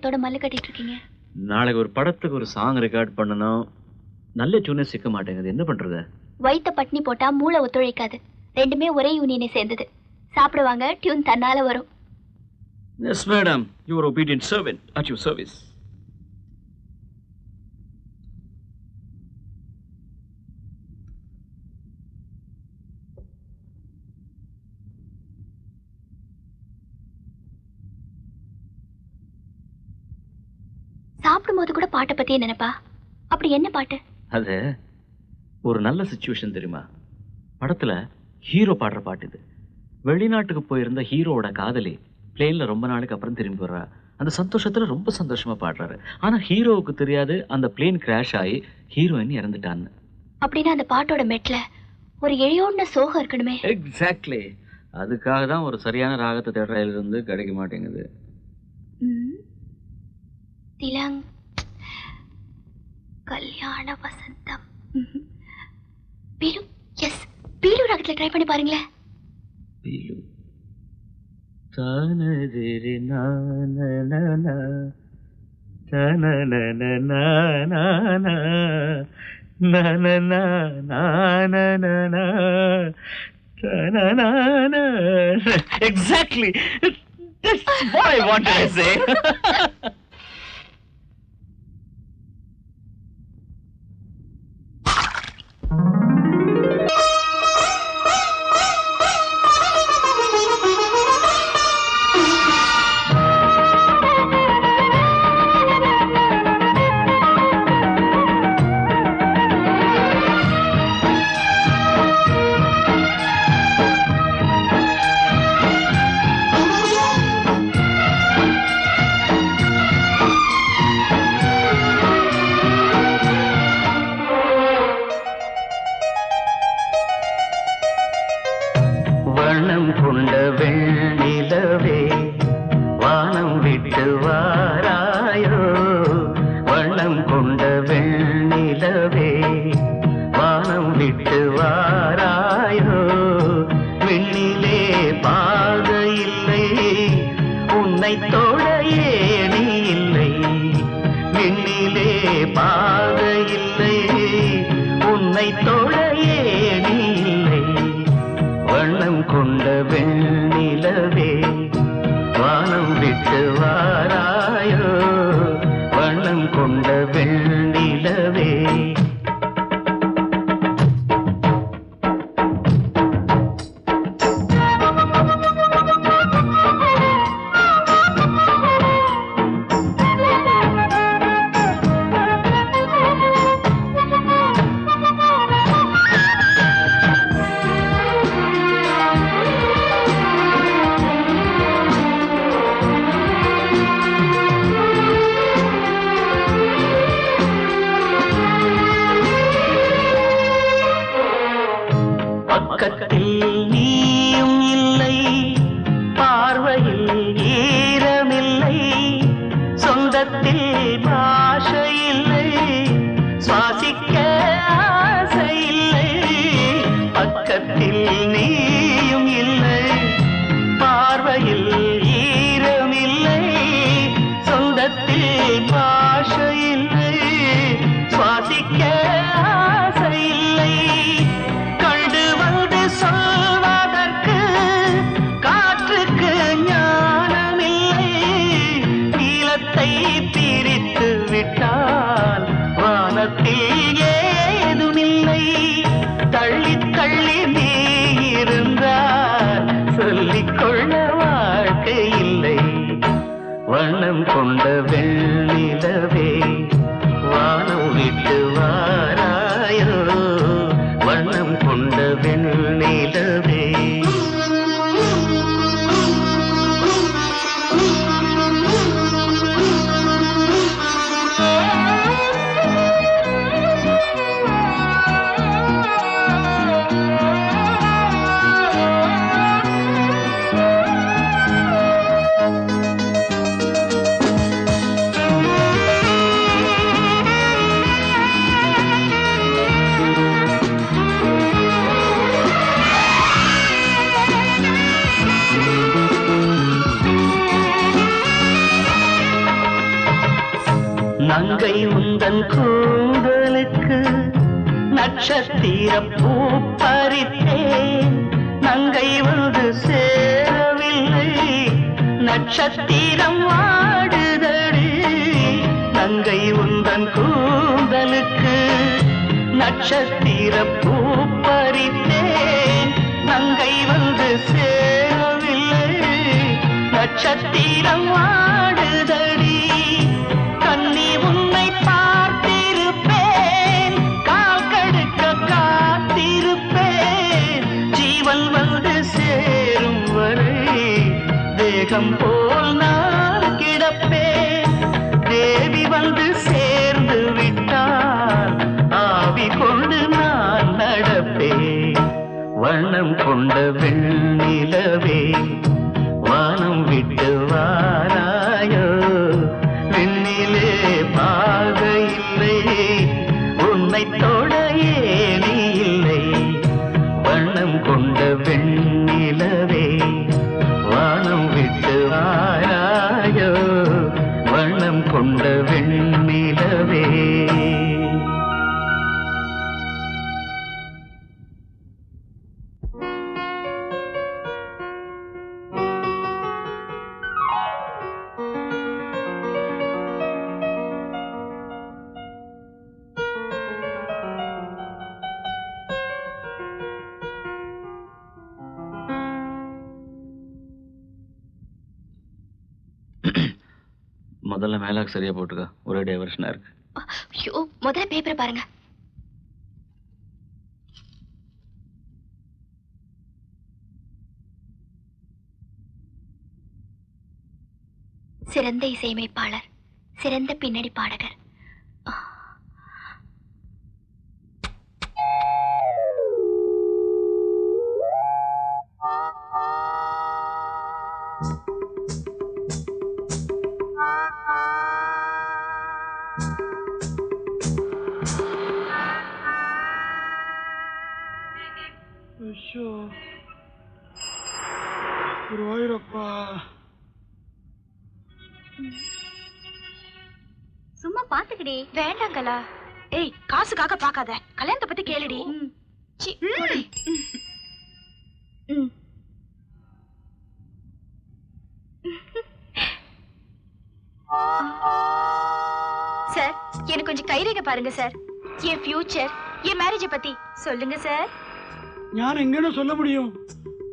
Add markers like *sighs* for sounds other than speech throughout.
ஹார்மோனியத்தோட மல்லு கட்டிட்டு இருக்கீங்க நாளைக்கு ஒரு படத்துக்கு ஒரு சாங் ரெக்கார்ட் பண்ணணும் நல்ல டியூனே சிக்க மாட்டேங்குது. என்ன பண்றது? வயித்த பட்னி போட்டா மூளை ஒத்துழைக்காது. ரெண்டுமே ஒரே யூனியனை சேர்ந்தது. சாப்பிடுவாங்க டியூன் தன்னால வரும். Yes madam your obedient servant at your service சாப்பிடும்போது கூட பாட்டை பத்தியே நினைப்பா. அப்படி என்ன பாட்டு? அது ஒரு நல்ல சுச்சுவேஷன் தெரியுமா? படத்துல ஹீரோ பாடுற பாட்டு இது. வெளிநாட்டுக்கு போயிருந்த ஹீரோவோட காதலி பிளேன்ல ரொம்ப நாளுக்கு அப்புறம் திரும்பி வர்றா. அந்த சந்தோஷத்துல ரொம்ப சந்தோஷமா பாடுறாரு. ஆனா ஹீரோவுக்கு தெரியாது அந்த பிளேன் கிராஷ் ஆகி ஹீரோயின் இறந்துட்டான்னு. அப்படின்னா அந்த பாட்டோட மெட்ல ஒரு எழியோட சோகம் இருக்கணுமே. எக்ஸாக்ட்லி அதுக்காக தான் ஒரு சரியான ராகத்தை தேடுறதுல இருந்து கிடைக்க மாட்டேங்குது. ம். கல்யாண வசந்தம். பீலு எஸ் பீலு ராகத்துல ட்ரை பண்ணி பாருங்களேன் பீலு தானதிரி நானனா தனனனனா நானனா நானனா தனனனா Exactly. That's what I wanted to say. வண்ணம் கொண்ட வெண்ணிலவே வானம் விட்டு வாரா சிறந்த இசையமைப்பாளர் சிறந்த பின்னணி பாடகர். ஐயோ குருவாயூரப்பா சும்மா பாத்துக்கிடி வேண்டாம் கலா ஏய் காசுக்காக பார்க்காத கல்யாணத்தை பத்தி கேளுடி சி, ம். போடி. ம். சார் எனக்கு கொஞ்சம் கைரேகை பாருங்க சார் என் ஃபியூச்சர் என் மேரேஜ பத்தி சொல்லுங்க சார் ഞാൻ എങ്ങനെ சொல்ல முடியும்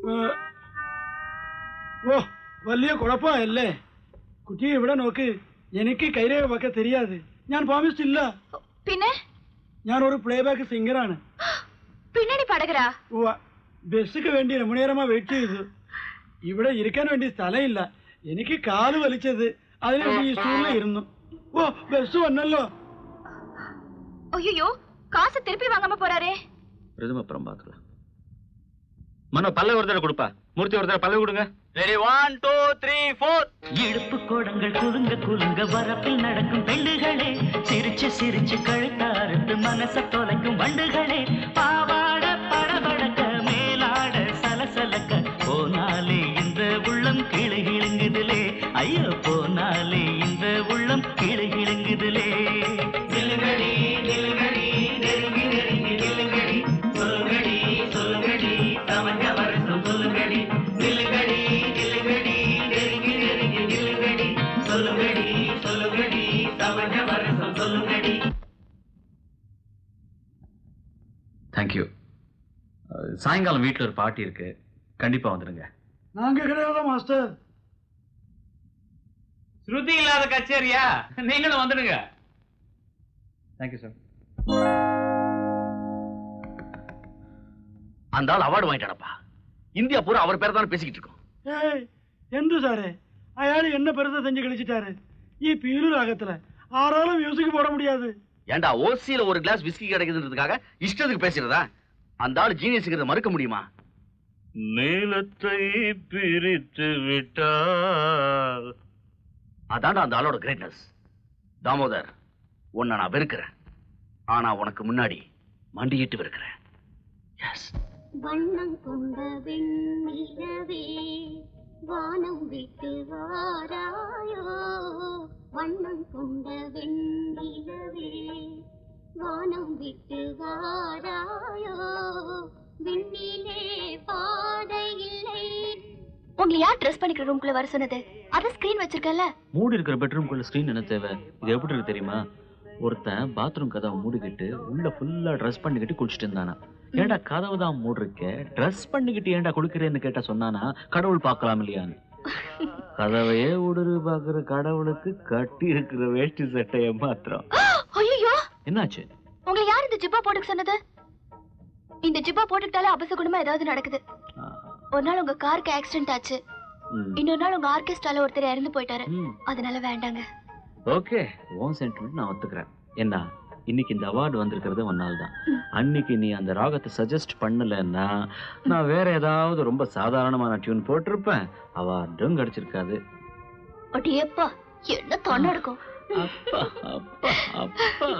ഏ, ഓ വലിയ കുഴപ്പമല്ലേ കുട്ടിയെ ഇവിടെ നോക്ക് എനിക്ക് കൈരേഖ വെക്ക தெரியாது ഞാൻ പാമിച്ചില്ല பின்ன ഞാൻ ഒരു പ്ലേബാക്ക് സിംഗറാണ് பின்னாடி பாடகரா ഉവ്വ ബസ്സിക്ക് വേണ്ടി ரொம்ப നേരമാ വെയിറ്റ് ചെയ്തു ഇവിടെ ഇരിക്കാൻ വേണ്ടി സ്ഥലമില്ല എനിക്ക് കാല് വലിച്ചത് അതിനു വേണ്ടി ഈ സ്റ്റൂളിൽ ഇരുന്നു ഓ ബസ് വന്നല്ലോ ஐயோ காசு திருப்பி வாங்காம போறாரே ரிதம் அப்புறம் பார்க்கலாம் மனோ பல்லவி ஒரு தடவை கொடுப்பா மூர்த்தி ஒரு தடவை பல்லவி கொடுங்க ready one two three four இழுப்பு கோடங்கள் குலுங்க குலுங்க வரப்பில் நடக்கும் பெண்டுகளே சிரிச்சு சிரிச்சு கழுத்தாறுத்து மனச தொலைக்கும் வண்டுகளே. பாவாட படபடக்க மேலாட சலசலக்க போனாலே இந்த உள்ளம் கிளை கிழுங்குதுலே. ஐயோ போனாலே இந்த உள்ளம் கிளை கிழுங்குதுலே. தேங்க்யூ சாயங்காலம் வீட்டில் ஒரு பாட்டி இருக்கு. கண்டிப்பாக வந்துடுங்க. நாங்கள் கிடையாது மாஸ்டர். ஸ்ருதி இல்லாத கச்சேரியா? நீங்களும் வந்துடுங்க. தேங்க்யூ சார் அந்த ஆள் அவார்டு வாங்கிட்டானப்பா. இந்தியா பூரா அவர் பேர் தான் பேசிக்கிட்டு இருக்கோம். என்று சாரு அயாள் என்ன பெருசா செஞ்சு கழிச்சிட்டாரு? இப்ப இருள் ராகத்துல ஆறாலும் மியூசிக் போட முடியாது. ஏண்டா ஓசியில ஒரு கிளாஸ் விஸ்கி கிடைக்குதுன்றதுக்காக இஷ்டத்துக்கு பேசுறதா? அந்த ஆள் ஜீனியஸுங்கிறத மறுக்க முடியுமா? நீளத்தை பிரித்து விட்டால். அதான்டா அந்த ஆளோட கிரேட்னஸ் தாமோதர் உன்னை நான் வெறுக்கிறேன். ஆனா உனக்கு முன்னாடி மண்டியிட்டு வெறுக்கிறேன். எஸ் வண்ணம் கொண்ட வெண்ணிலவே வானம் விட்டு வாராயோ? வண்ணம் கொண்ட வெண்ணிலவே. வானம் விட்டு வாராயோ? விண்ணிலே பாதை இல்லை. உங்களை யார் ட்ரெஸ் பண்ணிக்கிற ரூம்குள்ள வர சொன்னது? அதான் ஸ்கிரீன் வச்சிருக்கல மூடி இருக்கிற பெட்ரூம்குள்ள ஸ்கிரீன் என்ன தேவை? இது எப்படி இருக்கு தெரியுமா? ஒருத்தன் பாத்ரூம் கதவை மூடிக்கிட்டு உள்ள ஃபுல்லா ட்ரெஸ் பண்ணிக்கிட்டு குளிச்சுட்டு இருந்தானா. ஏன்டா கதவு தான் மூடிருக்க ட்ரெஸ் பண்ணிக்கிட்டு ஏன்டா குளிக்கிறேன்னு கேட்டா சொன்னானா கடவுள் பார்க்கலாம் இல்லையான்னு. கதவையே ஊடுரு பாக்குற கடவுளுக்கு கட்டி இருக்கிற வேஷ்டி சட்டைய மாத்திரம். ஐயோ என்னாச்சு? உங்களை யார் இந்த ஜிப்பா போட்டுக்க சொன்னது? இந்த ஜிப்பா போட்டுக்கிட்டாலே அபசகுணமா ஏதாவது நடக்குது. ஒரு நாள் உங்க காருக்கு ஆக்சிடென்ட் ஆச்சு. இன்னொரு நாள் உங்க ஆர்கெஸ்ட்ரால ஒருத்தர் இறந்து போயிட்டாரு. அதனால வேண்டாங்க. ஓகே. ஓன் சென்டிமெண்ட் நான் ஒத்துக்கிறேன். என்ன இன்னைக்கு இந்த அவார்டு வந்திருக்கிறது ஒன்னால் தான். அன்னைக்கு நீ அந்த ராகத்தை சஜஸ்ட் பண்ணலைன்னா நான் வேற ஏதாவது ரொம்ப சாதாரணமான டியூன் போட்டிருப்பேன். அவார்டும் கிடைச்சிருக்காது. அடியப்பா என்ன தொண்டை இருக்கும் அப்பா அப்பா அப்பா.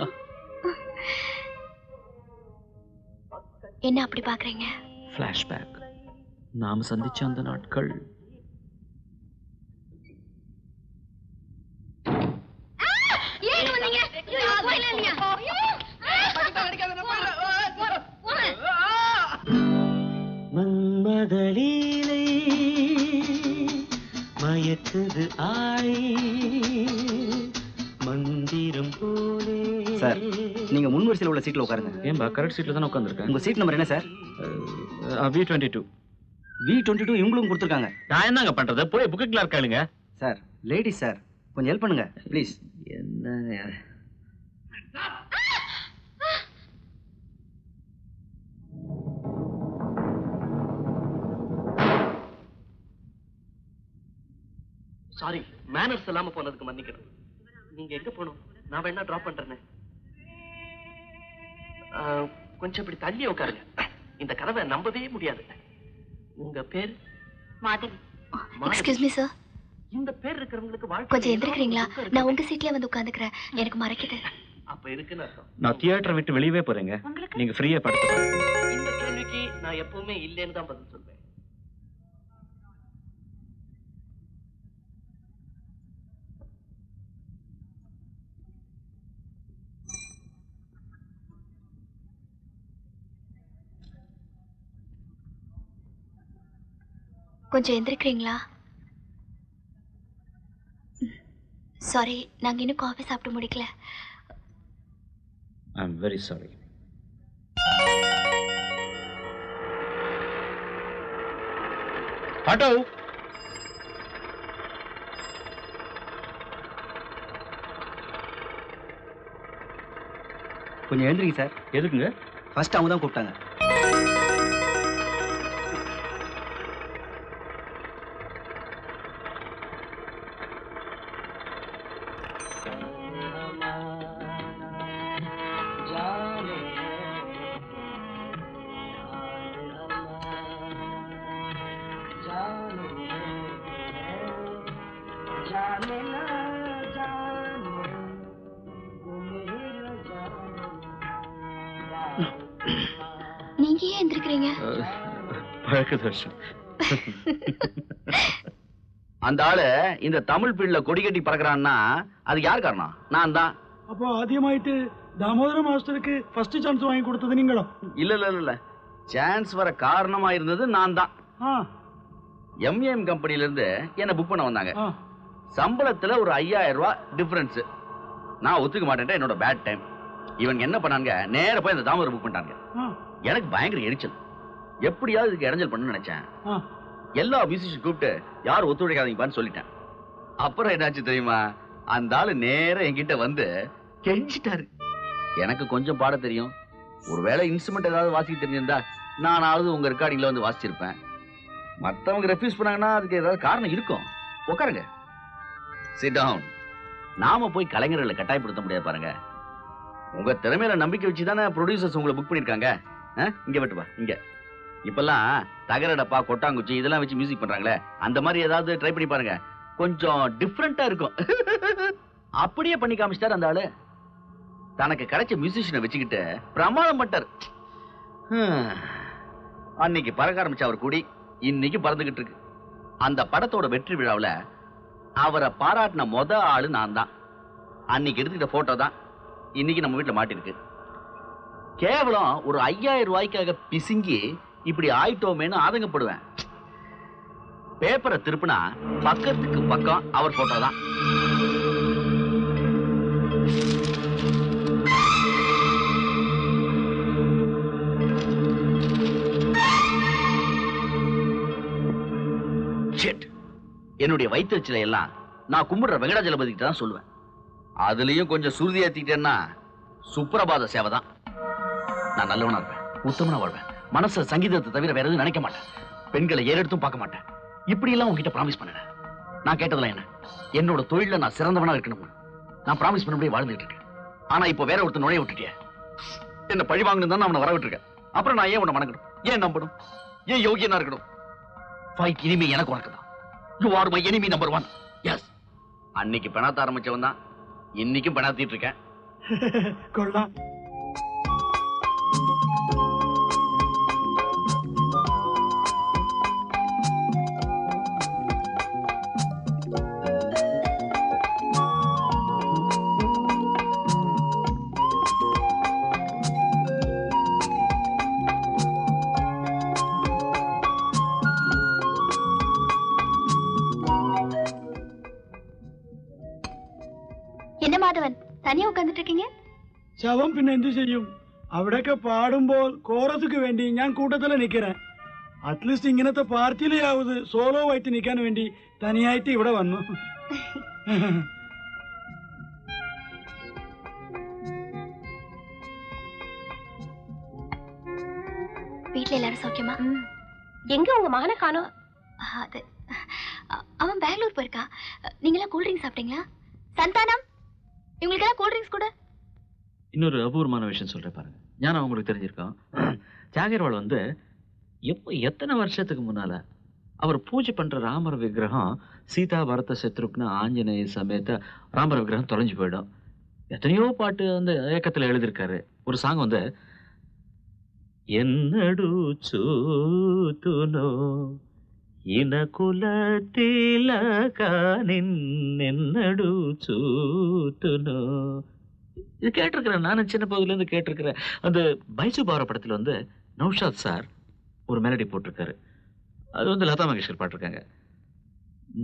என்ன அப்படி பாக்குறீங்க? ஃப்ளாஷ்பேக் நாம் சந்திச்ச அந்த நாட்கள். வரிசையில் உள்ள சீட்ல உட்காருங்க. ஏன்பா கரெக்ட் சீட்ல தானே உட்காந்துருக்கேன் உங்க சீட் நம்பர் என்ன sir V twenty two V twenty two இவங்களும் கொடுத்துருக்காங்க. நான் என்னங்க பண்றது? போய் புக்கு கிளார்க் கேளுங்க. சார் லேடிஸ் சார் கொஞ்சம் ஹெல்ப் பண்ணுங்க ப்ளீஸ் என்ன? சாரி மேனர்ஸ் இல்லாம போனதுக்கு மன்னிக்கணும். நீங்க எங்க போகணும்? நான் வேணா டிராப் பண்றேனே. கொஞ்சம் இப்படி தள்ளி உட்காருங்க. இந்த கதவை நம்பவே முடியாது. உங்க பேர்? Madhavi. Madhavi. Excuse me sir இந்த பேர் இருக்கிறவங்களுக்கு வாழ்க்கை கொஞ்சம் எந்திரிக்கிறீங்களா? நான் உங்க சீட்லயே வந்து உட்காந்துக்கிறேன். எனக்கு மறைக்குது. அப்ப இருக்குன்னு நான் தியேட்டரை விட்டு வெளியவே போறேங்க. நீங்க ஃப்ரீயா படுத்துக்கலாம் இந்த கேள்விக்கு நான் எப்பவுமே இல்லைன்னு தான் பதில் சொல்வேன். கொஞ்சம் எந்திரிக்கிறீங்களா? சாரி நாங்க இன்னும் காஃபி சாப்பிட்டு முடிக்கல. I am very sorry auto கொஞ்சம் எழுந்திரிங்க சார். எதுக்குங்க? ஃபர்ஸ்ட் அவங்க தான் கூப்பிட்டாங்க. *laughs* அந்த ஆளு இந்த தமிழ் பிள்ளை கொடி கட்டி பறக்கிறான்னா அது யார் காரணம்? நான் தான். அப்போ ஆதியமாயிட்டு தாமோதர மாஸ்டருக்கு ஃபர்ஸ்ட் சான்ஸ் வாங்கி கொடுத்தது நீங்களும். இல்ல இல்ல இல்ல சான்ஸ் வர காரணமா இருந்தது நான் தான். எம்ஏஎம் கம்பெனில இருந்து என்ன புக் பண்ண வந்தாங்க. சம்பளத்துல ஒரு ஐயாயிரம் ரூபாய் டிஃபரன்ஸ் நான் ஒத்துக்க மாட்டேன் என்னோட பேட் டைம் இவங்க என்ன பண்ணாங்க நேர போய் அந்த தாமோதர் புக் பண்ணிட்டாங்க எனக்கு பயங்கர எரிச்சல். எப்படியாவது இதுக்கு இடைஞ்சல் பண்ணணும்னு நினைச்சேன். எல்லா மியூசிஷியன் கூப்பிட்டு யாரும் ஒத்துழைக்காதீங்கப்பான்னு சொல்லிட்டேன். அப்புறம் என்னாச்சு தெரியுமா? அந்த ஆளு நேரா என்கிட்ட வந்து கெஞ்சிட்டாரு. எனக்கு கொஞ்சம் பாட தெரியும். ஒருவேளை இன்ஸ்ட்ருமெண்ட் ஏதாவது வாசிக்க தெரிஞ்சிருந்தா நானாவது உங்க ரெக்கார்டிங்ல வந்து வாசிச்சிருப்பேன். மத்தவங்க ரெஃப்யூஸ் பண்ணாங்கன்னா அதுக்கு ஏதாவது காரணம் இருக்கும். உட்காருங்க. சிட் டவுன் நாம போய் கலைஞர்களை கட்டாயப்படுத்த முடியாது பாருங்க. உங்க திறமையில நம்பிக்கை வச்சு தானே ப்ரொடியூசர்ஸ் உங்களை புக் பண்ணிருக்காங்க? இங்க வெட்டுப்பா இங்க. இப்பெல்லாம் தகர டப்பா கொட்டாங்குச்சி இதெல்லாம் வச்சு மியூசிக் பண்றாங்களே அந்த மாதிரி ஏதாவது ட்ரை பண்ணி பாருங்க. கொஞ்சம் டிஃப்ரெண்டா இருக்கும். *laughs* அப்படியே பண்ணி காமிச்சிட்டார் அந்த ஆளு. தனக்கு கிடைச்ச மியூசிஷியனை வச்சுக்கிட்டு பிரமாதம் பட்டார் *sighs* அன்னைக்கு பறக்க ஆரம்பிச்ச அவர் கூடி இன்னைக்கு பறந்துகிட்டு இருக்கு. அந்த படத்தோட வெற்றி விழாவுல அவரை பாராட்டின மொத ஆளு நான் தான். அன்னைக்கு எடுத்துக்கிட்ட போட்டோ தான் இன்னைக்கு நம்ம வீட்டுல மாட்டிருக்கு. கேவலம் ஒரு ஐயாயிரம் ரூபாய்க்காக பிசுங்கி இப்படி ஆயிட்டோமேன்னு ஆதங்கப்படுவேன். பேப்பரை திருப்பினா பக்கத்துக்கு பக்கம் அவர் போட்டோ தான். என்னுடைய வயிற்றுச்சில எல்லாம் நான் கும்பிடுற வெங்கடாஜலபதி கிட்ட தான் சொல்லுவேன். அதுலயும் கொஞ்சம் சுருதி ஏத்திக்கிட்டேன்னா சுப்பிரபாத சேவை தான். நான் நல்லவனா இருப்பேன். உத்தமனா வாழ்வேன். மனச சங்கீதத்தை தவிர வேற எதுவும் நினைக்க மாட்டேன். பெண்களை ஏறெடுத்தும் பார்க்க மாட்டேன். இப்படி எல்லாம் உங்ககிட்ட ப்ராமிஸ் பண்ண நான் கேட்டதெல்லாம் என்ன? என்னோட தொழில நான் சிறந்தவனா இருக்கணும்? நான் ப்ராமிஸ் பண்ணபடியே வாழ்ந்துட்டு இருக்கேன். ஆனா இப்போ வேற ஒருத்தர் நுழைய விட்டுட்டிய. என்ன பழி வாங்கணும் தான் அவனை வர விட்டுருக்கேன் அப்புறம் நான் ஏன் உன்னை வணங்கணும் ஏன் நம்பணும்? ஏன் யோகியனா இருக்கணும்? ஃபைட் இனிமே எனக்கு உனக்கு தான் you are my enemy number one yes அன்னைக்கு பெணாத்த ஆரம்பிச்சவன் தான் இன்னைக்கும் பெணாத்திட்டு இருக்கேன். கொள்ளலாம். പിന്നെ എന്തു ചെയ്യും അവിടെയൊക്കെ പാടുമ്പോൾ കോറസുക്ക് വേണ്ടി ഞാൻ കൂട്ടത്തിൽ നിൽക്കണേ അറ്റ്ലീസ്റ്റ് ഇങ്ങനത്തെ പാർട്ടിയിലാവത് സോളോ ആയിട്ട് നിൽക്കാൻ വേണ്ടി തനിയായിട്ട് ഇവിടെ വന്നു வீட்டில் எல்லாரும் சௌக்கியமா எங்க உங்க மகனை காணோம் அது அவன் பெங்களூர் போயிருக்கா நீங்களாம் கூல்ட்ரிங்க்ஸ் சாப்பிட்டீங்களா சந்தானம் இவங்களுக்கெல்லாம் கூல்ட்ரிங்க்ஸ் கூட இன்னொரு அபூர்வமான விஷயம் சொல்றேன் பாருங்க. ஞானம் உங்களுக்கு தெரிஞ்சிருக்கோம். தியாகர்வாள் வந்து எப்போ எத்தனை வருஷத்துக்கு முன்னால அவர் பூஜை பண்ற ராமர் விக்கிரகம் சீதா பரத சத்ருக்னு ஆஞ்சநேய சமேத ராமர் விக்கிரகம் தொலைஞ்சு போயிடும். எத்தனையோ பாட்டு வந்து இயக்கத்தில் எழுதியிருக்காரு. ஒரு சாங் வந்து என்னடு சூத்துனோ இனகுல நின் என்னடு சூத்துனோ இது கேட்டிருக்கிறேன். நான் சின்ன பகுதியிலேருந்து கேட்டிருக்கிறேன். அந்த பைஜு பார படத்தில் வந்து நௌஷாத் சார் ஒரு மெலடி போட்டிருக்காரு. அது வந்து லதா மங்கேஷ்கர் பாட்டிருக்காங்க.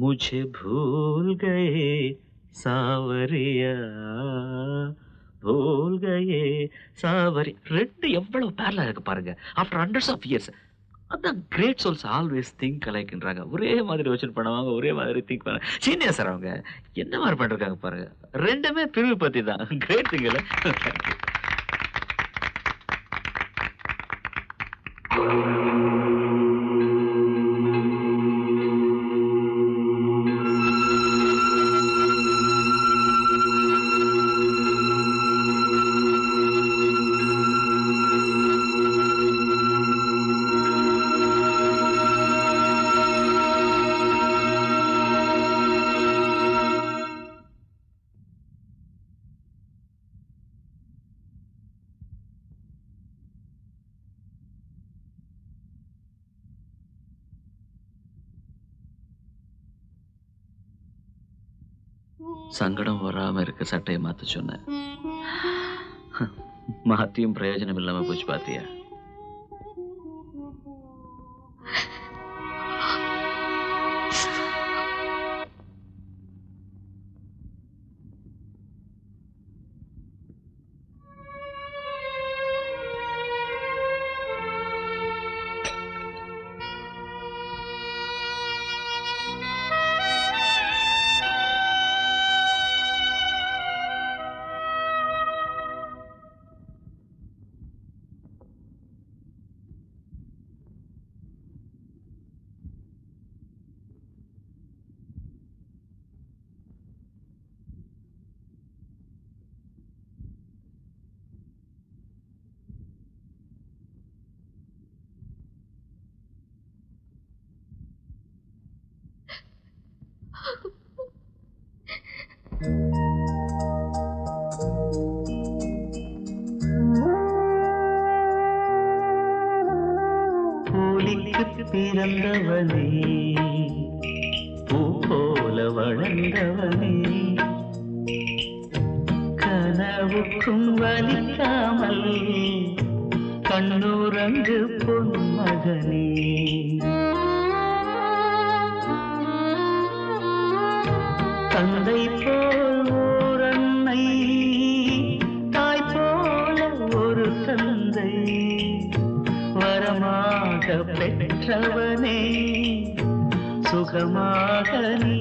முझे भूल गए சாவரியா பூல்கையே சாவரி. ரெண்டு எவ்வளவு பேரலா இருக்கு பாருங்க. ஆஃப்டர் ஹண்ட்ரட்ஸ் ஆஃப் இயர்ஸ் அதான் கிரேட் சோல்ஸ் ஆல்வேஸ் திங்க் அலைக்குன்றாங்க ஒரே மாதிரி வச்சு பண்ணுவாங்க ஒரே மாதிரி திங்க் பண்ண சீனியர் சார் அவங்க என்ன மாதிரி பண்ணிருக்காங்க பாருங்க. ரெண்டுமே பிரிவு பற்றி தான். கிரேட் திங்கில் Thank you. சொன்னேன் மாத்தியும் பிரயோஜனம் இல்லாம போச்சு பாத்தியா மகளே கனவுக்கும் வலிக்காமல் கண்ணூரங்கு பொன் மகளே தந்தை போல் ஓரன்னை தாய் போல ஒரு தந்தை. வரமாக பெற்றவனே சுகமாக நீ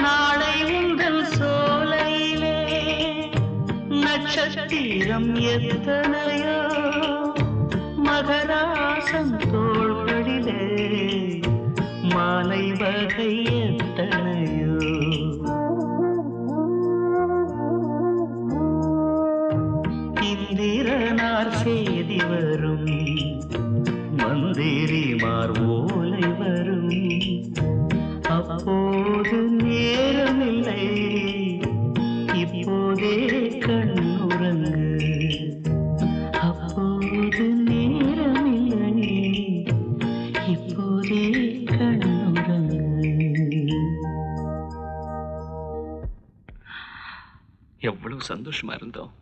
நாளை உங்கள் சோலையிலே நட்சத்திரம் எத்தனையோ? மகராசம் தோள்களிலே மாலை வகையே எவ்வளவு சந்தோஷமா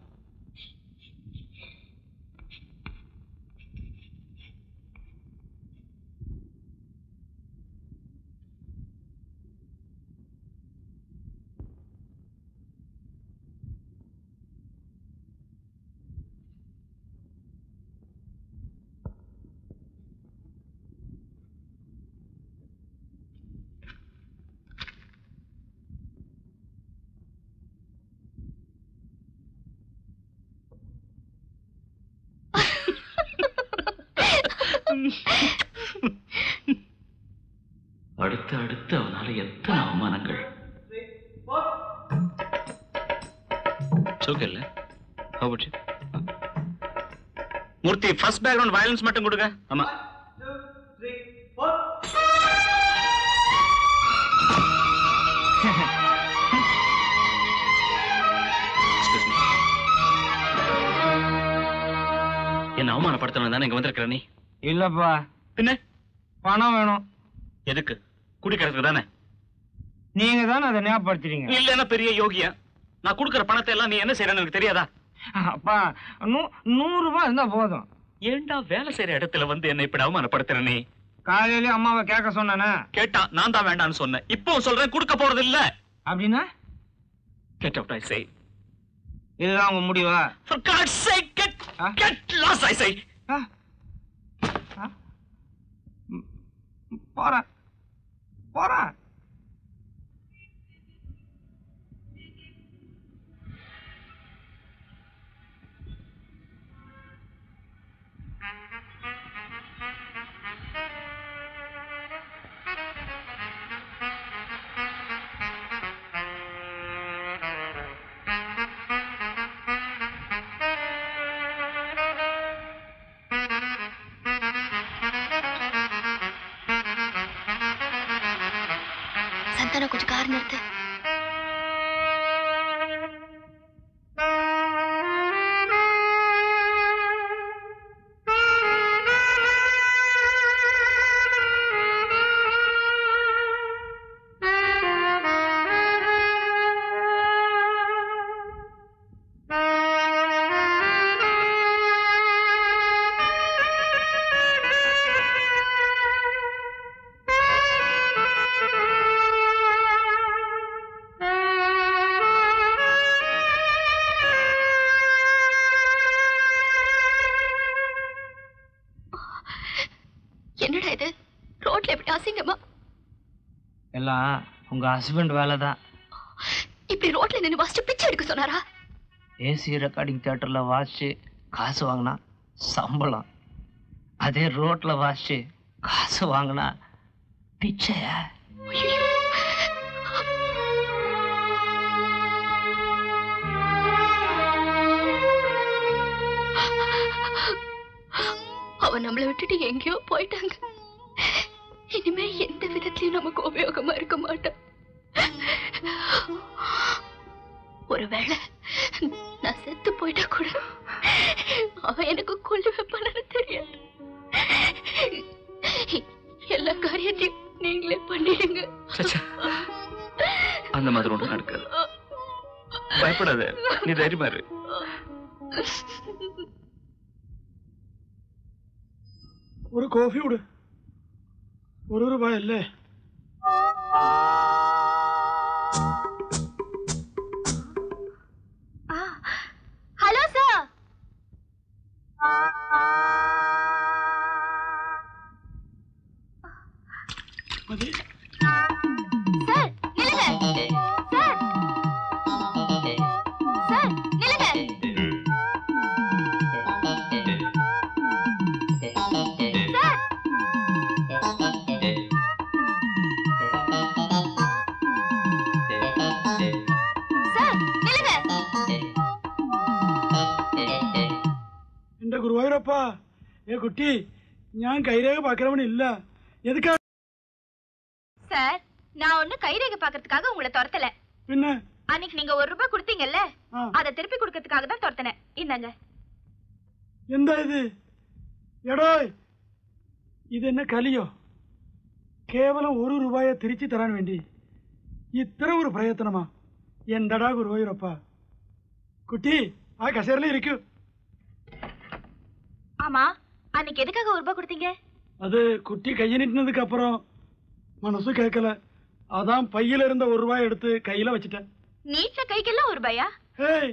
அடுத்து அடுத்து அவனால எத்தனை அவமானங்கள்? இல்ல? மூர்த்தி ஃபர்ஸ்ட் பேக்ரவுண்ட் வயலன்ஸ் மட்டும் கொடுங்க. ஆமா. என்ன அவமானப்படுத்தணும் தானே இங்க வந்திருக்கிற நீ? இல்லப்பா. பின்ன? பணம் வேணும். எதுக்கு? குடிக்கிறதுக்கு தானே நீங்க தானே அதை ஞாபகப்படுத்துறீங்க? இல்லன்னா பெரிய யோகியா நான் கொடுக்கிற பணத்தை எல்லாம் நீ என்ன செய்யறன்னு எனக்கு தெரியாதா? அப்பா நூ- நூறு ரூபாய் இருந்தா போதும். ஏன்டா வேலை செய்யற இடத்துல வந்து என்ன இப்படி அவமானப்படுத்துற நீ? காலையிலே அம்மாவை கேட்க சொன்னானே. கேட்டா நான் தான் வேண்டாம்னு சொன்னேன். இப்போ சொல்றேன் கொடுக்க போறது இல்ல. அப்படின்னா? கெட் அவுட் ஐ சே இதுதான் உங்க முடிவா? For God's sake, get, Huh? get lost, I say. ஆ? ஆ? ம், போறேன் போறேன் சந்தானம் உங்க ஹஸ்பண்ட் வேலை தான் இப்படி ரோட்ல நின்னு ஃபர்ஸ்ட் பிச்சை எடுக்க சொன்னாரா? ஏசி ரெக்கார்டிங் தியேட்டர்ல வாசிச்சு காசு வாங்கினா சம்பளம். அதே ரோட்ல வாசிச்சு காசு வாங்கினா பிச்சையா? அவன் நம்மளை விட்டுட்டு எங்கேயோ போயிட்டாங்க. இனிமே எந்த விதத்திலயும் நமக்கு உபயோகமா இருக்க மாட்டான். ஒருவேளை நான் செத்து போயிட்டா கூட அவன் எனக்கு கொல்லி வைப்பானு தெரியாது. எல்லா காரியத்தையும் நீங்களே பண்ணிடுங்க. அந்த மாதிரி ஒன்று நடக்காது. பயப்படாத நீ தைரியமா ஒரு காஃபி விடு ஒரு ரூபாய் இல்லை. 아. 어디? എന്റെ ഗുരുവായൂരപ്പാ ഏ കുട്ടി ഞാൻ കൈരേഖ പാക്കറവൻ ഇല്ല എതുക്കാ சார் நான் ஒண்ணு கைரேகை பாக்குறதுக்காக உங்களை துரத்தல പിന്നെ அன்னைக்கு நீங்க ஒரு ரூபாய் கொடுத்தீங்கல்ல ആ, அதை திருப்பி கொடுக்கறதுக்காக தான் துரத்தினேன் இந்தாங்க എന്താ ഇത് എടോ ഇതെന്നെ കലിയോ കേവലം ഒരു രൂപയെ തിരിച്ചു തരാൻ വേണ്ടി ഇത്ര ഒരു പ്രയത്നമാ എന്തടാ ഗുരുവായൂരപ്പ കുട്ടി ആ കസേരയിൽ ഇരിക്കൂ ஆமா அன்னைக்கு எதுக்காக ஒரு ரூபாய் கொடுத்தீங்க? அது குட்டி கையனிட்டினதுக்கு அப்புறம் மனசு கேட்கல. அதான் பையில இருந்த ஒரு ரூபாய் எடுத்து கையில வச்சுட்டேன். நீட்ல கைக்கெல்லாம் ஒரு ரூபாயா? ஹேய்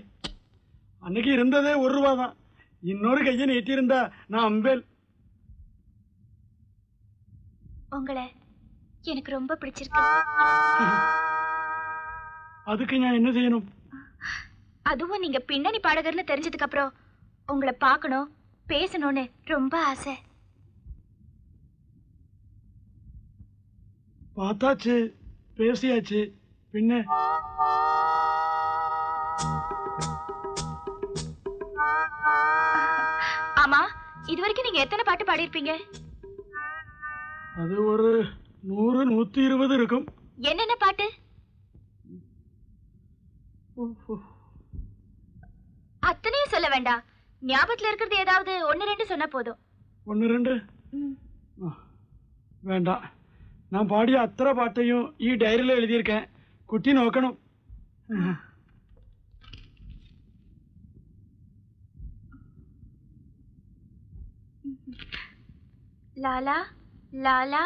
அன்னைக்கு இருந்ததே ஒரு ரூபா தான் இன்னொரு கையை நீட்டியிருந்தா நான் அம்பேல். உங்களை எனக்கு ரொம்ப பிடிச்சிருக்கு. அதுக்கு நான் என்ன செய்யணும்? அதுவும் நீங்க பின்னணி பாடகர்னு தெரிஞ்சதுக்கு அப்புறம் உங்களை பார்க்கணும். பேசணும்னு ரொம்ப ஆசை. பார்த்தாச்சு பேசியாச்சு பின்ன? ஆமா இது வரைக்கும் நீங்க எத்தனை பாட்டு பாடியிருப்பீங்க? அது ஒரு நூறு நூத்தி இருபது இருக்கும். என்னென்ன பாட்டு? அத்தனையும் சொல்ல வேண்டாம். ஞாபகத்தில் இருக்கிறது ஏதாவது? ஒன்று ரெண்டு சொன்னா போதும். ஒன்று ரெண்டு? வேண்டாம். நான் பாடிய அத்தனை பாட்டையும் ஈ டைரியில் எழுதியிருக்கேன். குட்டி நோக்கணும். லாலா லாலா.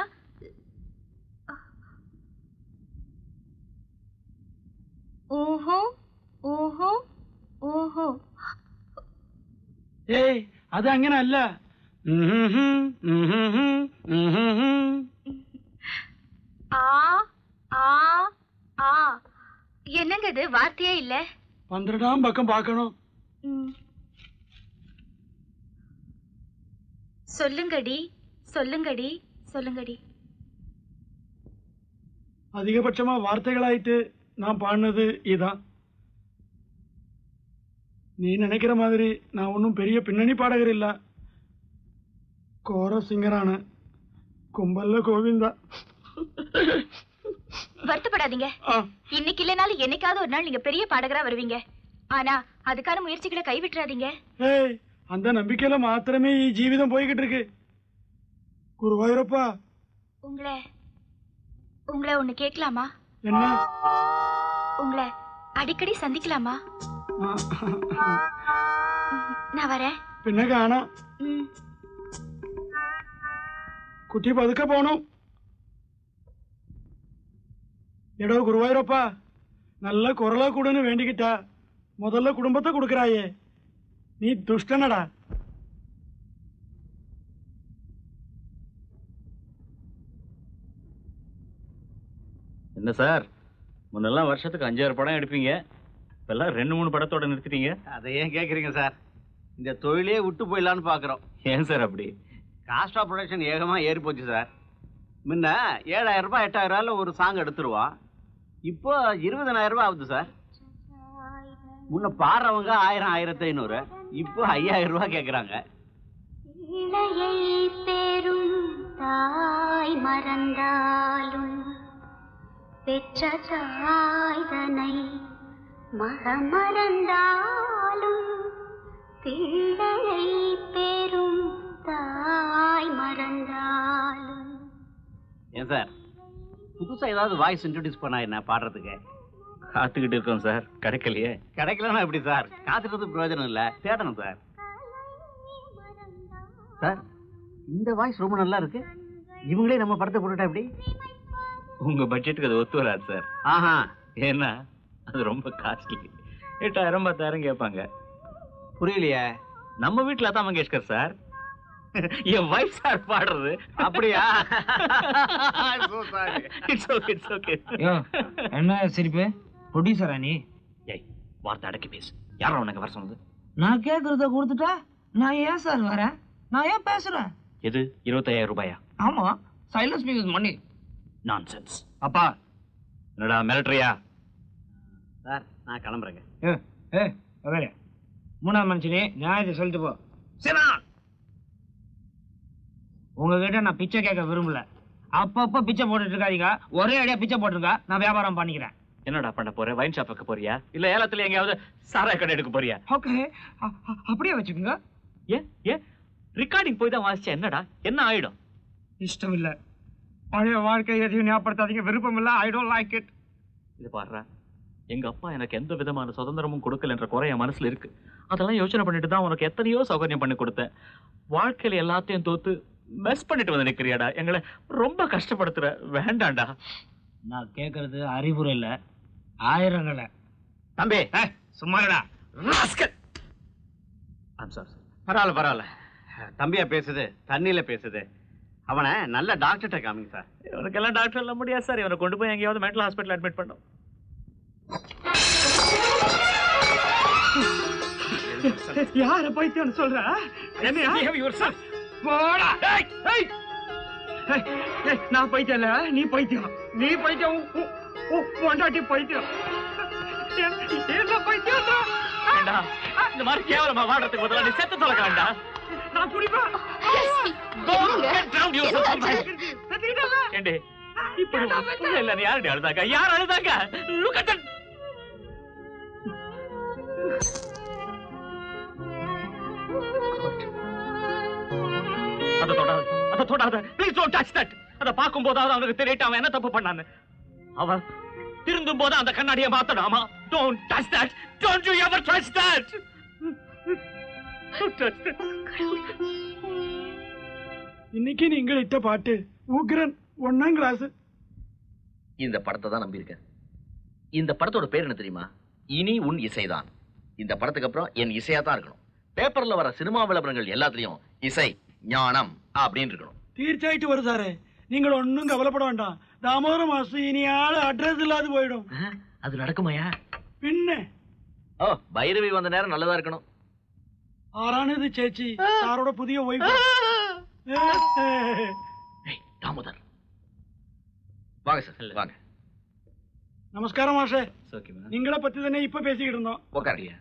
ஓஹோ ஓஹோ ஓஹோ. ഏയ് അത് അങ്ങനല്ല ஆ ஆ ஆ என்னங்க இது வார்த்தையே இல்ல പന്ത്രണ്ടാം പക്കം பார்க்கணும் ம். சொல்லுங்கடி சொல்லுங்கடி சொல்லுங்கடி அதிகபட்சமா வார்த்தைகளாயிட்டு நான் பாடினது இதான் நீ நினைக்கிற மாதிரி நான் ஒன்றும் பெரிய பின்னணி பாடகர் இல்ல. கோர சிங்கரான கும்பல்ல கோவிந்தா. வருத்தப்படாதீங்க. இன்னைக்கு இல்லைனாலும் என்னைக்காவது ஒரு நாள் நீங்க பெரிய பாடகரா வருவீங்க. ஆனா அதுக்கான முயற்சிகளை கைவிட்டுறாதீங்க அந்த நம்பிக்கையில மாத்திரமே ஜீவிதம் போய்கிட்டு இருக்கு. குருவாயூரப்பா. உங்களை உங்களை ஒண்ணு கேட்கலாமா? என்ன? உங்களை அடிக்கடி சந்திக்கலாமா? நான் வரேன் പിന്നെ കാണാം ம். കുട്ടി പതുക്കെ പോണം എടോ ഗുരുവായൂരപ്പ നല്ല കുറല കൂടന് വേണ്ടിക്കിട്ടാ முதல்ல குடும்பத்தை கொடுக்கறாயே நீ துஷ்டனடா என்ன சார் முன்னெல்லாம் வருஷத்துக்கு அஞ்சாறு படம் எடுப்பீங்க இப்பெல்லாம் ரெண்டு மூணு படத்தோட நிறுத்திட்டீங்க. அதை ஏன் கேட்குறீங்க சார்? இந்த தொழிலே விட்டு போயிடலான்னு பார்க்குறோம் ஏன் சார் அப்படி? காஸ்ட் ஆஃப் ப்ரொடக்ஷன் ஏகமாக ஏறி போச்சு சார். முன்ன ஏழாயிரம் ரூபாய் எட்டாயிரம் ரூபாயில் ஒரு சாங் எடுத்துருவோம் இப்போ இருபதனாயிரம் ரூபாய் ஆகுது சார். முன்ன பாடுறவங்க ஆயிரம் ஆயிரத்தி ஐநூறு. இப்போ ஐயாயிரம் ரூபாய் கேட்குறாங்க இளையை பெரும் தாய் மறந்தாலும் பெற்ற தாய்தனை மக மறந்தாலும் பிள்ளையை பெரும் தாய் மறந்தாலும். ஏன் சார்? புதுசாக ஏதாவது வாய்ஸ் இன்ட்ரடியூஸ் பண்ணா என்ன பாடுறதுக்கு? காத்துக்கிட்டு இருக்கோம் சார். கிடைக்கலையே. கிடைக்கலன்னா எப்படி சார்? காத்துக்கிறது பிரயோஜனம் இல்லை. தேடணும் சார். சார் இந்த வாய்ஸ் ரொம்ப நல்லா இருக்கு. இவங்களே நம்ம படத்தை போட்டுட்டா எப்படி? உங்க பட்ஜெட்டுக்கு அது ஒத்து வராது சார். ஆஹா. ஏன்னா அது ரொம்ப காஸ்ட்லி எட்டாயிரம் பத்தாயிரம் கேட்பாங்க. புரியலையே? நம்ம வீட்டுல தான் மங்கேஷ்கர் சார். *laughs* என் வைஃப் சார் பாடுறது. அப்படியா. It's okay it's okay yo என்ன சிரிப்பு? ப்ரொடியூசரா நீ ஏய் வார்த்தை அடக்கி பேசு. யாரும் உனக்கு வர சொன்னது? நான் கேட்கறத கொடுத்துட்டா நான் ஏன் சார் வரேன்? நான் ஏன் பேசுறேன்? எது? இருபத்தாயிரம் ரூபாயா? ஆமா. சைலன்ஸ் மீன்ஸ் மணி நான்சென்ஸ் அப்பா என்னடா மிரட்டுறியா? சார் நான் கிளம்புறேங்க. ஏ ஏ வேற மூணாவது மனுஷனே நியாயத்தை சொல்லிட்டு போ. சினா உங்ககிட்ட நான் பிச்சை கேட்க விரும்பல. அப்பப்ப பிச்சை போட்டுட்டு இருக்காதீங்க. ஒரே அடியா பிச்சை போட்டுருங்க நான் வியாபாரம் பண்ணிக்கிறேன். என்னடா பண்ண போற? வைன் ஷாப் வைக்க போறியா? இல்ல ஏலத்துல எங்கேயாவது சாராய கடை எடுக்க போறியா? ஓகே. அப்படியே வச்சுக்கோங்க. ஏன்? ஏன்? ரெக்கார்டிங் போய் தான் வாசிச்சா என்னடா? என்ன ஆயிடும்? இஷ்டம் இல்ல பழைய வாழ்க்கை எதையும் ஞாபகப்படுத்தாதீங்க. விருப்பம் இல்ல ஐ டோன்ட் லைக் இட் இது பாடுறா. எங்க அப்பா எனக்கு எந்த விதமான சுதந்திரமும் கொடுக்கலன்ற குறை என் மனசுல இருக்கு. அதெல்லாம் யோசனை பண்ணிட்டு தான் உனக்கு எத்தனையோ சௌகரியம் பண்ணி கொடுத்தேன். வாழ்க்கையில எல்லாத்தையும் தோத்து மெஸ் பண்ணிட்டு வந்து நிக்கிறியாடா? எங்களை ரொம்ப கஷ்டப்படுத்துற வேண்டாம்டா. நான் கேக்குறது அறிவுரை இல்ல ஆயிரங்கள தம்பி சும்மாடா பரவாயில்ல பரவாயில்ல. தம்பியா பேசுது தண்ணியில பேசுது. அவனை நல்ல டாக்டர்கிட்ட காமிங்க சார் இவனுக்கெல்லாம் டாக்டர் எல்லாம் முடியாது சார் இவனை கொண்டு போய் எங்கேயாவது மென்டல் ஹாஸ்பிட்டல் அட்மிட் பண்ணோம் *laughs* யார பைத்தியம் சொல்ற? நான் பைத்தியம் இல்ல. நீ பைத்தியம். நீ பைத்தியம் பொண்டாட்டி பைத்தியம். என்ன- பைத்தியம் இந்த மாதிரி கேவலமா வாடுறதுக்கு பதிலா நீ செத்து தொலைக்கலாம்டா நான் குடிப்பேன் இப்படி இல்ல யாரடி அழுதாங்க யார் அழுதாங்க லுக் அட் அத தொடாத அத தொடாத. ப்ளீஸ் டோன்ட் டச் தட் அத போதாவது அவனுக்கு தெரியட்டு அவன் என்ன தப்பு பண்ணான்னு. அவன் திருந்தும் போது அந்த கண்ணாடியை மாத்தடாமா don't touch that don't you ever touch that touch that இன்னைக்கு நீங்கள் இட்ட பாட்டு உக்ரன் ஒன்னாம் கிளாஸ் இந்த படத்தை தான் நம்பியிருக்கேன். இந்த படத்தோட பேர் என்ன தெரியுமா? இனி உன் இசைதான். இந்த படத்துக்கு அப்புறம் என் இசையா தான் இருக்கணும். பேப்பர்ல வர சினிமா விளம்பரங்கள் எல்லாத்துலயும் இசை ஞானம் அப்படின்னு இருக்கணும். தீர்ச்சாயிட்டு வரும் சாரு. நீங்கள் ஒன்னும் கவலைப்பட வேண்டாம். தாமோர மாசு இனியால அட்ரஸ் இல்லாது போயிடும். அது நடக்குமாயா பின்ன? ஓ பைரவி வந்த நேரம் நல்லதா இருக்கணும். ஆறானது சேச்சி சாரோட புதிய ஒய்ஃப் தாமோதர். வாங்க சார் வாங்க. நமஸ்காரம் மாஷே நீங்கள பத்தி தானே இப்ப பேசிக்கிட்டு இருந்தோம். உட்காரியா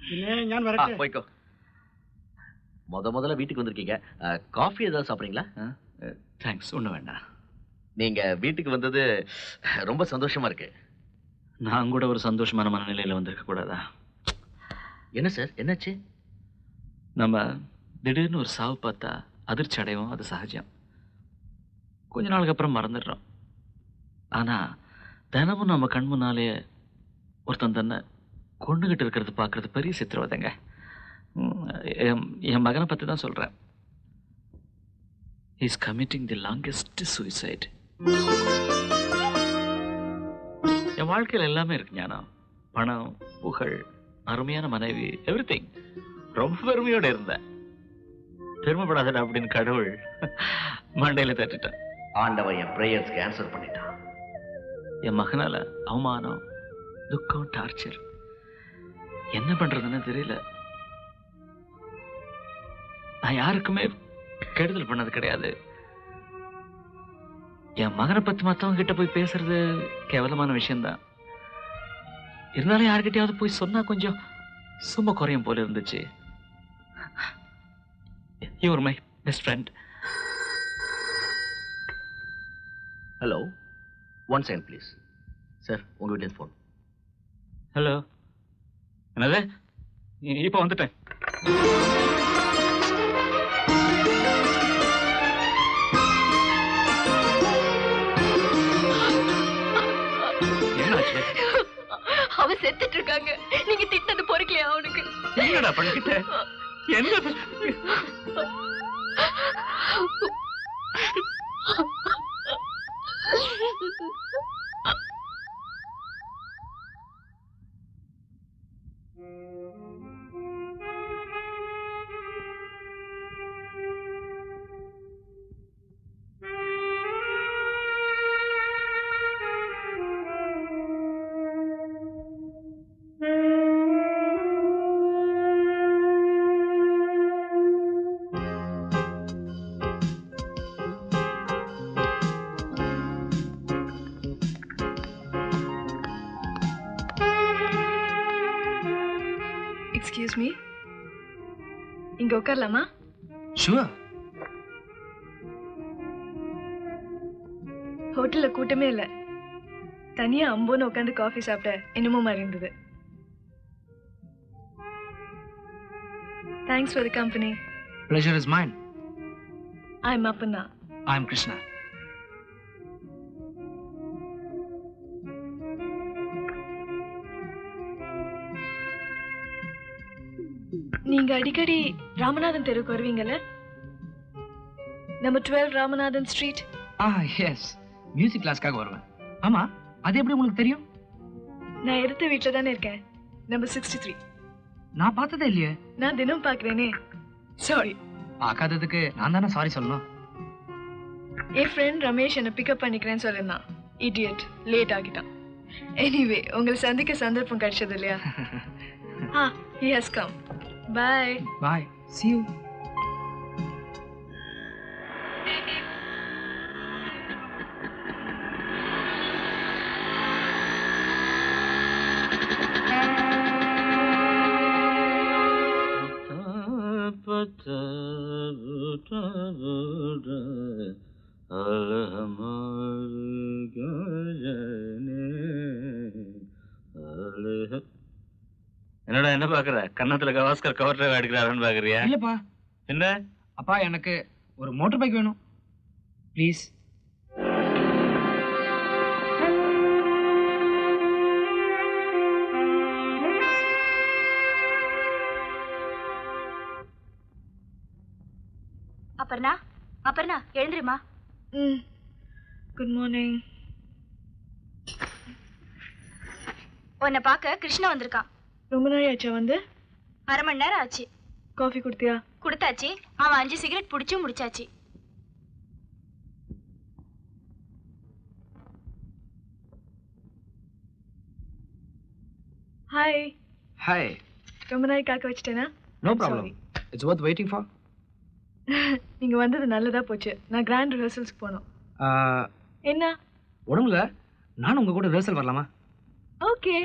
പിന്നെ ഞാൻ ஆ, വരട്ടെ போய்க்கோ முத முதல்ல வீட்டுக்கு வந்திருக்கீங்க காஃபி ஏதாவது சாப்பிட்றீங்களா தேங்க்ஸ் ஒன்றும் வேண்டாம் நீங்க வீட்டுக்கு வந்தது ரொம்ப சந்தோஷமா இருக்கு நான் கூட ஒரு சந்தோஷமான மனநிலையில வந்திருக்க கூடாதா என்ன சார் என்னாச்சு நம்ம திடீர்னு ஒரு சாவு பார்த்தா அதிர்ச்சி அடைவோம் அது சகஜம் கொஞ்ச நாளுக்கு அப்புறம் மறந்துடுறோம் ஆனா தினமும் நம்ம கண் முன்னாலே ஒருத்தன் தன்னை கொண்டுகிட்டு இருக்கிறது பார்க்கறது பெரிய சித்திரவதைங்க. என் மகனை பற்றி தான் சொல்கிறேன் is committing the longest suicide என் வாழ்க்கையில் எல்லாமே இருக்கு ஞானம். பணம் புகழ் அருமையான மனைவி எவ்ரி ரொம்ப பெருமையோட இருந்தேன். பெருமைப்படாதடா அப்படின்னு கடவுள் மண்டையில தட்டிட்டான். ஆண்டவன் என் ப்ரேயர்ஸ்க்கு ஆன்சர் பண்ணிட்டான். என் மகனால அவமானம் துக்கம் டார்ச்சர் என்ன பண்றதுன்னு தெரியல. நான் யாருக்குமே கெடுதல் பண்ணது கிடையாது. என் மகனை பத்தி மத்தவங்க கிட்ட போய் பேசுறது கேவலமான விஷயம்தான். இருந்தாலும் யார்கிட்டயாவது போய் சொன்னா கொஞ்சம் சும்மா குறையும் போல இருந்துச்சு. Your my best friend hello one second please sir உங்க வீட்டில் ஃபோன் ஹலோ என்னது? இப்போ வந்துட்டேன். என்னாச்சு? செத்துட்டு இருக்காங்க நீங்க திட்டது பொறுக்கலையா அவனுக்கு? என்னடா பண்ணிக்கிட்ட? என்ன *laughs* உட்காரலாமா? ஷுவர் ஹோட்டல்ல கூட்டமே இல்ல. தனியா அம்போன்னு உட்காந்து காஃபி சாப்பிட என்னமோ மாதிரி இருந்தது. Thanks for the company pleasure is mine. I am Aparna i'm krishna. நீங்க அடிக்கடி ராமநாதன் தெருவுக்கு வருவீங்கல்ல? நம்ம twelve Ramanathan street. Ah yes music கிளாஸ்க்காக வருவேன். ஆமா அது எப்படி உங்களுக்கு தெரியும்? நான் எடுத்த வீட்டில் தானே இருக்கேன். நம்பர் சிக்ஸ்டி த்ரீ நான் பார்த்ததே இல்லையே. நான் தினம் பார்க்குறேனே. சாரி பார்க்காததுக்கு நான் தானே சாரி சொல்லணும். என் ஃப்ரெண்ட் ரமேஷ் என்னை பிக்கப் பண்ணிக்கிறேன்னு சொல்லியிருந்தான். இடியட் லேட் ஆகிட்டான். எனிவே உங்களை சந்திக்க சந்தர்ப்பம் கிடைச்சது இல்லையா? *laughs* ஆ he has come bye bye see you என்னடா என்ன பாக்குற? கன்னத்துல கவாஸ்கர் கவர் டிரைவ் அடிக்கிறாருன்னு பாக்குறியா? இல்லப்பா. என்ன? அப்பா எனக்கு ஒரு மோட்டர் பைக் வேணும். ப்ளீஸ் அப்பர்ணா அப்பர்ணா எழுந்துருமா? ம். குட் மார்னிங் உன்னை பார்க்க கிருஷ்ணா வந்திருக்கான். ரொம்ப நாள் ஆச்சா வந்து? அரை மணி நேரம் ஆச்சு. காஃபி கொடுத்தியா? கொடுத்தாச்சு. அவன் அஞ்சு சிகரெட் பிடிச்சும் முடிச்சாச்சு. ஹாய் ஹாய் ரொம்ப நாள் காக்க வச்சிட்டேனா? No problem it's worth waiting for நீங்க வந்தது நல்லதா போச்சு. நான் கிராண்ட் ரிஹர்சல்ஸ்க்கு போனோம். என்ன? உடம்புல நானும் உங்க கூட ரிஹர்சல் வரலாமா? ஓகே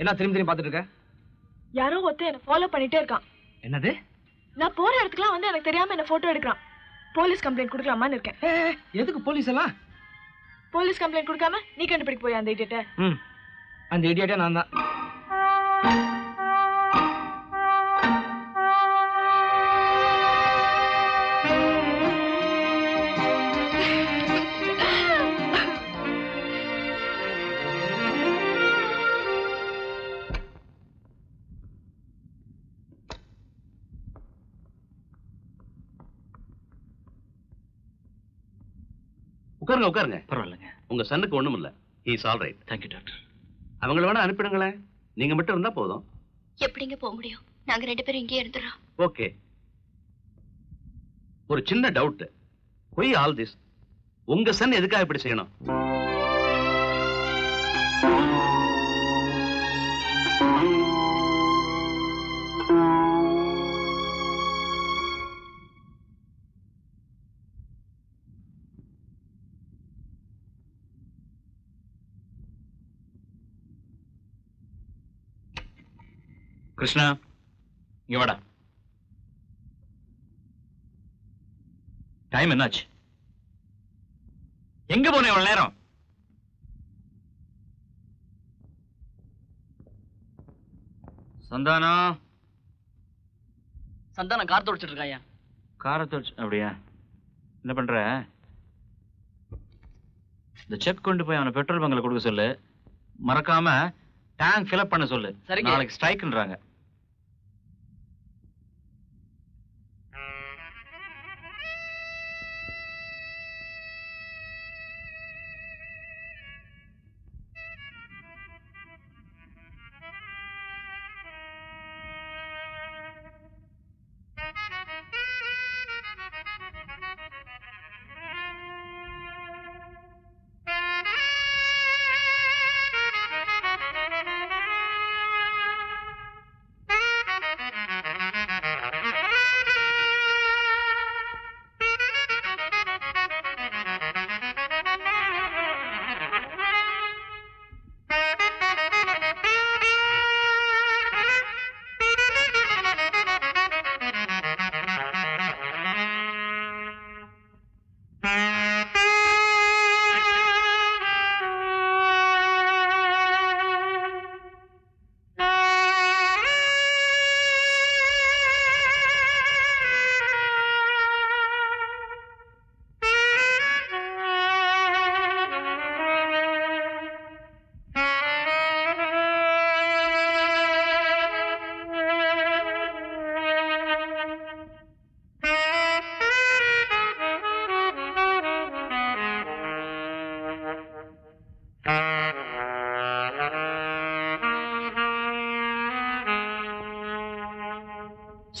என்ன திரும்பி திரும்பி பார்த்துட்டு இருக்க? யாரோ ஒருத்தன் என்ன ஃபாலோ பண்ணிட்டே இருக்கான். என்னது? நான் போற இடத்துக்குலாம் வந்து எனக்கு தெரியாம என்ன போட்டோ எடுக்கிறான். போலீஸ் கம்ப்ளைண்ட் கொடுக்கலாமான்னு இருக்கேன். எதுக்கு போலீஸ் எல்லாம்? போலீஸ் கம்ப்ளைண்ட் கொடுக்காம நீ கண்டுபிடிக்க போய் அந்த இடியட்ட அந்த இடியாட்டே நான் தான். உட்காருங்க. உட்காருங்க பரவாயில்லைங்க. உங்க சன்னுக்கு ஒண்ணும் இல்ல is all right thank you doctor அவங்கள வேணா அனுப்பிடுங்களேன். நீங்க மட்டும் இருந்தா போதும். எப்படிங்க போக முடியும்? நாங்க ரெண்டு பேரும் இங்கேயே இருந்துடுறோம் ஓகே ஒரு சின்ன டவுட் ஒய் ஆல் திஸ் உங்க சன் எதுக்காக இப்படி செய்யணும்? கிருஷ்ணா இங்க வாடா. டைம் என்னாச்சு? எங்க போன இவ்வளவு நேரம்? சந்தானா? சந்தானம் கார் துடைச்சிட்டு இருக்காயா காரை தொலைச்சு அப்படியா? என்ன பண்ற? இந்த செக் கொண்டு போய் அவனை பெட்ரோல் பங்க்ல கொடுக்க சொல்லு. மறக்காம டேங்க் ஃபில் பண்ண சொல்லு. சரிங்க. நாளைக்கு ஸ்ட்ரைக்ன்றாங்க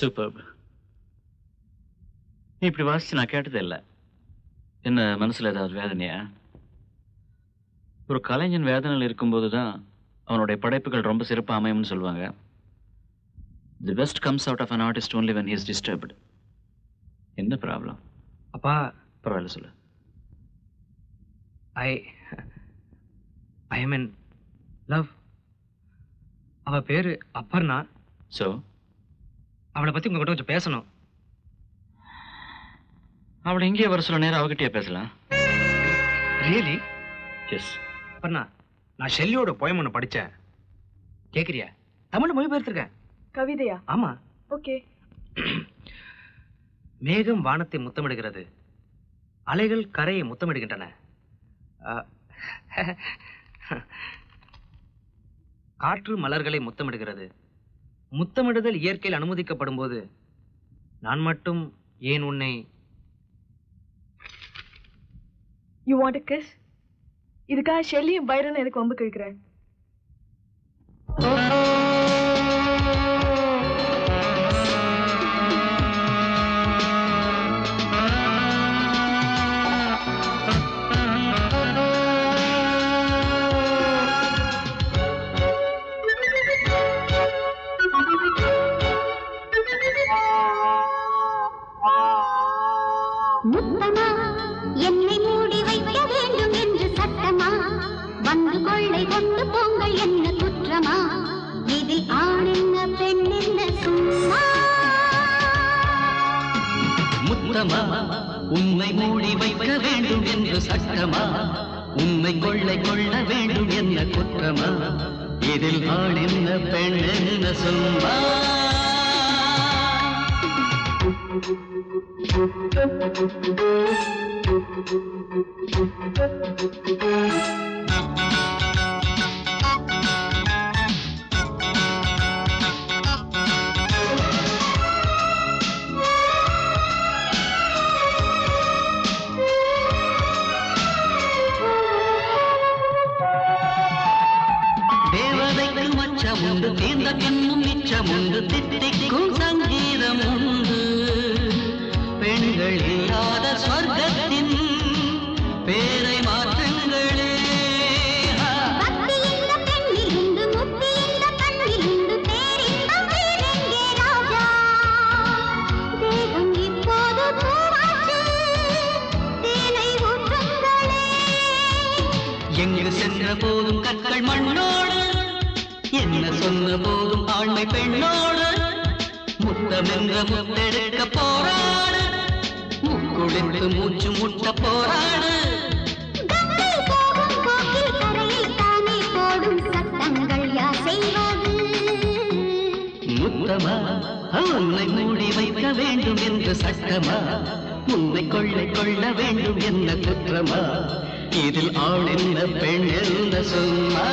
சூப்பர் நீ இப்படி வாசிச்சு நான் கேட்டதே இல்லை. என்ன மனசுல ஏதாவது வேதனையா? ஒரு கலைஞன் வேதனையில் இருக்கும்போது தான் அவனுடைய படைப்புகள் ரொம்ப சிறப்பாக அமையும்னு சொல்லுவாங்க. The best comes out of an artist only when he is disturbed. என்ன ப்ராப்ளம்? அப்பா. பரவாயில்ல சொல்லு. ஐ ஐ எம் இன் லவ். அவ பேரு அப்பர்ணா ஸோ அவளை பத்தி உங்ககிட்ட கொஞ்சம் பேசணும். அவளை இங்கேயே வர சொல்ல நேரம் அவகிட்டயே பேசலாம். ரியலி எஸ் அப்பர்ணா நான் ஷெல்லியோட போயம் ஒன்று படித்தேன் கேட்குறியா தமிழ் மொழிபெயர்த்திருக்கேன் கவிதையா? ஆமா. ஓகே. மேகம் வானத்தை முத்தமிடுகிறது. அலைகள் கரையை முத்தமிடுகின்றன. *laughs* காற்று மலர்களை முத்தமிடுகிறது. முத்தமிடுதல் இயற்கையில் அனுமதிக்கப்படும் போது நான் மட்டும் ஏன் உன்னை யூ வாண்ட் கிஸ் இதுக்காக ஷெல்லியும் பைரன் எனக்கு வம்பு கேட்கிறேன் உன்னை மூடி வைக்க வேண்டும் என்று சட்டமா உன்னை கொள்ளை கொள்ள வேண்டும் என்ன குற்றமா இதில் ஆள் என்ன பெண் என்ன சொல்வா Thank you. பின்னும் உண்டு தித்திக்கும் சங்கீதம் உண்டு. பெண்கள் இல்லாத சொர்க்கத்தின் பேரை சொன்ன போதும் ஆண்மை பெண்ணோடு முத்தம் என்ற முத்தெடுக்க போராடு முக்குளித்து மூச்சு முட்ட போராடு. முத்தமா? உன்னை மூடி வைக்க வேண்டும் என்று சட்டமா? உன்னை கொள்ளை கொள்ள வேண்டும் என்ன குற்றமா? இதில் ஆள் என்ன பெண் என்ன சும்மா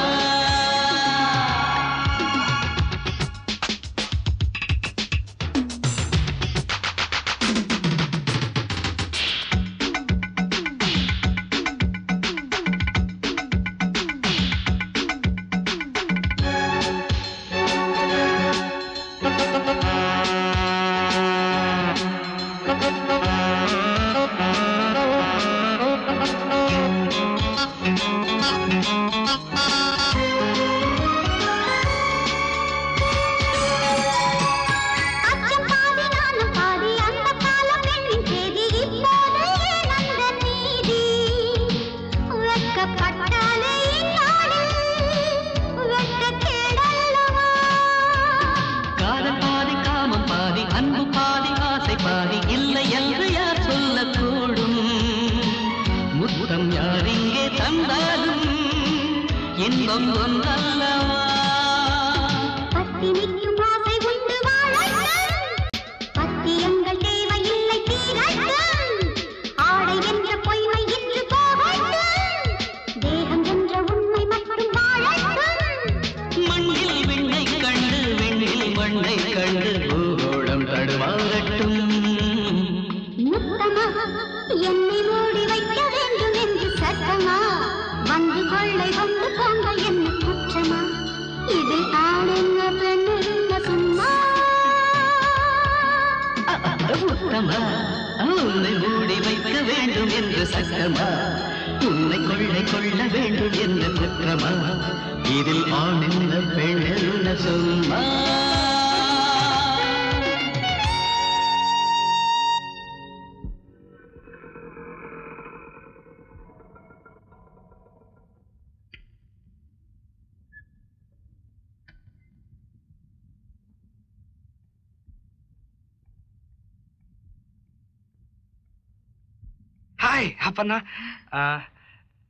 Aparna. Uh,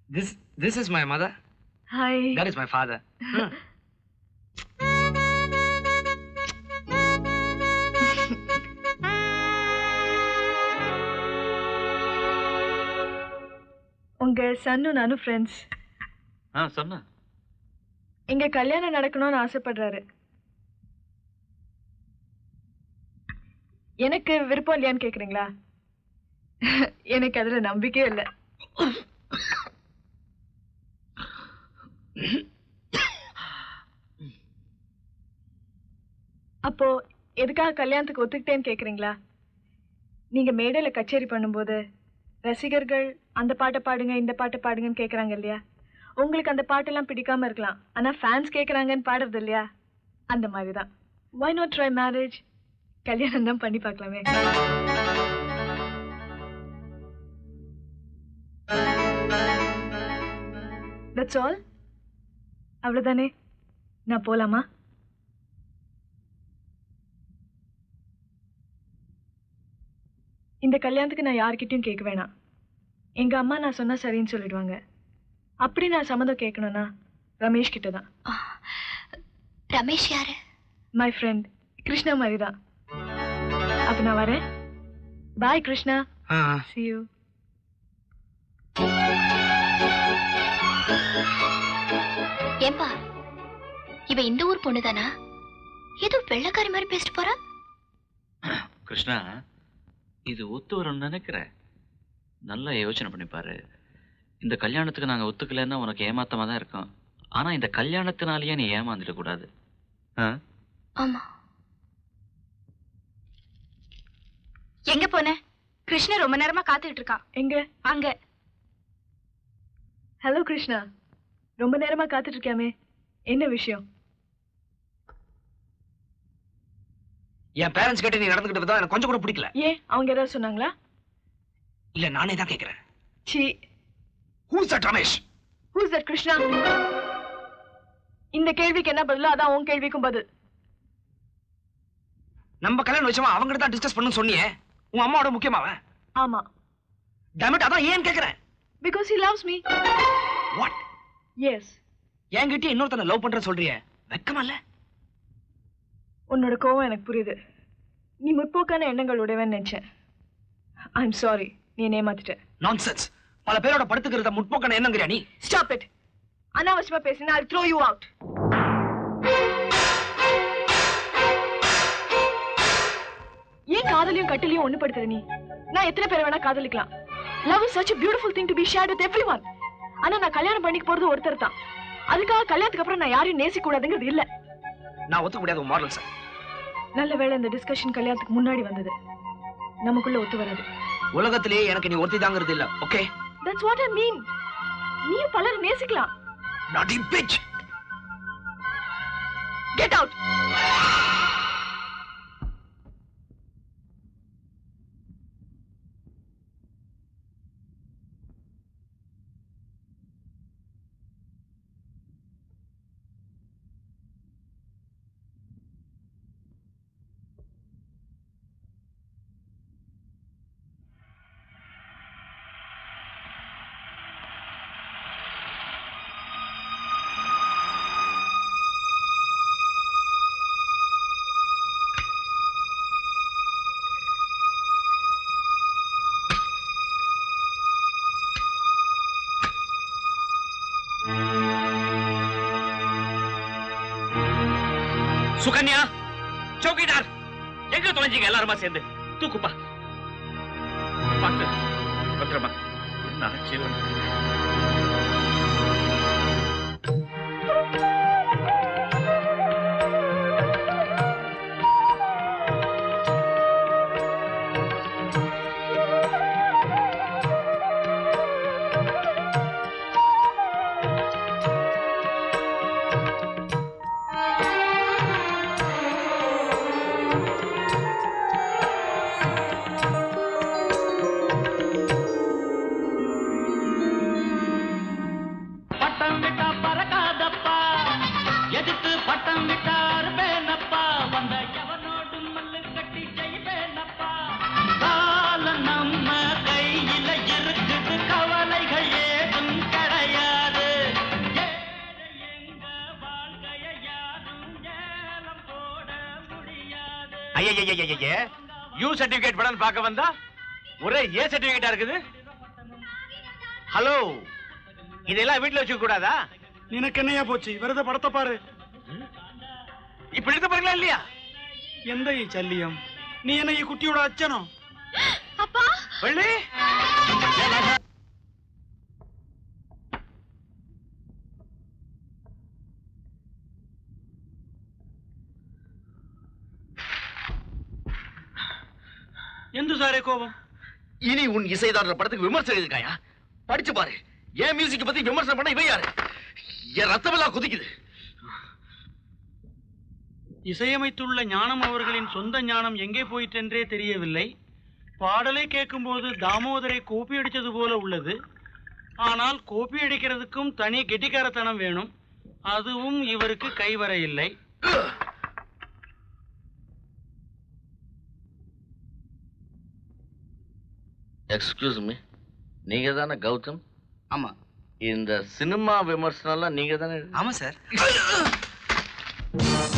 this this is my mother. Hi. That is my father. உங்க சன்னும் நானும் ஃப்ரெண்ட்ஸ் ஆ சொன்ன இங்க கல்யாணம் நடக்கணும்னு ஆசைப்படுறாரு எனக்கு விருப்பம் இல்லையான்னு கேக்குறீங்களா எனக்கு அதுல நம்பிக்கையே இல்லை. அப்போ எதுக்காக கல்யாணத்துக்கு ஒத்துக்கிட்டேன்னு கேக்குறீங்களா? நீங்க மேடையில கச்சேரி பண்ணும்போது ரசிகர்கள் அந்த பாட்டை பாடுங்க இந்த பாட்டை பாடுங்கன்னு கேக்குறாங்க இல்லையா? உங்களுக்கு அந்த பாட்டெல்லாம் பிடிக்காம இருக்கலாம். ஆனா ஃபேன்ஸ் கேக்குறாங்கன்னு பாடுறது இல்லையா? அந்த மாதிரி தான் வை நாட் ட்ரை மேரேஜ் கல்யாணம் தான் பண்ணி பார்க்கலாமே. தட்ஸ் ஆல் அவ்வளவுதானே? நான் போலாமா? இந்த இந்த கல்யாணத்துக்கு நான் யார்கிட்டயும் கேட்க வேணாம். எங்க அம்மா நான் சொன்னா சரின்னு சொல்லிடுவாங்க. அப்படி நான் சம்மதம் கேட்கணும்னா ரமேஷ் கிட்ட தான் ரமேஷ் யாரு? மை ஃப்ரெண்ட் கிருஷ்ணா மாதிரி தான். அப்ப நான் வரேன். பாய் கிருஷ்ணா. see you. ஏன்பா இவ இந்த ஊர் பொண்ணுதானா? ஏதோ வெள்ளக்காரி மாதிரி பேசிட்டு போறா? கிருஷ்ணா இது ஒத்து வரும்னு நினைக்கிறேன் நல்லா யோசனை பண்ணி பாரு. இந்த கல்யாணத்துக்கு நாங்க ஒத்துக்கலைன்னா உனக்கு ஏமாத்தமா தான் இருக்கும். ஆனா இந்த கல்யாணத்தினாலேயே நீ ஏமாந்துட கூடாது? ஆமா. எங்க போன? கிருஷ்ண ரொம்ப நேரமா காத்துக்கிட்டு இருக்கான். எங்க? அங்க. ஹலோ கிருஷ்ணா. ரொம்ப நேரமா காத்துட்டு இருக்கியாமே என்ன விஷயம்? என் பேரண்ட்ஸ் கிட்ட நீ நடந்துகிட்ட எனக்கு கொஞ்சம் கூட பிடிக்கல. ஏன்? அவங்க ஏதாவது சொன்னாங்களா? இல்ல நானே தான் கேக்குறேன். See who's that Ramesh who's that Krishna இந்த கேள்விக்கு என்ன பதிலோ? அதான் உன் கேள்விக்கும் பதில். நம்ம கல்யாணம் விஷயமா அவங்ககிட்ட தான் டிஸ்கஸ் பண்ணு சொன்னியே. உன் அம்மாவோட முக்கியமாவ? ஆமா. டேமிட் அதான் ஏன் கேக்குறேன். Because he loves me. What is என்கிட்ட இன்னொருத்தனை லவ் பண்றேன்னு சொல்றியே. வெக்கமா இல்ல? உன்னோட கோவம் எனக்கு புரியுது. நீ முற்போக்கான எண்ணங்கள் உடையவன் நினைச்சேன். ஐ எம் சாரி நீ என்னை ஏமாத்திட்ட. நான்சென்ஸ் பல பேரோட படுத்துக்கிறத முற்போக்கான என்னங்கிறியா நீ? ஸ்டாப் இட் அனாவசியமா பேசினா I'll throw you out. ஏன் காதலையும் கட்டிலையும் ஒண்ணுபடுத்துற நீ? நான் எத்தனை பேரை வேணா காதலிக்கலாம். Love is such a beautiful thing to be shared with everyone. ஆனா நான் கல்யாணம் பண்ணிக்க போறது ஒருத்தர் தான். அதுக்காக கல்யாணத்துக்கு அப்புறம் நான் யாரையும் நேசிக்க கூடாதுங்கிறது இல்ல. நான் ஒத்துக்க முடியாத மாடல் சார். நல்ல வேளை இந்த டிஸ்கஷன் கல்யாணத்துக்கு முன்னாடி வந்தது. நமக்குள்ள ஒத்து வராது. உலகத்திலேயே எனக்கு நீ ஒருத்தி தாங்கிறது இல்ல okay that's what I mean நீயும் பலரை நேசிக்கலாம். Naughty bitch get out Sukanya chowkidar எங்க தொலைஞ்சீங்க எல்லாருமா சேர்ந்து? தூக்குப்பா. பார்த்து பத்திரமா. நான் ஜீவன். என்னன்னு பார்க்க வந்தா ஒரே ஏ சர்டிபிகேட்டா இருக்குது. ஹலோ இதெல்லாம் வீட்டுல வச்சுக்க கூடாதா? நினக்கு என்னையா போச்சு? விரத படத்தை பாரு. இப்படி எடுத்து பாருங்களா இல்லையா? எந்த சல்லியம்? நீ என்ன குட்டியோட அச்சனும் அப்பா? வெள்ளி? கோபம்? இனி உன் இசைதாரர் படத்துக்கு விமர்சனம் இருக்காயா படிச்சு பாரு. என் மியூசிக் பத்தி விமர்சனம் பண்ண இவன் யாரு? என் ரத்தமெல்லாம் குதிக்குது. இசையமைத்துள்ள ஞானம் அவர்களின் சொந்த ஞானம் எங்கே போயிட்டென்றே தெரியவில்லை. பாடலை கேட்கும்போது தாமோதரை கோப்பி அடித்தது போல உள்ளது. ஆனால் கோப்பி அடிக்கிறதுக்கும் தனி கெட்டிக்காரத்தனம் வேணும். அதுவும் இவருக்கு கைவர இல்லை. எக்ஸ்கியூஸ் மீ நீங்க தானே கௌதம்? ஆமா. இந்த சினிமா விமர்சனம்லாம் நீங்க தானே ஆமா சார். *laughs*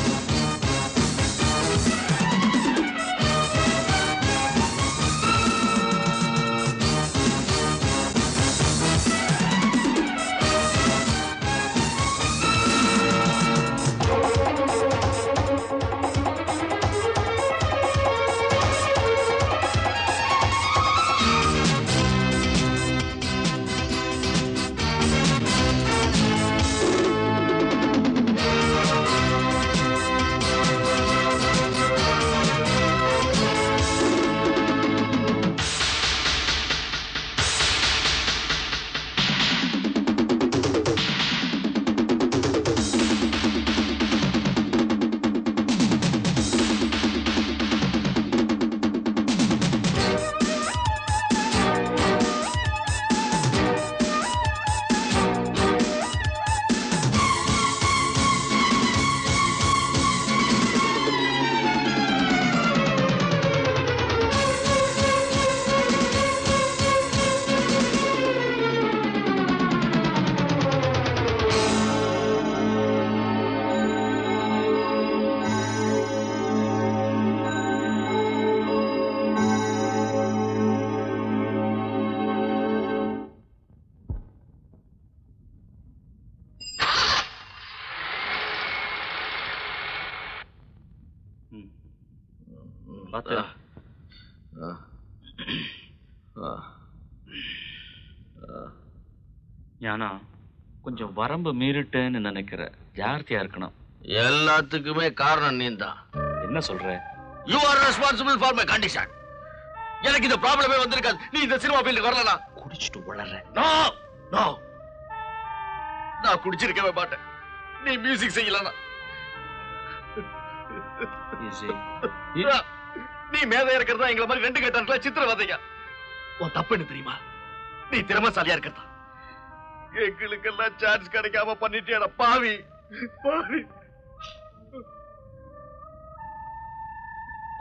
பார்த்து ஞானா கொஞ்சம் வரம்பு மீறிட்டேன்னு நினைக்கிற ஜாகிரதையா இருக்கணும். எல்லாத்துக்குமே காரணம் நீ தான் என்ன சொல்ற? You are responsible for my condition எனக்கு இந்த ப்ராப்ளமே வந்திருக்காது. நீ இந்த சினிமா ஃபீல்டுக்கு வரலனா? குடிச்சிட்டு வளர்ற. நோ நோ நான் குடிச்சிருக்கவே மாட்டேன். நீ மியூசிக் செய்யலனா? நீ மேதை இருக்கிறதா எங்களை மாதிரி ரெண்டு கேட்டாங்களா சித்திரவதையா உன் தப்பு என்ன தெரியுமா? நீ திறமசாலியா இருக்கிறதா? எங்களுக்கெல்லாம் சார்ஜ் கிடைக்காம பண்ணிட்டியாடா பாவி. பாவி.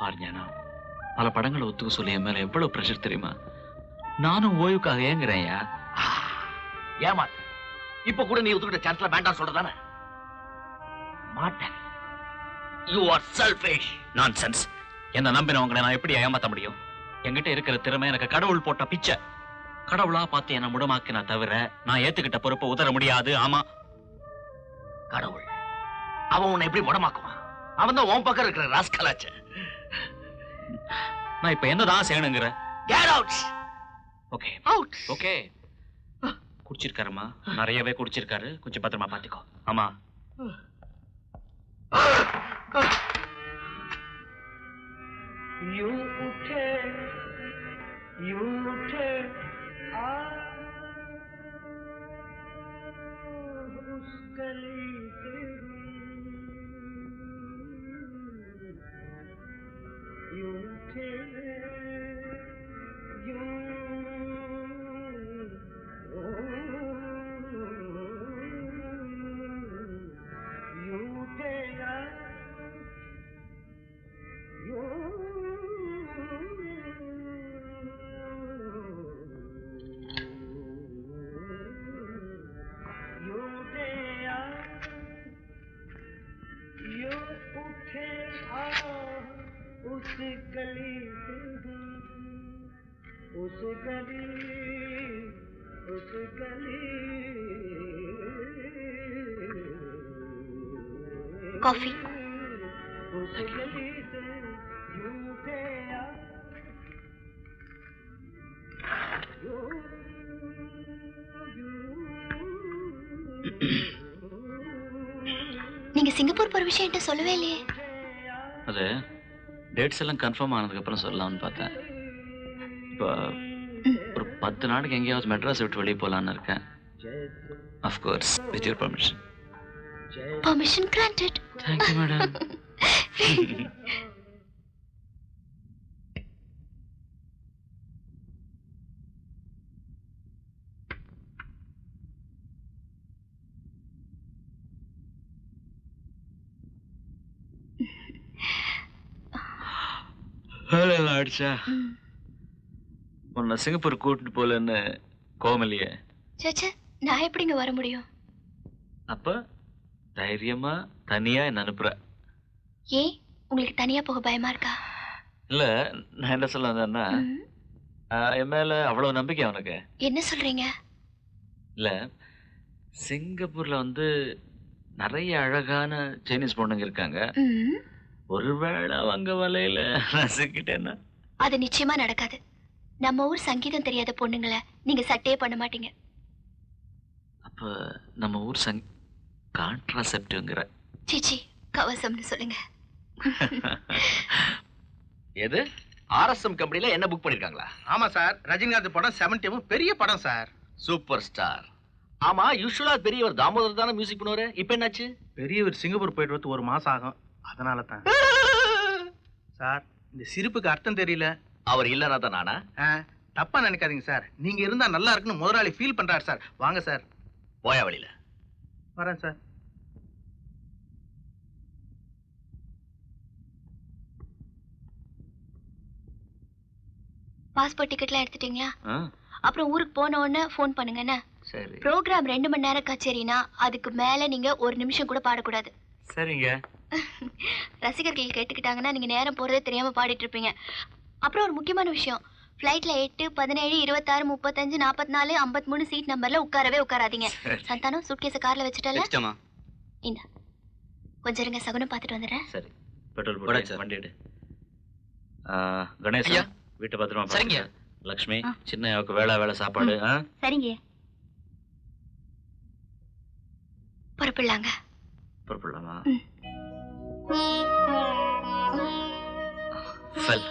பாரு பல படங்களை ஒத்துக்க சொல்லி என் மேல எவ்வளவு பிரஷர் தெரியுமா? நானும் ஓய்வுக்காக ஏங்குறேன்யா ஏமாத்த. இப்ப கூட நீ ஒத்துக்கிட்ட சான்ஸ்ல வேண்டாம் சொல்றதானே? மாட்டேன். யூ ஆர் செல்ஃபிஷ் நான்சென்ஸ் என்ன நம்பினவங்களை நான் எப்படி ஏமாத்த முடியும்? என்கிட்ட இருக்கிற திறமை எனக்கு கடவுள் போட்ட பிச்சை. கடவுளா பார்த்து என்ன முடமாக்கினா தவிர நான் ஏத்துக்கிட்ட பொறுப்பை உதற முடியாது. ஆமா. கடவுள். அவன் உன்னை எப்படி முடமாக்குவான்? அவன் தான் உன் பக்கம் இருக்கிற ராஸ்கலாச்ச. நான் இப்ப என்னதான் செய்யணுங்கிற? Get out! Okay Out! Okay குடிச்சிருக்காருமா நிறையவே குடிச்சிருக்காரு. கொஞ்சம் பத்திரமா பாத்துக்கோ ஆமா. यूं उठे यूं उठे आ उस गली से यूं उठे यूं டேட்ஸ் எல்லாம் கன்ஃபார்ம் ஆனதுக்கு அப்புறம் சொல்லலாம்னு பார்த்தேன். இப்போ ஒரு பத்து நாளைக்கு எங்கேயாவது மெட்ராஸ் விட்டு வெளியே போகலான்னு இருக்கேன். Of course with your permission permission granted thank you madam வேலையெல்லாம் ஆயிடுச்சா உன்னை சிங்கப்பூர் கூட்டிட்டு போலன்னு கோமலியே சேச்சே நான் எப்படிங்க வர முடியும்? அப்ப தைரியமா தனியா என்ன அனுப்புற. ஏன் உங்களுக்கு தனியா போக பயமா இருக்கா? இல்ல நான் என்ன சொல்ல வந்தேன்னா என் மேல அவ்வளவு நம்பிக்கை அவனுக்கு என்ன சொல்றீங்க? இல்ல சிங்கப்பூர்ல வந்து நிறைய அழகான சைனீஸ் பொண்ணுங்க இருக்காங்க. ஒருவேளை அவங்க வலையில நசுக்கிட்டேன்னா? அது நிச்சயமா நடக்காது. நம்ம ஊர் சங்கீதம் தெரியாத பொண்ணுங்களை நீங்க சட்டையே பண்ண மாட்டீங்க. அப்ப நம்ம ஊர் சங் கான்ட்ராசெப்டிவ்ங்கிற சீச்சி கவசம்னு சொல்லுங்க. *laughs* எது? ஆர்எஸ்எம் கம்பெனில என்ன புக் பண்ணிருக்காங்களா? ஆமா சார் ரஜினிகாந்த் படம் செவன்டியும் பெரிய படம் சார். சூப்பர் ஸ்டார் ஆமா யூஸ்வலா பெரியவர் தாமோதர் தானே மியூசிக் பண்ணுவாரு? இப்ப என்னாச்சு? பெரியவர் சிங்கப்பூர் போயிட்டு வந்து ஒரு மாசம் ஆகும். அதனால தான் *laughs* சார் இந்த சிரிப்புக்கு அர்த்தம் தெரியல. அவர் இல்லைன்னா தான் நானா? ஆ, தப்பா நினைக்காதீங்க சார். நீங்க இருந்தா நல்லா இருக்குன்னு முதலாளி ஃபீல் பண்றாரு சார். வாங்க சார். போயா வழியில. வரேன் சார். பாஸ்போர்ட் டிக்கெட்லாம் எடுத்துட்டீங்களா? ஆ, அப்புறம் ஊருக்கு போன உடனே ஃபோன் பண்ணுங்க என்ன? சரி. ப்ரோக்ராம் ரெண்டு மணி நேரம் கச்சேரினா அதுக்கு மேல நீங்க ஒரு நிமிஷம் கூட பாடக்கூடாது. சரிங்க. ரசிகர்கள் கேட்டுக்கிட்டாங்கன்னா நீங்க நேரம் போறதே தெரியாம பாடிட்டு இருப்பீங்க. அப்புறம் ஒரு முக்கியமான விஷயம். ஃப்ளைட்ல எட்டு பதினேழு இருபத்தாறு முப்பத்தஞ்சு நாற்பத்தி நாலு ஐம்பத்தி மூணு சீட் நம்பர்ல உட்காரவே உட்காராதீங்க. சந்தானம் சூட்கேஸ கார்ல வச்சுட்டல? இந்த. கொஞ்சம் இருங்க சகுனம் பார்த்துட்டு வந்துடுறேன். சரி. பெட்ரோல் போடா. வண்டி எடு. வீட்டை பத்திரமா சரிங்க. லக்ஷ்மி. சின்ன வேலை வேலை சாப்பாடு ஆ? சரிங்க புறப்படலாங்க புறப்படலாமா ம். ஃபெல்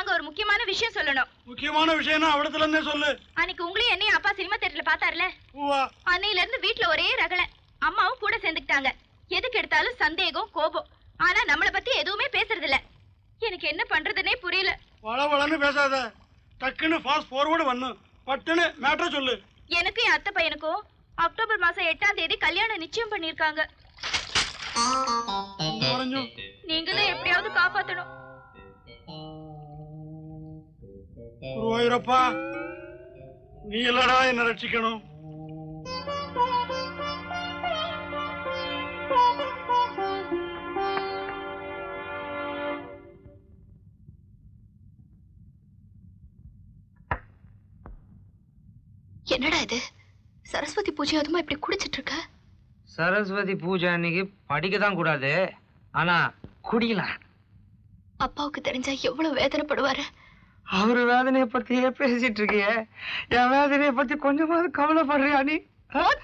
வாங்க ஒரு முக்கியமான விஷயம் சொல்லணும். முக்கியமான விஷயம்னா அவடத்துல இருந்தே சொல்லு. அன்னைக்கு உங்களையும் என்னையும் அப்பா சினிமா தேட்டர்ல பார்த்தாருல? அன்னையில இருந்து வீட்ல ஒரே ரகலை. அம்மாவும் கூட சேர்ந்துக்கிட்டாங்க. எதுக்கு எடுத்தாலும் சந்தேகம் கோபம். ஆனா நம்மள பத்தி எதுவுமே பேசுறது இல்ல எனக்கு என்ன பண்றதுன்னே புரியல. வள வளன்னு பேசாத. டக்குன்னு ஃபாஸ்ட் ஃபார்வர்டு பண்ணும் பட்டுன்னு மேட்ரை சொல்லு. எனக்கும் என் அத்தை பையனுக்கும் அக்டோபர் மாசம் எட்டாம் தேதி கல்யாணம் நிச்சயம் பண்ணிருக்காங்க நீங்களும் எப்படியாவது காப்பாத்தணும். குருவாயூரப்பா நீ இல்லடா என்ன ரட்சிக்கணும். என்னடா இது? சரஸ்வதி பூஜை அதுமா இப்படி குடிச்சிட்டு இருக்க சரஸ்வதி பூஜை அன்னைக்கு படிக்க தான் கூடாது. ஆனா குடிக்கலாம். அப்பாவுக்கு தெரிஞ்சா எவ்வளவு வேதனைப்படுவாரு? அவரு வேதனைய பத்தியே பேசிட்டு இருக்கியே என் வேதனைய பத்தி கொஞ்சமாவது கவலைப்படுறியா நீ?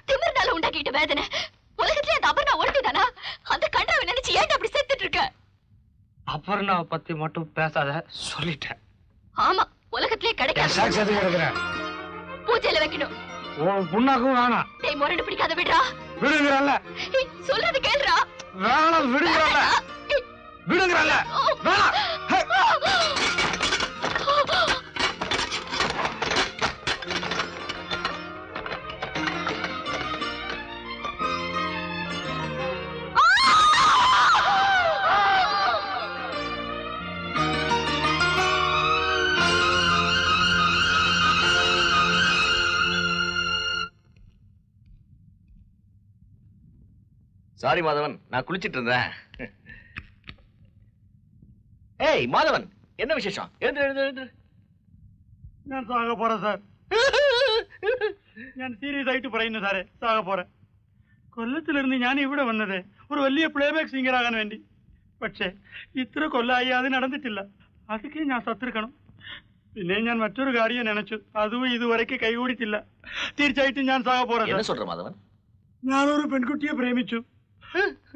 திமிர்னால உண்டாக்கிட்ட வேதனை. உலகத்திலே அந்த அபர்ணா ஒருத்திதானா அந்த கண்டாவை நினைச்சு ஏன் அப்படி செத்துட்டு இருக்க அபர்ணாவை பத்தி மட்டும் பேசாத சொல்லிட்டேன். ஆமா உலகத்திலே கிடைக்காது பூஜையில வைக்கணும். புண்ணாக்கும் வேணாம். டேய் முரண்டு பிடிக்காத விடுறா. விடுங்கிறல்ல. ஏய், சொல்றது கேளுடா வேணாம் விடுங்கிறல்ல. விடுங்கிறல்ல. வேணாம். சாரி மாதவன் நான் குளிச்சிட்டு இருந்தேன் ஏய் மாதவன் என்ன விசேஷம் எழுந்து எழுந்து எழுந்து ഞാൻ സാഗ പോറ സാർ ഞാൻ സീരിയസ് ആയിട്ട് പറയുന്നു സാറേ സാഗ പോറ കൊല്ലത്തിലിരുന്ന് ഞാൻ ഇവിടെ വന്നത് ഒരു വലിയ പ്ലേബാക്ക് സിംഗർ ആകാൻ വേണ്ടി പക്ഷേ ഇത്ര കൊല്ലായി അത് നടന്നിട്ടില്ല അതൊക്കെ ഞാൻ സത്തിരിക്കണം പിന്നെ ഞാൻ മറ്റൊരു കാര്യം നനച്ചു അതും ഇതുവരെയ്ക്ക് കൈകൂടിച്ചില്ല തീർച്ചയായിട്ടും ഞാൻ സാഗ പോറ என்ன சொல்ற மாதவன் ഞാനൊരു പെൺകുട്ടിയെ പ്രേമിച്ചു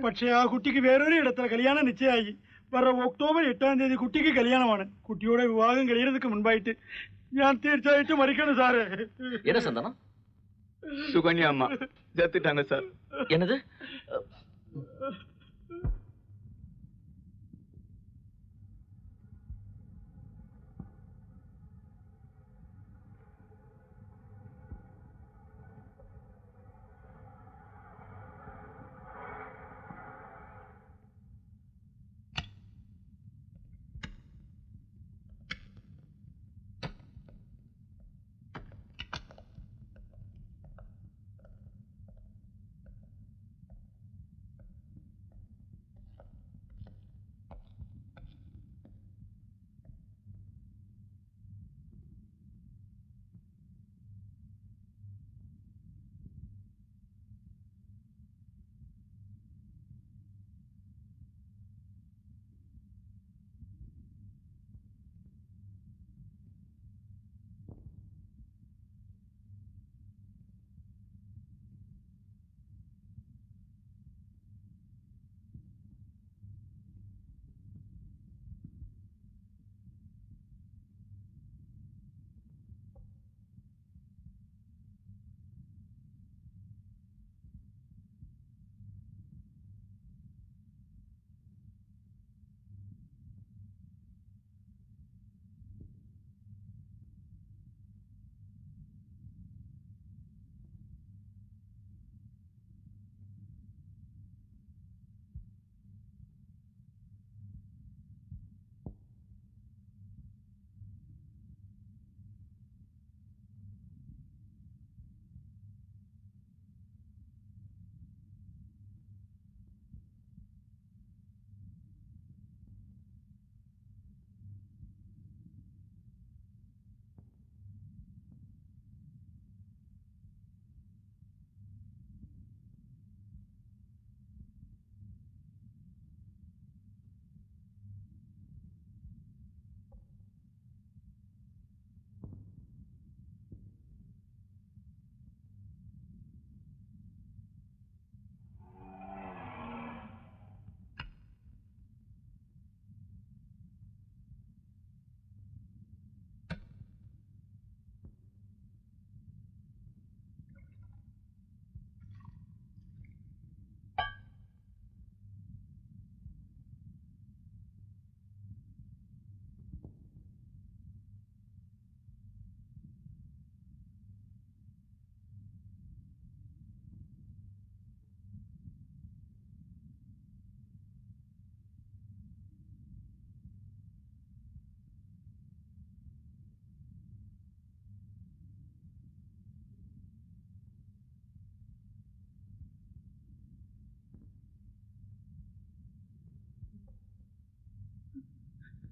പക്ഷേ ആ കുട്ടിക്ക് വേറൊരു ഇടത്തിലെ കല്യാണം നിശ്ചയമായി വര ഒക്ടോബർ എട്ടാം തീയതി കുട്ടിക്ക് കല്യാണമാണ് കുട്ടിയുടെ വിവാഹം കഴിയുന്നതിന് മുൻപായിട്ട് ഞാൻ തീർച്ചയായിട്ടും മരിക്കണം സാറേ என்ன சந்தானம் சுகன்யா அம்மா செத்துட்டாங்க சார் என்னது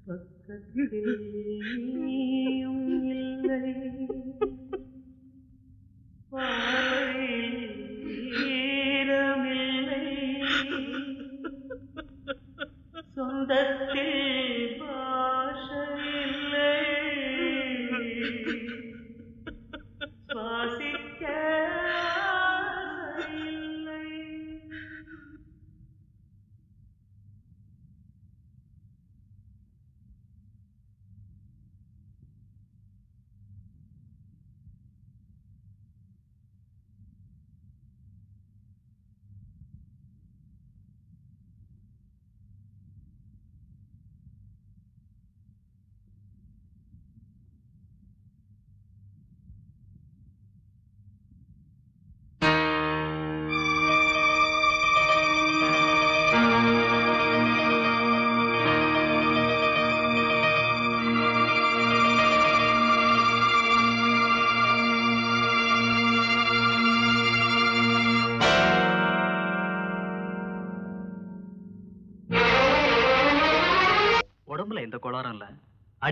பக்கத்தில் நீயும் இல்லை.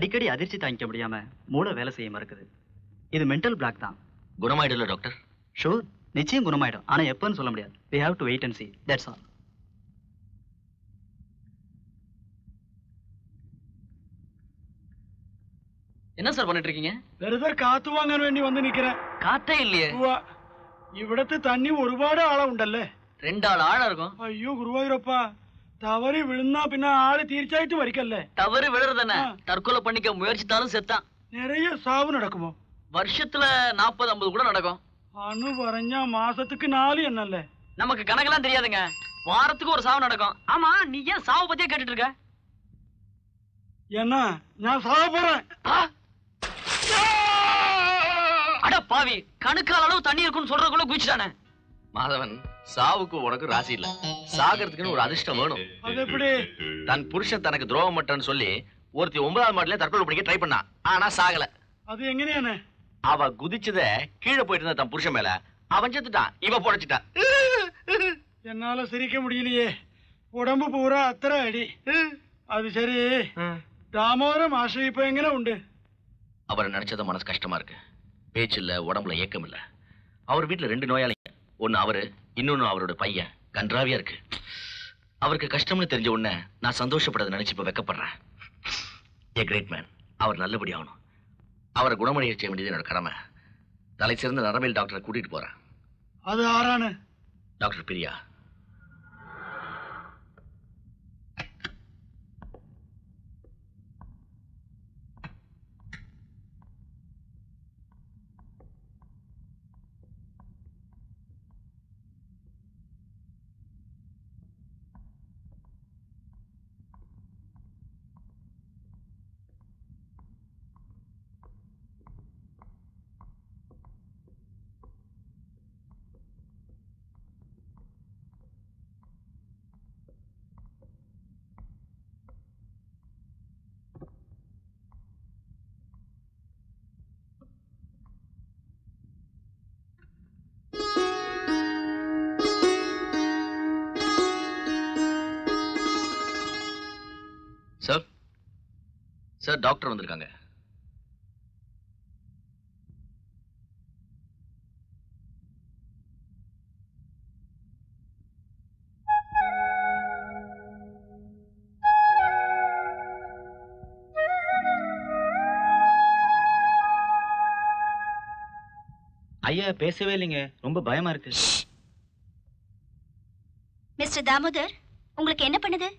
அடிக்கடி அதிர்ச்சி தாங்கிக்க முடியாம மூளை வேலை செய்ய மறுக்குது. இது மென்டல் பிளாக் தான். குணமாயிடல டாக்டர் ஷூர் நிச்சயம் குணமாயிடும். ஆனா எப்பன்னு சொல்ல முடியாது. We have to wait and see that's all என்ன சார் பண்ணிட்டு இருக்கீங்க வெறுதர் காத்து வாங்க வேண்டி வந்து நிக்கிறேன். காத்தே இல்லையே. இவ்விடத்து தண்ணி ஒருபாடு ஆழம் உண்டல்ல. ரெண்டு ஆள் ஆழம் இருக்கும். ஐயோ குருவாயூரப்பா. தவறி விழுந்தா പിന്നെ ആള് തീർച്ചയായിട്ടും മരിക്കല്ലേ தவறு விழுறதுன்னு தற்கொலை பண்ணிக்க முயற்சித்தாலும் செத்தான். நிறைய சாவு നടക്കുമോ வருஷத்துல நாற்பது ஐம்பது கூட நடக்கும். அனு പറഞ്ഞ മാസத்துக்கு നാല് എന്നല്ലേ நமக்கு கணக்கெல்லாம் தெரியாதுங்க. வாரத்துக்கு ஒரு சாவு நடக்கும். ஆமா நீ ஏன் சாவு பத்தியே கேட்டுட்டு இருக்க என்ன? நான் സാവ போறேன். ஆ? அட பாவி கணுக்கால் அளவு தண்ணி இருக்குன்னு சொல்றதுக்குள்ள குதிச்சுட்டானே மாதவன் சாவுக்கு உனக்கு ராசி இல்ல. சாகிறதுக்குன்னு ஒரு அதிர்ஷ்டம் வேணும். தன் புருஷன் தனக்கு துரோகம் மட்டன்னு சொல்லி ஒருத்தி ஒன்பதாவது மாட்டிலே தற்கொலை பண்ணிக்க ட்ரை பண்ணா. ஆனா சாகல. அது எங்கன்னு அவ குதிச்சத கீழே போயிட்டு இருந்த தன் புருஷன் மேல அவன் செத்துட்டான். இவ புடைச்சிட்டான் என்னால சிரிக்க முடியலையே. உடம்பு பூரா அத்தனை அடி. அது சரி. தாமோரம் ஆசிரியப்ப எங்கன உண்டு? அவரை நினைச்சத மனசு கஷ்டமா இருக்கு. பேச்சு இல்ல உடம்புல ஏக்கம் இல்ல. அவர் வீட்டுல ரெண்டு நோயாளி ஒன்னு அவரு இன்னொன்னு அவரோட பையன். கன்றாவியா இருக்கு. அவருக்கு கஷ்டம்னு தெரிஞ்ச உடனே நான் சந்தோஷப்படதை நினைச்சு இப்ப வெக்கப்படுறேன். ஏ கிரேட் மேன். அவர் நல்லபடி ஆகணும். அவரை குணமடைய செய்ய வேண்டியது என்னோட கடமை. தலை சிறந்த நரம்பியல் டாக்டரை கூட்டிட்டு போறேன். அது ஆறானு டாக்டர் பிரியா. தான் டாக்டர் வந்திருக்காங்க. ஐயா பேசவே இல்லைங்க. ரொம்ப பயமா இருக்கு. மிஸ்டர் தாமோதர் உங்களுக்கு என்ன பண்ணுது?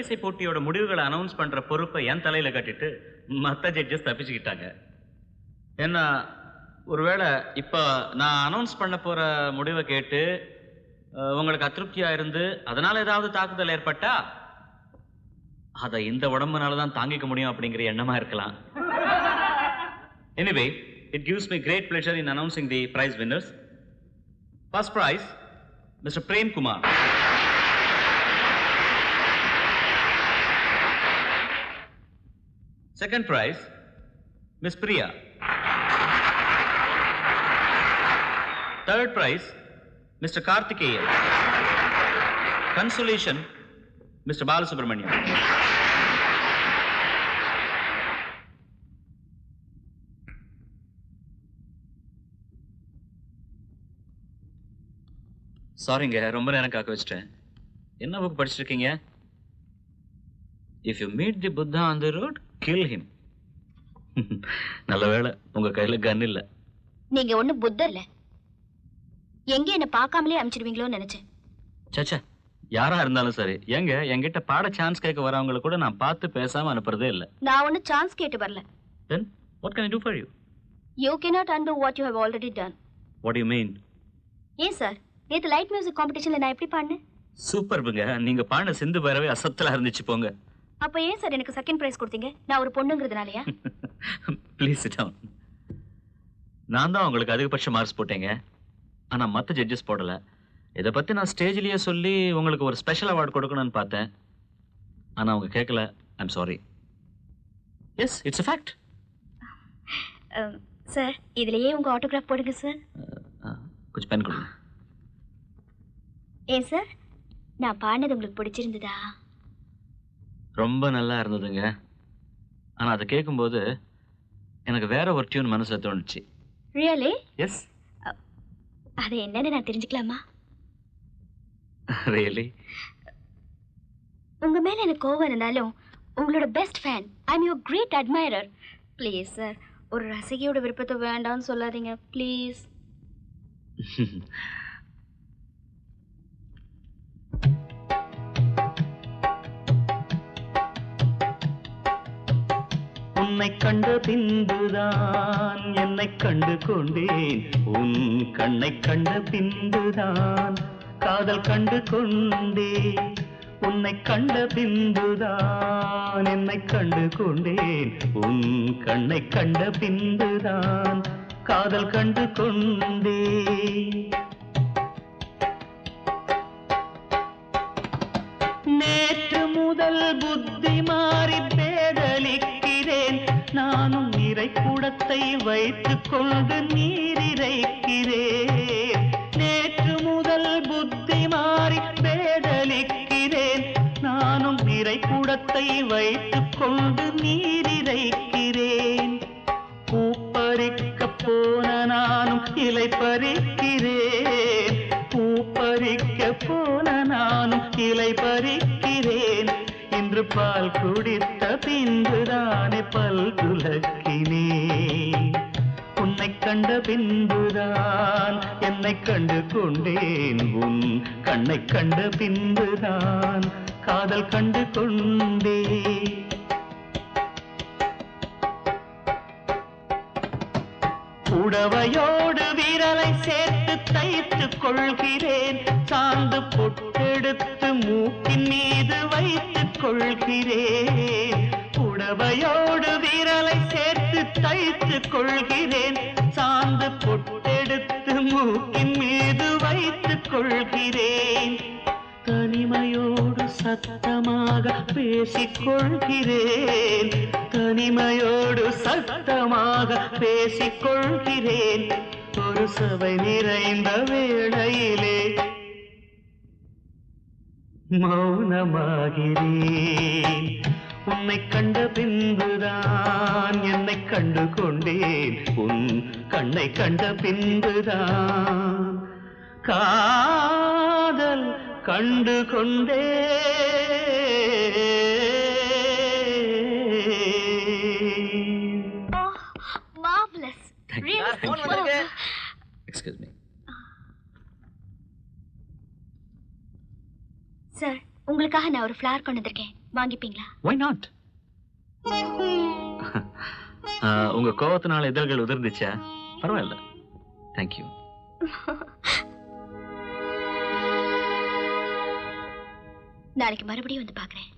மெல்லிசை போட்டியோட முடிவுகளை அனௌன்ஸ் பண்ற பொறுப்பை என் தலையில கட்டிட்டு மத்த ஜட்ஜஸ் தப்பிச்சுக்கிட்டாங்க. ஏன்னா ஒருவேளை இப்போ நான் அனௌன்ஸ் பண்ண போற முடிவை கேட்டு உங்களுக்கு அதிருப்தியா இருந்து அதனால ஏதாவது தாக்குதல் ஏற்பட்டா அதை இந்த உடம்புனால தான் தாங்கிக்க முடியும் அப்படிங்கிற எண்ணமா இருக்கலாம். Anyway it gives me great pleasure in announcing the prize winners. First prize mr prem second prize miss priya third prize mr karthikeyan consolation mr balasubramanian சாரிங்க ரொம்ப நேரம் காக்க வச்சிட்டேன் என்ன புக் படிச்சிருக்கீங்க if you meet the Buddha on the road kill him நல்ல வேளை உங்க கையில கன் இல்ல. நீங்க ஒண்ணு புத்தர் இல்ல. எங்க என்ன பார்க்காமலே அனுப்பிச்சிடுவீங்களோன்னு நினைச்சேன். சச்சா யாரா இருந்தாலும் சரி எங்க என்கிட்ட பாட சான்ஸ் கேட்க வரவங்களை கூட நான் பார்த்து பேசாம அனுப்புறதே இல்ல. நான் ஒண்ணு சான்ஸ் கேட்டு வரல. Then what can I do for you you cannot undo what you have already done. What you mean ஏன் சார்? நேத்து லைட் மியூசிக் காம்படிஷன்ல நான் எப்படி பாடினேன்? சூப்பர்புங்க நீங்க பாடின சிந்து பறவை அசத்தலா இருந்துச்சு போங்க. அப்ப ஏன் சார் எனக்கு செகண்ட் பிரைஸ் கொடுத்தீங்க? நான் ஒரு பொண்ணுங்கிறதுனாலயா? *laughs* ப்ளீஸ் டவுன் நான் தான் உங்களுக்கு அதிகபட்ச மார்க்ஸ் போட்டேங்க. ஆனா மத்த ஜட்ஜஸ் போடல. இதை பத்தி நான் ஸ்டேஜ்லயே சொல்லி உங்களுக்கு ஒரு ஸ்பெஷல் அவார்டு கொடுக்கணும்னு பார்த்தேன். ஆனா அவங்க கேட்கல. I'm sorry yes it's fact sir இதுலயே உங்க ஆட்டோகிராஃப் போடுங்க சார். கொஞ்சம் பென் கொடுங்க. ஏன் சார்? நான் பாடினது உங்களுக்கு பிடிச்சிருந்ததா? ரொம்ப நல்லா இருந்ததுங்க. ஆனா அதை கேட்கும்போது எனக்கு வேற ஒரு டியூன் மனசுல தோணுச்சு. ரியலி எஸ் அது என்னன்னு நான் தெரிஞ்சுக்கலாமா? ரியலி உங்க மேல எனக்கு கோவம் இருந்தாலும் உங்களோட best fan I am your great admirer please sir ஒரு ரசிகையோட விருப்பத்தை வேண்டாம்னு சொல்லாதீங்க ப்ளீஸ் *laughs* உன்னை கண்ட பிந்துதான் என்னை கண்டு கொண்டேன். உன் கண்ணை கண்ட பிந்துதான் காதல் கண்டு கொண்டேன். உன்னை கண்ட பிந்துதான் என்னை கண்டு கொண்டேன். உன் கண்ணை கண்ட பிந்துதான் காதல் கண்டு கொண்டே நேற்று முதல் புத்தி மாறி பேதலிக்க நானும் இறை வைத்துக் கொண்டு நீரிறைக்கிறேன் நேற்று முதல் புத்தி மாறி பேடலிக்கிறேன் நானும் இறை வைத்துக் கொண்டு நீரிறைக்கிறேன். பூப்பறிக்க போன நானும் இலை பறிக்கிறேன் பூப்பறிக்க போன நானும் இலை பறிக்கிறேன் இன்று பால் குடித்த பின்புதானே பல் துலக்கினேன் உன்னை கண்ட பின்புதான் என்னை கண்டு கொண்டேன். உன் கண்ணை கண்ட பின்புதான் காதல் கண்டு கொண்டேன் உடவையோடு விரலை சேர்த்து தைத்து கொள்கிறேன். சாந்து பொட்டெடுத்து மூக்கின் மீது வைத்துக் கொள்கிறேன். உடவையோடு விரலை சேர்த்து தைத்துக் கொள்கிறேன். சாந்து பொட்டெடுத்து மூக்கின் மீது வைத்துக் கொள்கிறேன். தனிமையோடு சத்தமாக பேசிக்கொள்கிறேன். தனிமையோடு சத்தமாக பேசிக்கொள்கிறேன். ஒரு சபை நிறைந்த வேளையிலே மௌனமாகிறேன். உன்னை கண்ட பின்புதான் என்னை கண்டு கொண்டேன் உன் கண்ணை கண்ட பின்புதான் காதல் கண்டு கொண்டே. எக்ஸ்கியூஸ் மீ சார் உங்களுக்காக நான் ஒரு ஃப்ளார் கொண்டு வந்திருக்கேன். வாங்கிப்பீங்களா? ஒய் நாட் *laughs* உங்க கோவத்தினால இதழ்கள் உதிர்ந்துச்சா? பரவாயில்ல. தேங்க்யூ *laughs* நாளைக்கு மறுபடியும் வந்து பார்க்கறேன்.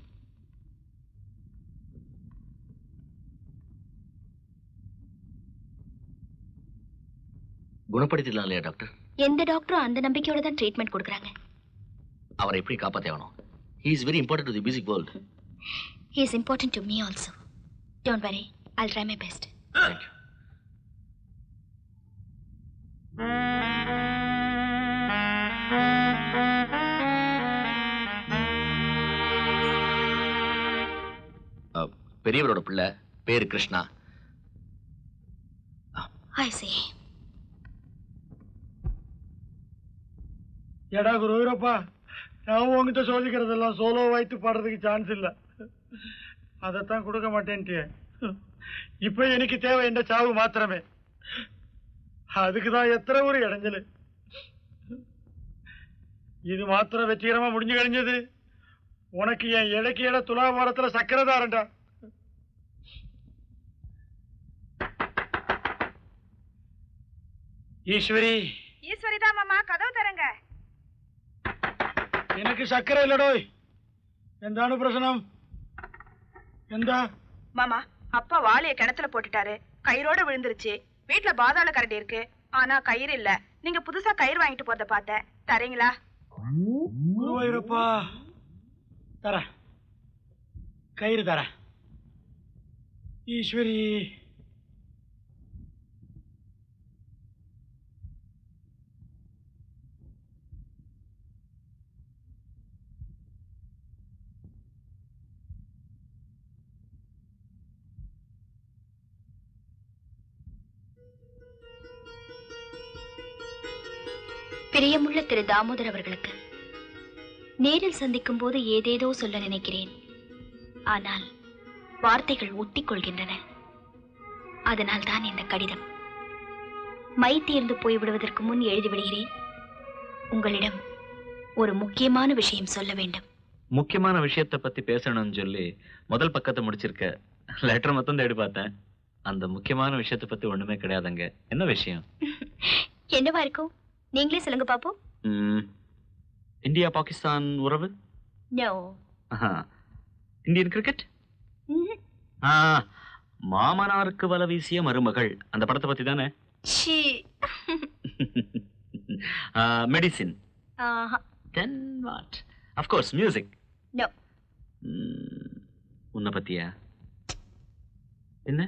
குணப்படுத்திடலாம் இல்லையா டாக்டர்? எந்த டாக்டரும் அந்த நம்பிக்கையோட தான் ட்ரீட்மெண்ட் கொடுக்குறாங்க. அவரை எப்படி காப்பாற்றே ஆகணும் he is very important to the music world He is important to me also. Don't worry, I'll try my best. Thank you பெரியவரோட பிள்ளை பேரு கிருஷ்ணா. எடா குரு வீரப்பா நான் உங்ககிட்ட சோதிக்கிறதெல்லாம் சோலோ வாய்த்து பாடுறதுக்கு சான்ஸ் இல்ல. அதைத்தான் கொடுக்க மாட்டேன்ட்டியே. இப்ப எனக்கு தேவை என்ற சாவு மாத்திரமே. அதுக்குதான் எத்தனை ஒரு இடைஞ்சல். இது மாத்திரம் வெற்றிகரமா முடிஞ்சு கழிஞ்சது. உனக்கு என் இடைக்கு இட துலாபாரத்துல சக்கரை ஈஸ்வரி. ஈஸ்வரி தான் மாமா கதவு தரங்க எனக்கு சக்கரை இல்லடோய் எந்த பிரசனம் எந்த? மாமா அப்பா வாளிய கிணத்துல போட்டுட்டாரு. கயிறோட விழுந்துருச்சு. வீட்டுல பாதாள கரண்டி இருக்கு. ஆனா கயிறு இல்ல. நீங்க புதுசா கயிறு வாங்கிட்டு போறத பார்த்தேன் தரீங்களா? குருவாயூரப்பா. தர கயிறு தர ஈஸ்வரி. பிரியமுள்ள திரு தாமோதர் அவர்களுக்கு. நேரில் சந்திக்கும் போது ஏதேதோ சொல்ல நினைக்கிறேன். ஆனால் வார்த்தைகள் ஒட்டிக் கொள்கின்றன. அதனால் தான் இந்த கடிதம். மை தீர்ந்து போய்விடுவதற்கு முன் எழுதிவிடுகிறேன். உங்களிடம் ஒரு முக்கியமான விஷயம் சொல்ல வேண்டும். முக்கியமான விஷயத்தை பத்தி பேசணும்னு சொல்லி முதல் பக்கத்தை முடிச்சிருக்க. லெட்டர் மொத்தம் தேடி பார்த்தேன். அந்த முக்கியமான விஷயத்தை பத்தி ஒண்ணுமே கிடையாதுங்க. என்ன விஷயம்? *laughs* என்னவா இருக்கும்? நீங்களே சொல்லுங்க பாப்போம் இந்தியா பாகிஸ்தான் உறவு? நோ. இந்தியன் கிரிக்கெட் மாமனாருக்கு வல வீசிய மருமகள். அந்த படத்தை பத்தி தானே? Medicine then what of course music no உன்னை பத்தியா? என்ன?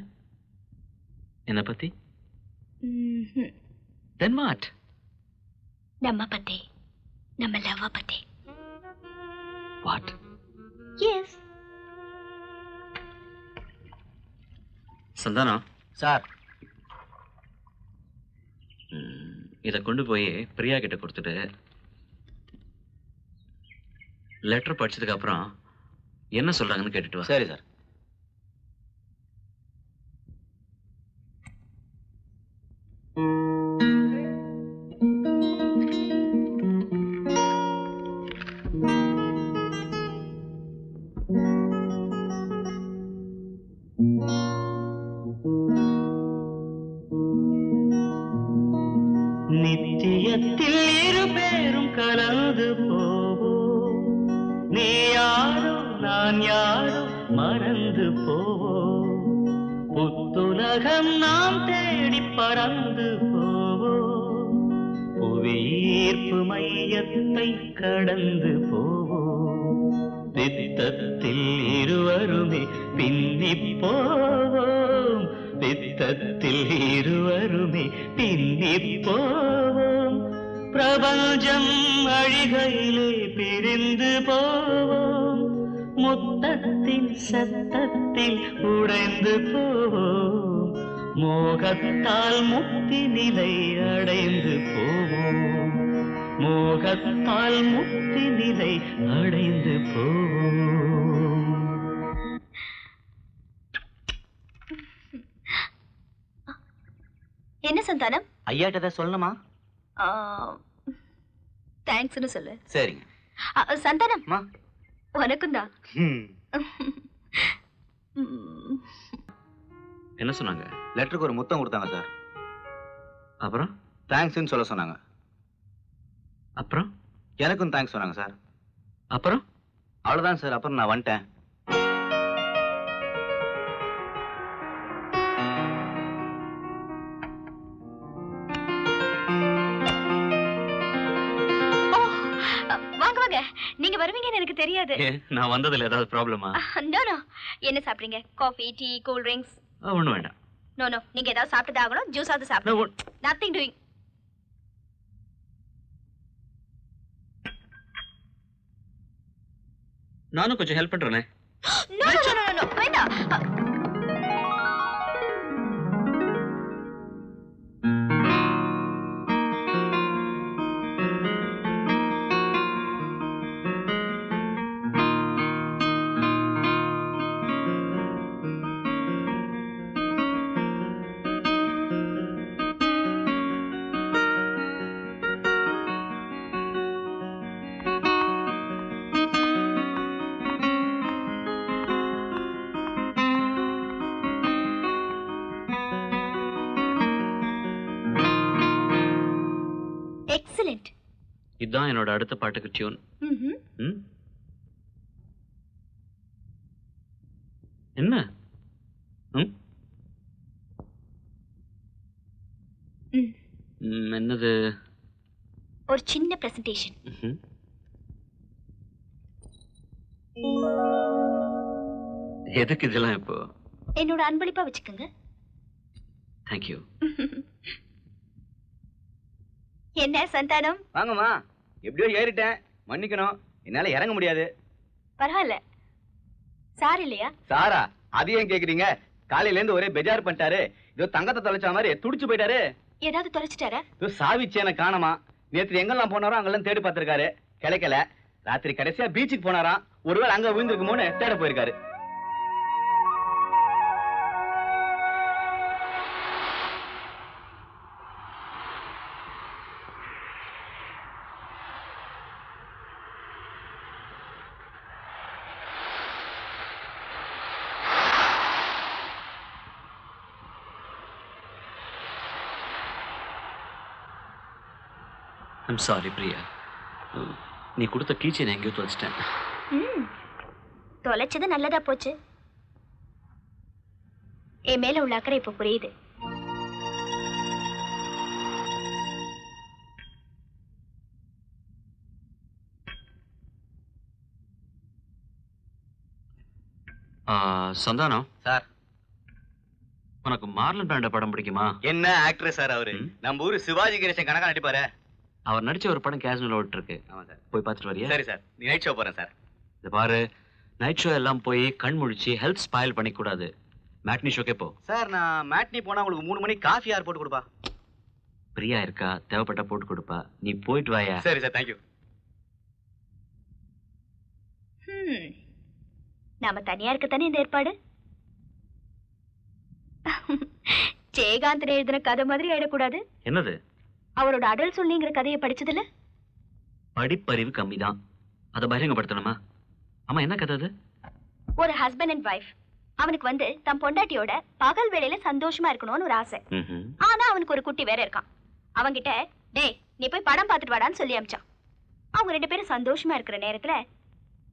என்ன பத்தி? தென் வாட் நம்ம பத்தி நம்ம லவ் பத்தி. வாட் எஸ் சந்தானம் சார் இதை கொண்டு போய் பிரியா கிட்ட கொடுத்துட்டு லெட்டர் படிச்சதுக்கு அப்புறம் என்ன சொல்றாங்கன்னு கேட்டுட்டு வா. சரி சார் உலகம் நாம் தேடி பறந்து போவோம். புவியீர்ப்பு மையத்தை கடந்து போவோம். பித்தத்தில் இருவருமே பின்னி போவோம். பித்தத்தில் இருவருமே பின்னி போவோம். பிரபஞ்சம் அழிகையிலே பிரிந்து போவோம். முத்தத்தின் சத்தத்தில் உடைந்து போவோம். மோகத்தால் முக்தி நிலை அடைந்து போவோம். மோகத்தால் முக்தி நிலை அடைந்து போவோம். என்ன சந்தானம்? ஐயாட்ட ஏதாவது சொல்லணுமா? தேங்க்ஸ்னு சொல்லு. சரிங்க. சந்தானம். உனக்கும் தான் என்ன சொன்னாங்க? லெட்டருக்கு ஒரு முத்தம் கொடுத்தாங்க சார் அப்புறம்? தேங்க்ஸ்னு சொல்ல சொன்னாங்க. அப்புறம்? எனக்கும் தேங்க்ஸ் சொன்னாங்க சார் அப்புறம்? அவ்வளவுதான் சார் அப்புறம் நான் வந்துட்டேன். நீங்க வருவீங்கன்னு எனக்கு தெரியாது. நான் வந்ததுல ஏதாவது ப்ராப்ளமா நோ நோ என்ன சாப்பிடுறீங்க? காஃபி டீ கூல் ட்ரிங்க்ஸ் ஒன்றும் வேண்டாம். நோ நோ நீங்க ஏதாவது சாப்பிட்டு ஆகணும். ஜூஸாவது சாப்பிடுங்க. நத்திங் டூயிங் நானும் கொஞ்சம் ஹெல்ப் பண்றேனே. நோ நோ வேண்டாம். இதுதான் என்னோட அடுத்த பாட்டுக்கு டியூன் என்ன? ம்? ம். ம், என்னது? ஒரு சின்ன பிரசன்டேஷன். எதுக்கு இதெல்லாம் இப்போ? என்னோட அன்பளிப்பா வச்சுக்கோங்க. தேங்க்யூ *laughs* என்ன சந்தானம்? வாங்கம்மா. எப்படியோ ஏறிட்டேன். மன்னிக்கணும். என்னால இறங்க முடியாது. பரவாயில்ல. சார் இல்லையா? சாரா அது ஏன் கேக்குறீங்க? காலையில இருந்து ஒரே பெஜார் பண்ணிட்டாரு. இதோ தங்கத்தை தொலைச்ச மாதிரி துடிச்சு போயிட்டாரு. ஏதாவது தொலைச்சிட்டாரா? இதோ சாவிச்சு எனக்கு காணமா. நேத்து எங்கெல்லாம் போனாரோ அங்கெல்லாம் தேடி பார்த்திருக்காரு. கிடைக்கல. ராத்திரி கடைசியா பீச்சுக்கு போனாராம். ஒருவேளை அங்க விழுந்திருக்குமோன்னு தேட போயிருக்காரு. ஐம் சாரி பிரியா நீ கொடுத்த கீச்சை நான் எங்கேயோ தொலைச்சிட்டேன். ம். தொலைச்சது நல்லதா போச்சு. என் மேல உள்ள அக்கறை இப்ப புரியுது. ஆ, சந்தானம். சார். உனக்கு மார்லன் பிராண்ட படம் பிடிக்குமா? என்ன ஆக்டர் சார் அவரு? நம்ம ஊரு சிவாஜி கணேசன் கணக்கா நடிப்பாரு. அவர் நடிச்ச ஒரு படம் கேஷுவல் ஓட்டு இருக்கு. ஆமா சார். போய் பார்த்துட்டு வரியா? சரி சார். நீ நைட் ஷோ போறேன் சார். இது பாரு. நைட் ஷோ எல்லாம் போய் கண் முழிச்சு ஹெல்த் ஸ்பாயில் பண்ணிக்கூடாது. மேட்னி ஷோக்கே போ. சார் நான் மேட்னி போனா உங்களுக்கு மூணு மணிக்கு காஃபி யார் போட்டு கொடுப்பா? பிரியா இருக்கா? தேவைப்பட்டா போட்டு கொடுப்பா. நீ போயிட்டு வாயா. சரி சார் தேங்க்யூ ஹம். நாம தனியா இருக்கத்தானே இந்த ஏற்பாடு? *laughs* ஜெயகாந்தன் எழுதின கதை மாதிரி ஆயிடக்கூடாது. என்னது? அவரோட அடல் சொல்லிங்கிற கதையை படிச்சதுல? படிப்பறிவு கம்மி தான் அதை பகிரங்கப்படுத்தணுமா? ஆமா என்ன கதை அது? ஒரு ஹஸ்பண்ட் அண்ட் வைஃப் அவனுக்கு வந்து தன் பொண்டாட்டியோட பகல் வேளையில சந்தோஷமா இருக்கணும்னு ஒரு ஆசை. ஆனா அவனுக்கு ஒரு குட்டி வேற இருக்கான். அவன்கிட்ட டேய் நீ போய் படம் பார்த்துட்டு வாடான்னு சொல்லி அமிச்சான். அவங்க ரெண்டு பேரும் சந்தோஷமா இருக்கிற நேரத்துல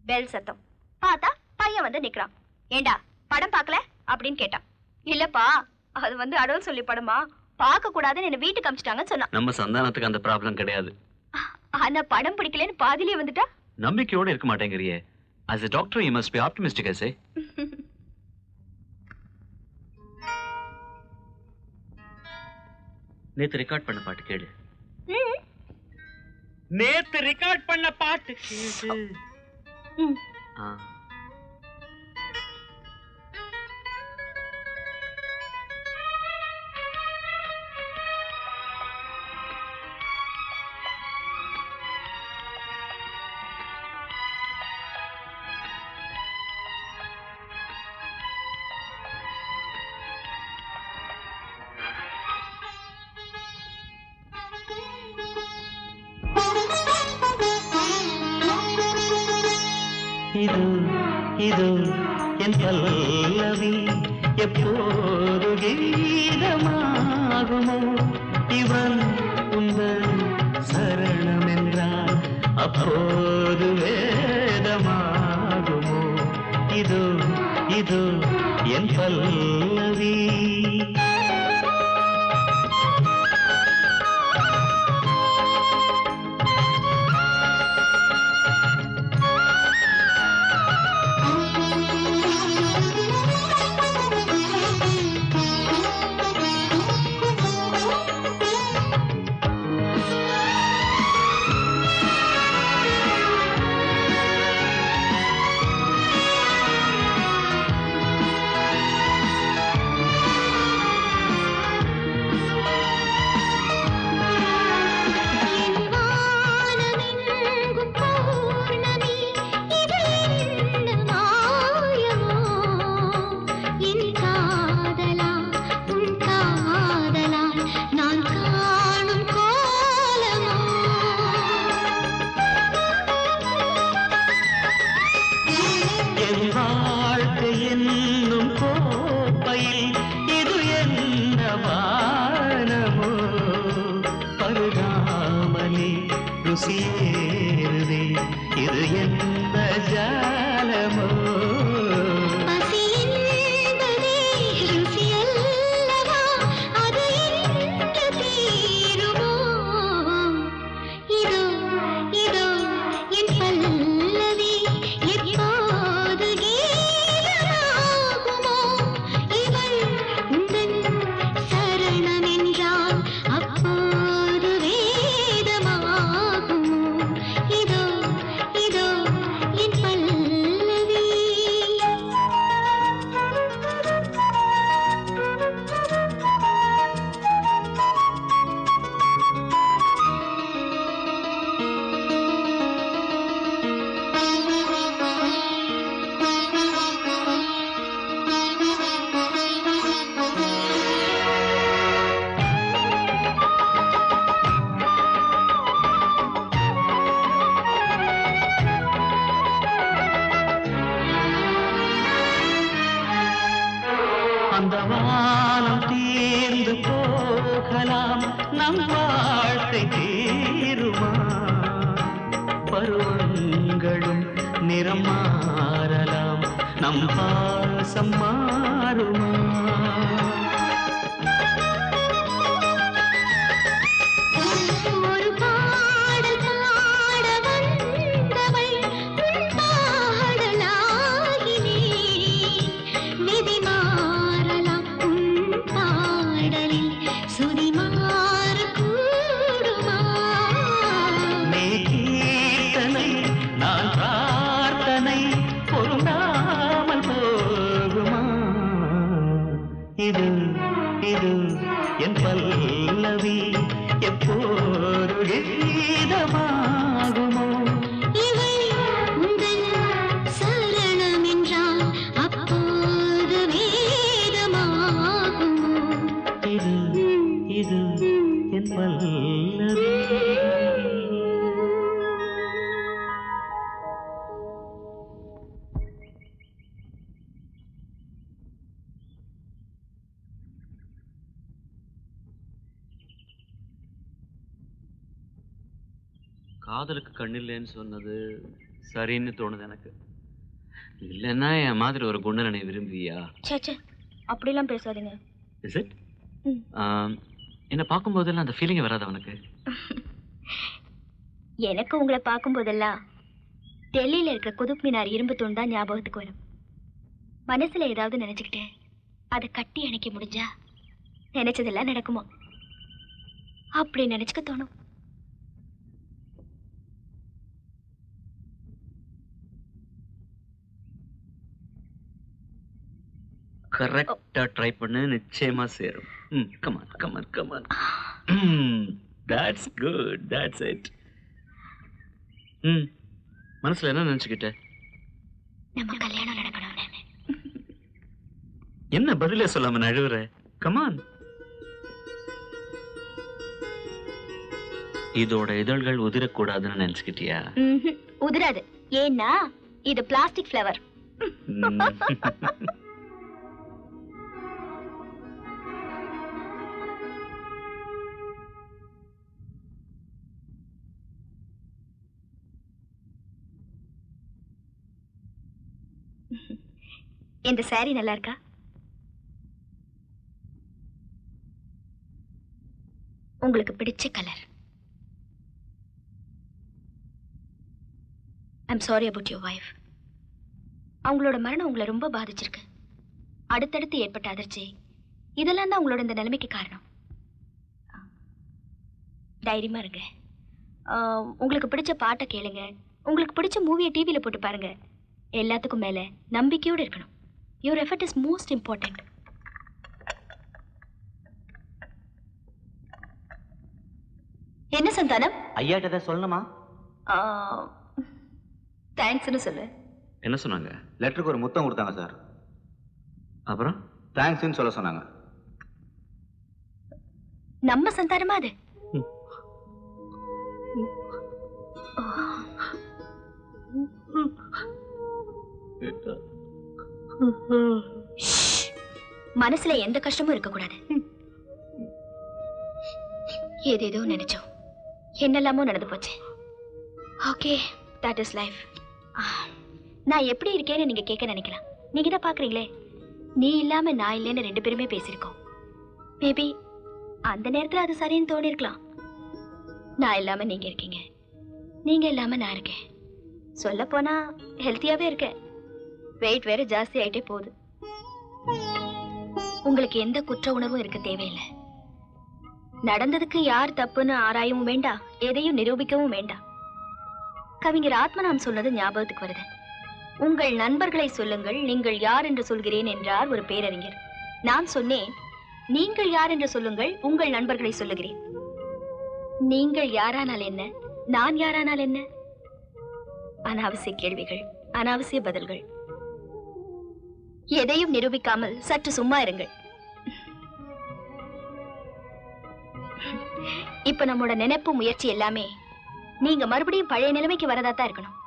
பெல் சத்தம். பார்த்தா பையன் வந்து நிக்கிறான். ஏண்டா படம் பார்க்கல? அப்படின்னு கேட்டான். இல்லப்பா அது வந்து அடல் சொல்லி படமா? பார்க்க கூடாதுன்னு என்ன வீட்டுக்கு அமிச்சிட்டாங்கன்னு சொன்னான். நம்ம சந்தானத்துக்கு அந்த ப்ராப்ளம் கிடையாது. ஆனா படம் பிடிக்கலன்னு பாதியிலே வந்துட்டா? நம்பிக்கையோட இருக்க மாட்டேங்கிறியே. As a doctor you must be optimistic I say. நேத்து ரெக்கார்ட் பண்ண பாட்டு கேளு. நேத்து ரெக்கார்ட் பண்ண பாட்டு கேளு. சரின்னு தோணுது எனக்கு. இல்லைன்னா என் மாதிரி ஒரு குண்டனை நீ விரும்புவியா? ச்சே ச்சே. அப்படிலாம் பேசாதீங்க. Is it. என்னை பார்க்கும்போதெல்லாம் அந்த ஃபீலிங் வராது அவனுக்கு எனக்கு உங்களை பார்க்கும்போதெல்லாம் டெல்லியில இருக்கிற குதுப் மினார் இரும்பு தூண் தான் ஞாபகத்துக்கு வரும். மனசுல ஏதாவது நினைச்சுக்கிட்டு அதை கட்டி அணைக்க முடிஞ்சா நினைச்சதெல்லாம் நடக்குமா? அப்படி நினைச்சுக்க தோணும். கரெக்டா ட்ரை பண்ணு நிச்சயமா சேரும். ம் come on come on come on that's good that's it ம் மனசுல என்ன நினைச்சுக்கிட்ட? நம்ம கல்யாணம் நடக்கணும்னு என்ன பதிலே சொல்லாம நழுவுற கமான் இதோட இதழ்கள் உதிரக்கூடாதுன்னு நினைச்சுக்கிட்டியா. உதிராது. ஏன்னா இது பிளாஸ்டிக் ஃப்ளவர் *laughs* இந்த சாரி நல்லா இருக்கா? உங்களுக்கு பிடிச்ச colour I'm sorry about your wife அவங்களோட மரணம் உங்களை ரொம்ப பாதிச்சிருக்கு. அடுத்தடுத்து ஏற்பட்ட அதிர்ச்சி. இதெல்லாம் தான் உங்களோட இந்த நிலைமைக்கு காரணம். தைரியமா இருங்க. உங்களுக்கு பிடிச்ச பாட்டை கேளுங்க. உங்களுக்கு பிடிச்ச மூவியை டிவியில் போட்டு பாருங்கள் எல்லாத்துக்கும் மேலே நம்பிக்கையோடு இருக்கணும். Your effort is most important என்ன சந்தானம்? ஐயாட்ட ஏதாவது சொல்லணுமா? தேங்க்ஸ்னு சொல்லு. என்ன சொன்னாங்க? லெட்டருக்கு ஒரு முத்தம் கொடுத்தாங்க சார் அப்புறம்? தேங்க்ஸ்ன்னு சொல்ல சொன்னாங்க. நம்ம சந்தானமா அது? மனசுல எந்த கஷ்டமும் இருக்கக்கூடாது. ஏதேதோ நினைச்சோம். என்னெல்லாமோ நடந்து போச்சு. ஓகே தட் இஸ் லைஃப் நான் எப்படி இருக்கேன்னு நீங்க கேட்க நினைக்கலாம். நீங்க தான் பாக்குறீங்களே நீ இல்லாம நான் இல்லைன்னு ரெண்டு பேருமே பேசியிருக்கோம். மேபி அந்த நேரத்துல அது சரின்னு தோணி இருக்கலாம் நான் இல்லாம நீங்க இருக்கீங்க. நீங்க இல்லாம நான் இருக்கேன். சொல்ல போனா ஹெல்த்தியாவே இருக்கேன். வெயிட் வேற ஜாஸ்தி ஆயிட்டே போகுது. உங்களுக்கு எந்த குற்ற உணர்வும் இருக்க தேவையில்லை. நடந்ததுக்கு யார் தப்புன்னு ஆராயவும் வேண்டாம் எதையும் நிரூபிக்கவும் வேண்டாம் கவிஞர் ஆத்மநாம் சொன்னது ஞாபகத்துக்கு வருது. உங்கள் நண்பர்களை சொல்லுங்கள் நீங்கள் யார் என்று சொல்கிறேன் என்றார் ஒரு பேரறிஞர். நான் சொன்னேன் நீங்கள் யார் என்று சொல்லுங்கள் உங்கள் நண்பர்களை சொல்லுகிறேன். நீங்கள் யாரானால் என்ன? நான் யாரானால் என்ன? அனாவசிய கேள்விகள் அனாவசிய பதில்கள். எதையும் நிரூபிக்காமல் சற்று சும்மா இருங்கள். இப்ப நம்மோட நினைப்பு முயற்சி எல்லாமே நீங்க மறுபடியும் பழைய நிலைமைக்கு வரதா தான் இருக்கணும்.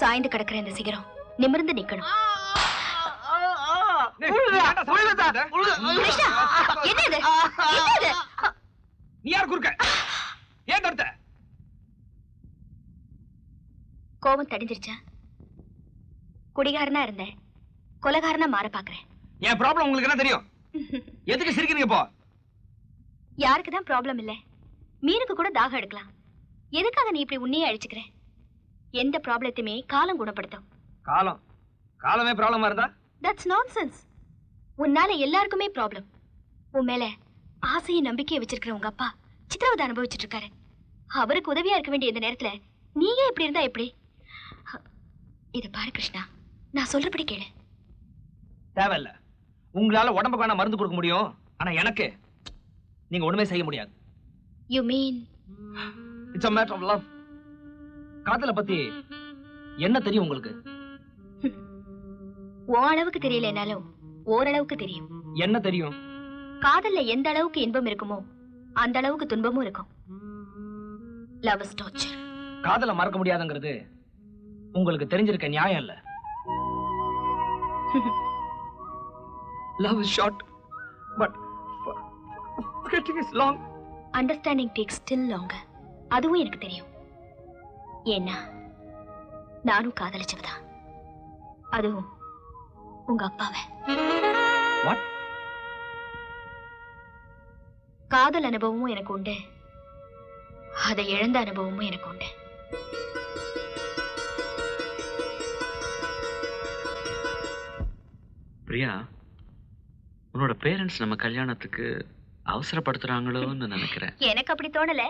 சாய்ந்து கிடக்கிற இந்த சிகரம் நிமிர்ந்து நிக்கணும். கிருஷ்ணா, என்ன இது? என்ன இது? நீ யார் குறுக்க ஏன் தடுத்த கோபம் தடிஞ்சிருச்சா குடிகாரனா இருந்தேன். கொலகாரனா மாற பாக்குறேன். என் ப்ராப்ளம் உங்களுக்கு என்ன தெரியும். *laughs* எதுக்கு சிரிக்கிறீங்க இப்போ? யாருக்கு தான் ப்ராப்ளம் இல்ல. மீனுக்கு கூட தாகம் எடுக்கலாம். எதுக்காக நீ இப்படி உன்னையே அழிச்சுக்கிற? எந்த ப்ராப்ளத்தையுமே காலம் குணப்படுத்தும். காலம். காலமே ப்ராப்ளமா இருந்தா? தட்ஸ் நான்சென்ஸ் உன்னால எல்லாருக்குமே ப்ராப்ளம் உன் மேல ஆசையும் நம்பிக்கையை வச்சிருக்கிற உங்க அப்பா சித்திரவதை அனுபவிச்சுட்டு இருக்காரு. அவருக்கு உதவியா இருக்க வேண்டிய இந்த நேரத்துல நீயே இப்படி இருந்தா எப்படி? இத பாரு கிருஷ்ணா. நான் சொல்றபடி கேளு. தேவையில்ல. உங்களால உடம்புக்கு வேணா மருந்து கொடுக்க முடியும். ஆனா எனக்கு நீங்க ஒண்ணுமே செய்ய முடியாது. You mean it's a matter of love காதலை பத்தி என்ன தெரியும் உங்களுக்கு? *laughs* உன் அளவுக்கு தெரியலனாலும் ஓரளவுக்கு தெரியும். என்ன தெரியும்? காதல்ல எந்த அளவுக்கு இன்பம் இருக்குமோ அந்த அளவுக்கு துன்பமும் இருக்கும். லவ் இஸ் டார்ச்சர் காதலை மறக்க முடியாதுங்கிறது உங்களுக்கு தெரிஞ்சிருக்க நியாயம் இல்ல. Love is short but forgetting is long. Understanding takes still longer அதுவும் எனக்கு தெரியும். ஏன்னா நானும் காதலிச்சவதான். அதுவும் உங்க அப்பாவை. What? காதல் அனுபவமும் எனக்கு உண்டு. அதை இழந்த அனுபவமும் எனக்கு உண்டு. பிரியா உன்னோட பேரண்ட்ஸ் நம்ம கல்யாணத்துக்கு அவசரப்படுத்துறாங்களோன்னு நினைக்கிறேன். எனக்கு அப்படி தோணல.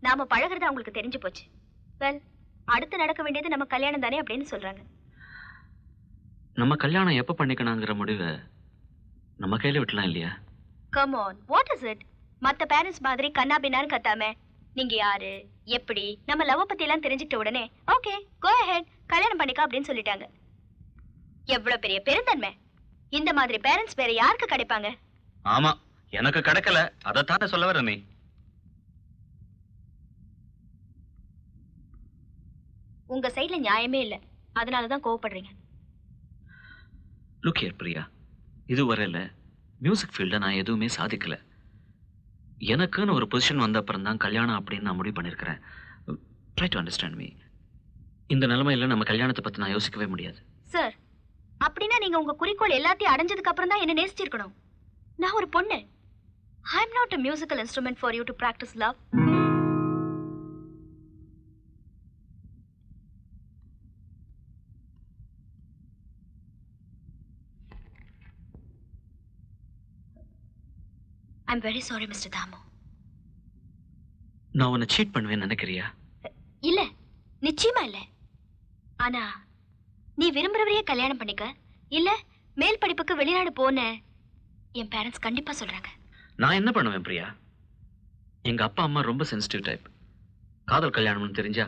நாம பழகுறது அவங்களுக்கு தெரிஞ்சு போச்சு. வெல் அடுத்து நடக்க வேண்டியது நம்ம கல்யாணம் தானே அப்படின்னு சொல்றாங்க. நம்ம கல்யாணம் எப்ப பண்ணிக்கணுங்கிற முடிவை நம்ம கையில விட்டலாம் இல்லையா? Come on what is it மத்த பேரண்ட்ஸ் மாதிரி கண்ணா பின்னான்னு கத்தாம நீங்க யாரு எப்படி நம்ம லவ் பத்தி எல்லாம் தெரிஞ்சுக்கிட்ட உடனே ஓகே கோ அஹெட் கல்யாணம் பண்ணிக்க அப்படின்னு சொல்லிட்டாங்க. எவ்வளவு பெரிய பெருந்தன்மை. இந்த மாதிரி பேரண்ட்ஸ் வேற யாருக்கு கிடைப்பாங்க? ஆமா எனக்கு கிடைக்கல. அதைத்தானே சொல்ல வர நீ「」「」」」」」」」」」」」」」」」」」」」」」」」」」」」」」」」」」」」」」」」」」」」」」」။ உங்க சைடுல நியாயமே இல்ல. அதனால தான் கோவப்படுறீங்க. Look here Priya. இதுவரையில் மியூசிக் ஃபீல்டில் நான் எதுவுமே சாதிக்கல. எனக்குன்னு ஒரு பொசிஷன் வந்த அப்புறம் தான் கல்யாணம் அப்படின்னு நான் முடிவு பண்ணியிருக்கிறேன். ட்ரை டு அண்டர்ஸ்டாண்ட் மீ இந்த நிலைமையில நம்ம கல்யாணத்தை பற்றி நான் யோசிக்கவே முடியாது. நீங்க உங்க குறிக்கோள் எல்லாத்தையும் அடைஞ்சதுக்கு அப்புறம் தான் என்ன நேசிச்சிருக்கணும். நான் ஒரு பொண்ணு. I am not a musical instrument for you to practice love I'm very sorry mister Damu நான் உன்னை சீட் பண்ணுவேன்னு நினைக்கிறியா? இல்ல. நிச்சயமா இல்ல. ஆனா நீ விரும்புறவரையே கல்யாணம் பண்ணிக்க. இல்ல மேல் படிப்புக்கு வெளிநாடு போன என் பேரண்ட்ஸ் கண்டிப்பா சொல்றாங்க. நான் என்ன பண்ணுவேன் பிரியா? எங்க அப்பா அம்மா ரொம்ப சென்சிட்டிவ் டைப் காதல் கல்யாணம்னு தெரிஞ்சா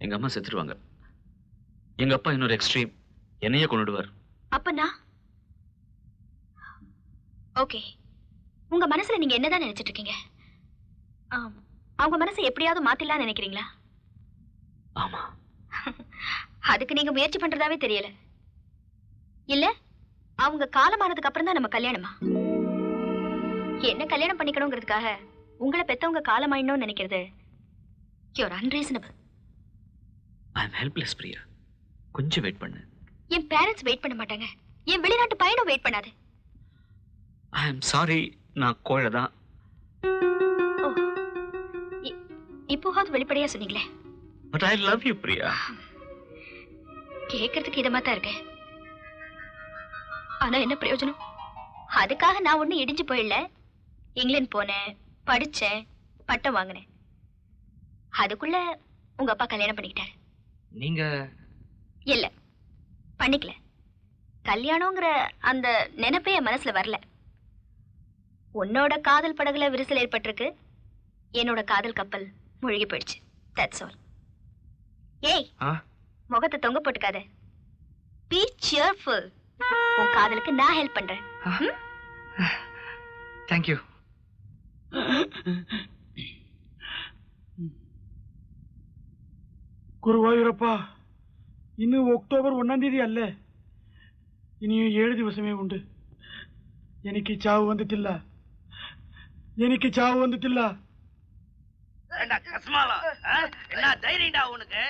எங்க அம்மா செத்துருவாங்க. எங்க அப்பா இன்னொரு எக்ஸ்ட்ரீம் என்னையே கொண்டுடுவார் அப்ப நான் ஓகே உங்க மனசுல நீங்க என்னதான் நினைச்சிட்டு இருக்கீங்க? ஆம், அவங்க மனசை எப்படியாவது மாத்திடலாம் நினைக்கிறீங்களா? ஆமா. *laughs* அதுக்கு நீங்க முயற்சி பண்றதாவே தெரியல. இல்ல அவங்க காலமானதுக்கு அப்புறம் தான் நம்ம கல்யாணமா? என்ன கல்யாணம் பண்ணிக்கணுங்கிறதுக்காக உங்களை பெத்தவங்க காலமாயிடணும்னு நினைக்கிறது? You're unreasonable I am helpless Priya. கொஞ்சம் வெயிட் பண்ணு. என் பேரண்ட்ஸ் வெயிட் பண்ண மாட்டாங்க. என் வெளிநாட்டு பையனும் வெயிட் பண்ணாது. ஐ எம் சாரி நான் கோழை தான் இப்போவாவது வெளிப்படையா சொன்னீங்களே. But I love you Priya. கேட்கறதுக்கு இதமா தான் இருக்கேன். ஆனா என்ன பிரயோஜனம்? அதுக்காக நான் ஒண்ணு இடிஞ்சு போயிடல இங்கிலாந்து போனேன் படிச்சேன் பட்டம் வாங்கினேன். அதுக்குள்ள உங்க அப்பா கல்யாணம் பண்ணிக்கிட்டாரு. நீங்க? இல்ல பண்ணிக்கல. கல்யாணங்கிற அந்த நினைப்பே என் மனசுல வரல. உன்னோட காதல் படகுல விரிசல் ஏற்பட்டிருக்கு. என்னோட காதல் கப்பல் மூழ்கி போயிடுச்சு. தட்ஸ் ஆல் ஏய்? முகத்தை தொங்க போட்டுக்காத. Be cheerful. உன் காதலுக்கு நான் ஹெல்ப் பண்றேன். தேங்க்யூ குருவாயூரப்பா இன்னும் ஒக்டோபர் ஒன்னாம் தேதி அல்ல. இனியும் ஏழு திவசமே உண்டு. எனக்கு சாவு வந்துட்டில்ல. எனக்கு சாவு வந்துட்டில்ல. கஸ்மாலா என்ன தைரியண்டா உனக்கு?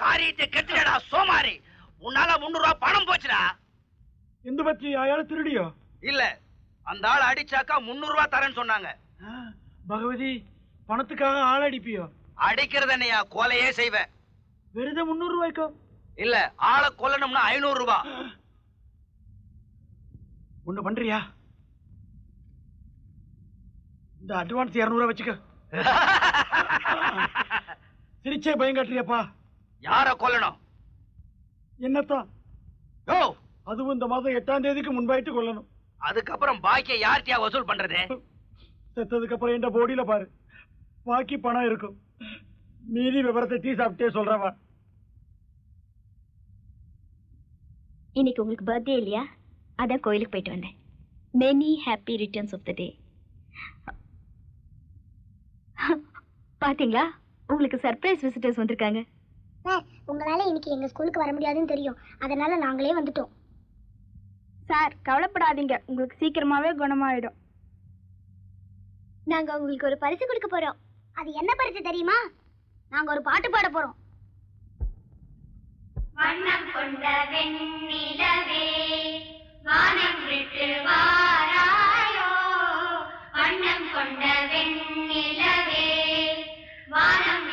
காரியத்தை கெட்டுடா சோமாரி உன்னால முன்னூறு பணம் போச்சுடா இந்த பத்தி அயால திருடியோ இல்ல அந்த ஆள் அடிச்சாக்கா முன்னூறு தரேன்னு சொன்னாங்க பகவதி பணத்துக்காக ஆள் அடிப்பியோ அடிக்கிறதனையா கொலையே செய்வேன் விருது முன்னூறு ரூபாய்க்கும் இல்ல ஆளை கொல்லணும்னா ஐநூறு ரூபாய் ஒண்ணு பண்றியா? இந்த அட்வான்ஸ் இரநூறுவா வச்சுக்க. *laughs* சிரிச்சே பயம் காட்டுறியப்பா? யார கொல்லணும்? என்னத்தான்? யோ! அதுவும் இந்த மாதம் எட்டாம் தேதிக்கு முன்பாயிட்டு கொல்லணும். அதுக்கப்புறம் பாக்கிய யார்கிட்டயா வசூல் பண்றது? செத்ததுக்கு அப்புறம் என்ற போடியில பாரு. பாக்கி பணம் இருக்கும். மீதி விவரத்தை டீ சாப்பிட்டே சொல்றவா. இன்னைக்கு உங்களுக்கு பர்த்டே இல்லையா? அதான் கோயிலுக்கு போயிட்டு வந்தேன். Many happy returns of the day பாத்தீங்களா? உங்களுக்கு சர்ப்ரைஸ் விசிட்டர்ஸ் வந்திருக்காங்க. சார் உங்களால இன்னைக்கு எங்க ஸ்கூலுக்கு வர முடியாதுன்னு தெரியும். அதனால நாங்களே வந்துட்டோம். சார் கவலைப்படாதீங்க. உங்களுக்கு சீக்கிரமாவே குணமாயிடும். நாங்க உங்களுக்கு ஒரு பரிசு கொடுக்க போறோம். அது என்ன பரிசு தெரியுமா? நாங்க ஒரு பாட்டு பாட போறோம். வண்ணம் கொண்ட வெண்ணிலவே வானம் விட்டு வாராயோ? வண்ணம் கொண்ட வெண்ணிலவே வானம்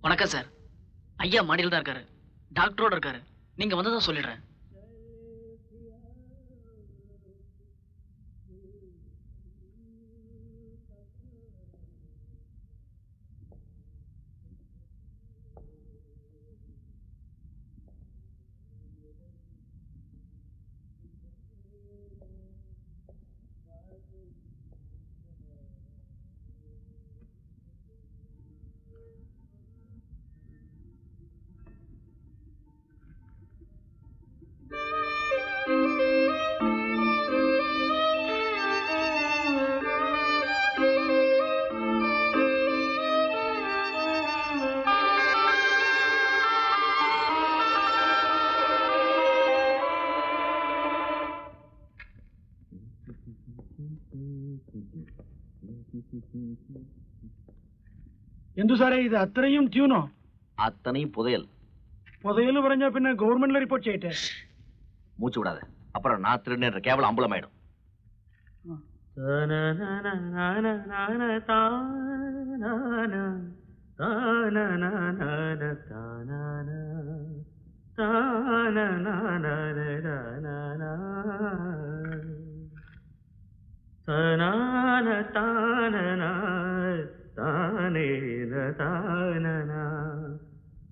வணக்கம் சார். ஐயா மாடியில் தான் இருக்காரு. டாக்டரோட இருக்காரு. நீங்க வந்ததான் சொல்லிடுறேன். സാറേ ഇത് അത്രയും ട്യൂണോ அத்தனையும் புதையல் പുതയെന്ന് പറഞ്ഞാ പിന്നെ ഗവൺമെന്റിൽ റിപ്പോർട്ട് ചെയ്യട്ടെ மூச்சு விடாத அப்புறம் நான் திருடுன்ற கேவலம்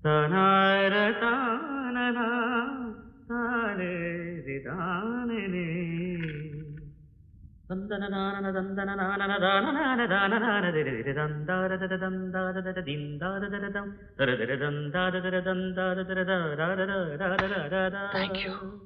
அம்பலமாயிடும் Thank you.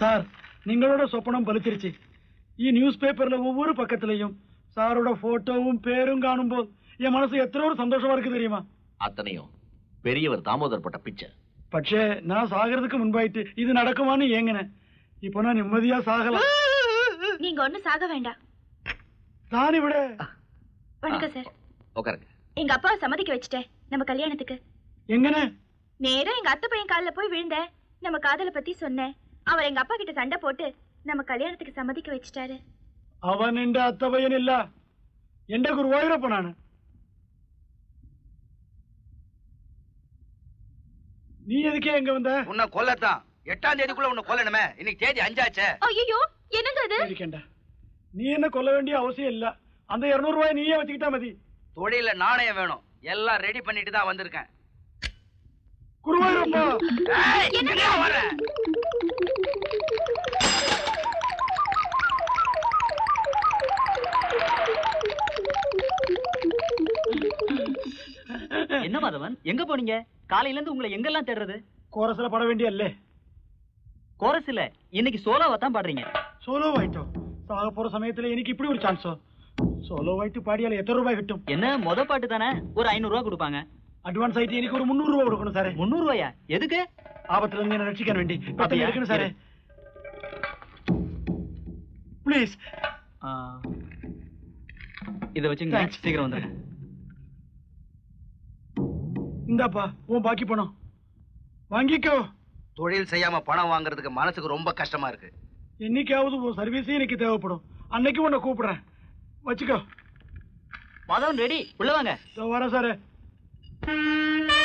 சார் നിങ്ങളുടെ സ്വപ്നം ഫലിച്ചിരിച്ച് ഈ ന്യൂസ് പേപ്പറിലെ ഒവ്വൊരു പക്കത്തിലെയും സാറുടെ ഫോട്ടോവും പേരും കാണുമ്പോൾ എൻ മനസ്സ് എത്ര ഒരു സന്തോഷമാ ഇருக்கு தெரியுமா അത്തനെയോ பெரியவர் தாமோதர் பட்ட பிச்சை പക്ഷേ ഞാൻ സാഗരതുക്ക് മുൻപായിട്ട് ഇത് നടക്കുമാന്ന് എങ്ങനെ ഇപ്പൊ ഞാൻ நிம்மதியா சாகலாம் நீங்க ஒண்ணு சாக வேண்டாம் நான் ഇവിടെ வணக்கம் சார் உட்காருங்க எங்க அப்பாவை சம்மதிக்க வச்சுட்டேன் நம்ம கல்யாணத்துக்கு എങ്ങനെ நேரா எங்க அத்தை பையன் காலில் போய் விழுந்தேன் நம்ம காதலை பத்தி சொன்னேன். அவர் எங்க அப்பா கிட்ட சண்டை போட்டு நம்ம கல்யாணத்துக்கு சம்மதிக்க வச்சிட்டாரு. அவன் என்ற அத்தை பையன் இல்ல. என்ற குரு ஓயிரப்ப நானு நீ எதுக்கே எங்க வந்த? உன்னை கொல்லத்தான். எட்டாம் தேதிக்குள்ள உன்னை கொல்லணுமே. இன்னைக்கு தேதி அஞ்சாச்சே. ஐயோ என்னங்க அது? நீ என்ன கொல்ல வேண்டிய அவசியம் இல்ல. அந்த இருநூறு ரூபாய் நீயே வச்சுக்கிட்டா மதி. தொழில நாணயம் வேணும். எல்லாம் ரெடி பண்ணிட்டு தான் வந்திருக்கேன். குருவாயூரப்பா. என்ன மாதவன்? எங்க போனீங்க? காலையில இருந்து உங்களை எங்கெல்லாம் தேடுறது? கோரஸ்ல பட வேண்டிய இல்ல கோரஸ் இல்ல இன்னைக்கு சோலோவா தான் பாடுறீங்க. சோலோ ஆயிட்டோம் சாக போற சமயத்துல எனக்கு இப்படி ஒரு சான்ஸ் சோலோ ஆயிட்டு பாடியால எத்தனை ரூபாய் கிட்டும்? என்ன மொத பாட்டு தானே? ஒரு ஐநூறு ரூபாய் கொடுப்பாங்க. அட்வான்ஸ் ஆயிட்டு எனக்கு ஒரு முந்நூறு ரூபா கொடுக்கணும் சார் முந்நூறு ரூபாயா? எதுக்கு? ஆபத்துல இருந்து என்ன ரட்சிக்க வேண்டி. பத்தி எடுக்கணும் சார். ப்ளீஸ் இதை வச்சுங்க சீக்கிரம் வந்துடுங்க இந்தாப்பா உன் பாக்கி பணம். வாங்கிக்கோ. தொழில் செய்யாம பணம் வாங்குறதுக்கு மனசுக்கு ரொம்ப கஷ்டமா இருக்கு. என்னைக்காவது உன் சர்வீஸே எனக்கு தேவைப்படும். அன்னைக்கு உன்னை கூப்பிடுறேன். வச்சுக்கோ. மதம் ரெடி. உள்ள வாங்க. வரேன் சார் பிரியா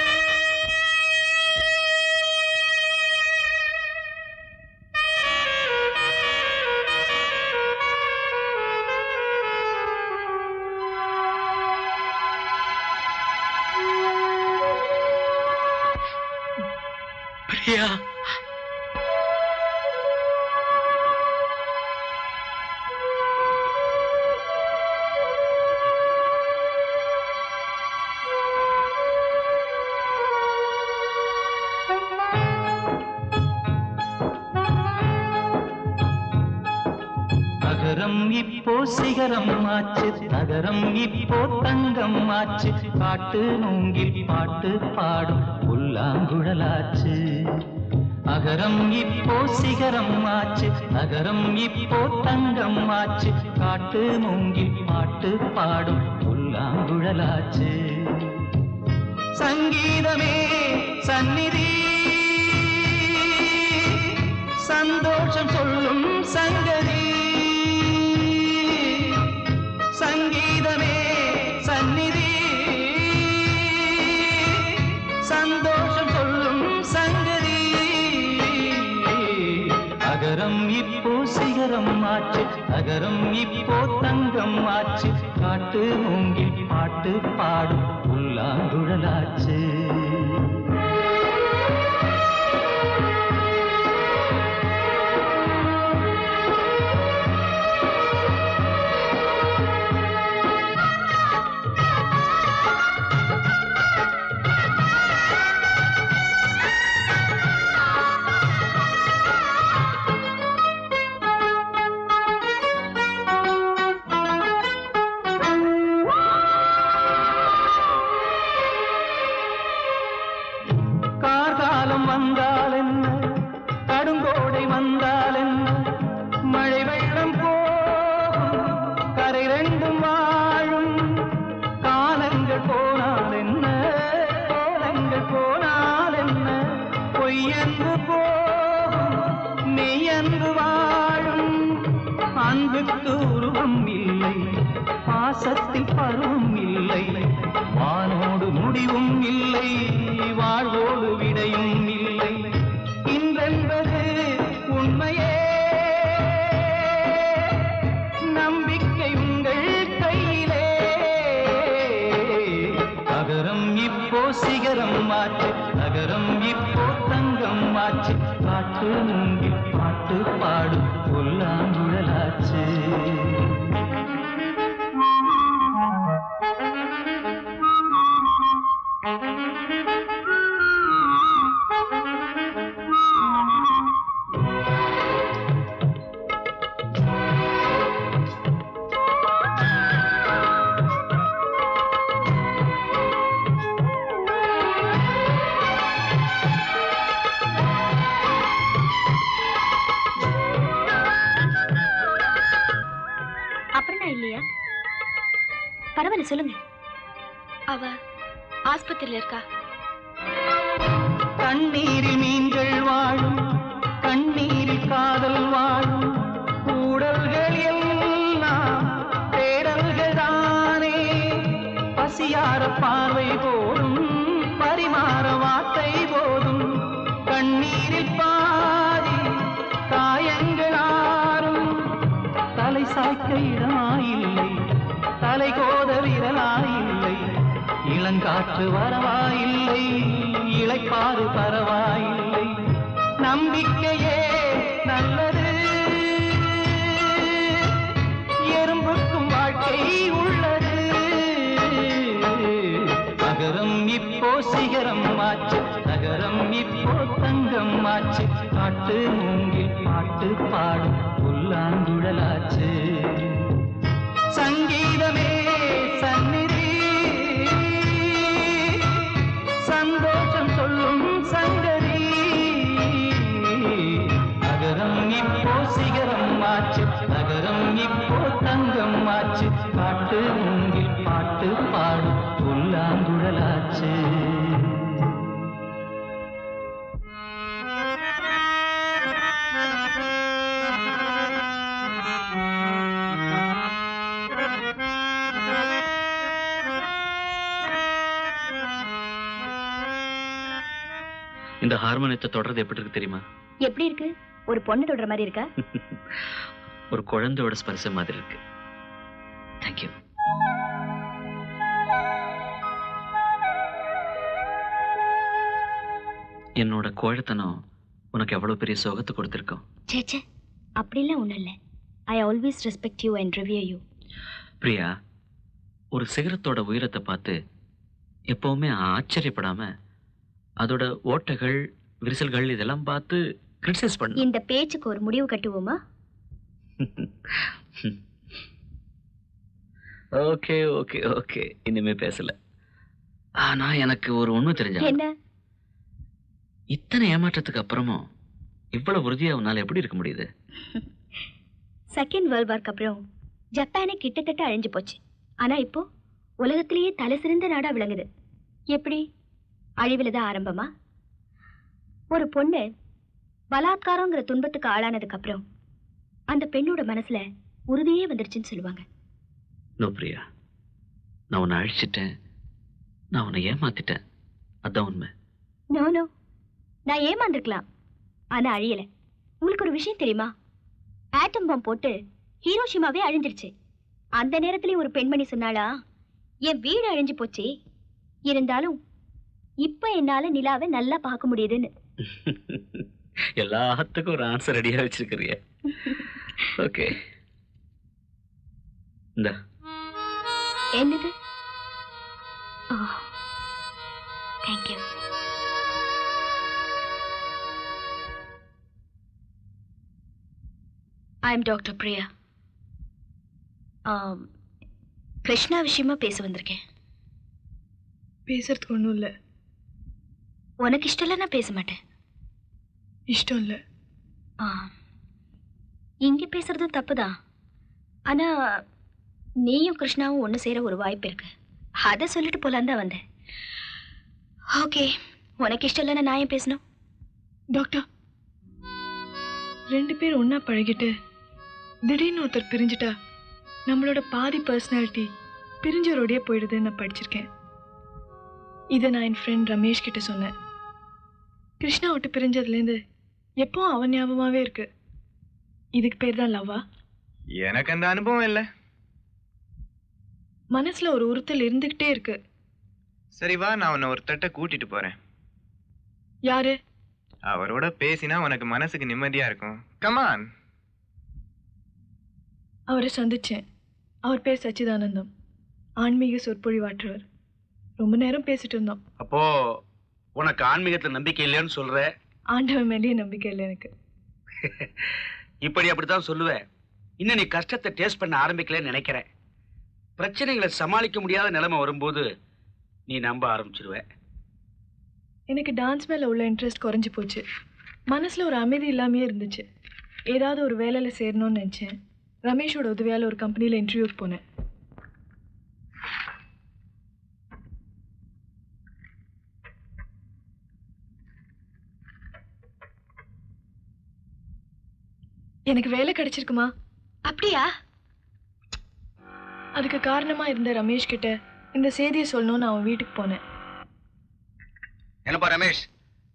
தங்கம் ஆச்சு காட்டு மூங்கில் பாட்டு பாடும் புல்லாங்குழலாச்சு. அகரம் இப்போ சிகரம் ஆச்சு அகரம் இப்போ தங்கம் ஆச்சு காட்டு மூங்கில் பாட்டு பாடும் புல்லாங்குழலாச்சு. சங்கீதமே சந்நிதி சந்தோஷம் சொல்லும் சங்கதி. சந்தோஷம் சொல்லும் சங்கதி. அகரம் இப்போ சிகரம் ஆச்சு அகரம் இப்போ தங்கம் ஆச்சு. காட்டு மூங்கில் பாட்டு பாடும் புல்லாங்குழலாச்சு ஹார்மோனியத்தை தொடர்றது எப்படி இருக்கு தெரியுமா? எப்படி இருக்கு? ஒரு பொண்ணு தொடுற மாதிரி இருக்கா? *laughs* ஒரு குழந்தையோட ஸ்பர்சம் மாதிரி இருக்கு. தேங்க்யூ என்னோட கோழத்தனம் உனக்கு எவ்வளவு பெரிய சுகத்தை கொடுத்துருக்கோம்? சேச்சே அப்படிலாம் ஒன்றும் இல்லை. I always respect you and review you Priya ஒரு சிகரத்தோட உயரத்தை பார்த்து எப்பவுமே ஆச்சரியப்படாம அதோட ஓட்டைகள் விரிசல்கள் இதெல்லாம் பார்த்து கிரிட்டிசைஸ் பண்ணு. இந்த பேச்சுக்கு ஒரு முடிவு கட்டுவோமா? Okay okay okay. இனிமே பேசல. ஆனா எனக்கு ஒரு உண்மை தெரிஞ்சா என்ன? இத்தனை ஏமாற்றத்துக்கு அப்புறமும் இவ்வளவு உறுதியா உன்னால எப்படி இருக்க முடியுது? செகண்ட் வேர்ல்ட் வார்க்கு அப்புறம் ஜப்பானே கிட்டத்தட்ட அழிஞ்சு போச்சு. ஆனா இப்போ உலகத்திலேயே தலை சிறந்த நாடா விளங்குது. எப்படி? அழிவுல தான் ஆரம்பமா? ஒரு பொண்ணு பலாத்காரங்கிற துன்பத்துக்கு ஆளானதுக்கு அப்புறம் அந்த பெண்ணோட மனசுல உறுதியே வந்துருச்சுன்னு சொல்லுவாங்க. நோ பிரியா. நான் உன்னை அழிச்சிட்டேன். நான் உன்னை ஏமாத்திட்டேன். அதான் உண்மை. No no. நான் ஏமாந்துருக்கலாம். ஆனா அழியல. உங்களுக்கு ஒரு விஷயம் தெரியுமா? ஆட்டம் பாம் போட்டு ஹீரோஷிமாவே அழிஞ்சிருச்சு. அந்த நேரத்திலேயே ஒரு பெண்மணி சொன்னாளா என் வீடு அழிஞ்சு போச்சு. இருந்தாலும் இப்ப என்னால நிலாவை நல்லா பார்க்க முடியுதுன்னு. *laughs* எல்லாத்துக்கும் ஒரு ஆன்சர் ரெடியா வச்சிருக்கிறிய. ஓகே இந்த. என்னது? ஓ thank you I am doctor Priya Krishna விஷயமா பேச வந்திருக்கேன். பேசுறதுக்கு ஒன்றும் இல்லை. உனக்கு இஷ்டம் இல்லை நான் பேச மாட்டேன். இஷ்டம் இல்லை ஆ. இங்க பேசுறதும் தப்புதான் ஆனா நீயும் கிருஷ்ணாவும் ஒன்று சேர ஒரு வாய்ப்பு இருக்கு. அதை சொல்லிட்டு போலான்னு தான் வந்தேன். ஓகே உனக்கு இஷ்டம் இல்லைன்னா நான் ஏன் பேசணும்? டாக்டர் ரெண்டு பேர் ஒண்ணா பழகிட்டு திடீர்னு ஒருத்தர் பிரிஞ்சுட்டா நம்மளோட பாதி பர்சனாலிட்டி பிரிஞ்சவரோடயே போயிடுதுன்னு நான் படிச்சிருக்கேன். இதை நான் என் ஃப்ரெண்ட் ரமேஷ் கிட்ட சொன்னேன். கிருஷ்ணா விட்டு பிரிஞ்சதுலேருந்து எப்போ அவன் ஞாபகமாவே இருக்கு. இதுக்கு பேர் தான் லவ்வா? எனக்கு அந்த அனுபவம் இல்லை. மனசுல ஒரு உறுத்தல் இருந்துகிட்டே இருக்கு. சரி வா நான் உன்னை ஒரு தட்டை கூட்டிட்டு போறேன். யாரு? அவரோட பேசினா உனக்கு மனசுக்கு நிம்மதியா இருக்கும். கமான் அவரை சந்திச்சேன். அவர் பேர் சச்சிதானந்தம். ஆன்மீக சொற்பொழிவாற்றவர். ரொம்ப நேரம் பேசிட்டு இருந்தோம். அப்போ உனக்கு ஆன்மீகத்துல நம்பிக்கை இல்லைன்னு சொல்ற? ஆண்டவன் மேலேயே நம்பிக்கை இல்லை எனக்கு. *laughs* இப்படி அப்படித்தான் சொல்லுவேன். இன்னும் நீ கஷ்டத்தை டேஸ்ட் பண்ண ஆரம்பிக்கலன்னு நினைக்கிறேன். பிரச்சனைகளை சமாளிக்க முடியாத நிலைமை வரும்போது நீ நம்ப ஆரம்பிச்சிருவ. எனக்கு டான்ஸ் மேல உள்ள இன்ட்ரெஸ்ட் குறைஞ்சு போச்சு. மனசுல ஒரு அமைதி இல்லாமையே இருந்துச்சு. ஏதாவது ஒரு வேலையில சேரணும்னு நினைச்சேன். ரமேஷோட உதவியால ஒரு கம்பெனில இன்டர்வியூக்கு போனேன். எனக்கு வேலை கிடைச்சிருக்குமா? அப்படியா? அதுக்கு காரணமா இருந்த ரமேஷ் கிட்ட இந்த செய்தியை சொல்லணும்னு அவன் வீட்டுக்கு போனேன். என்னப்பா ரமேஷ்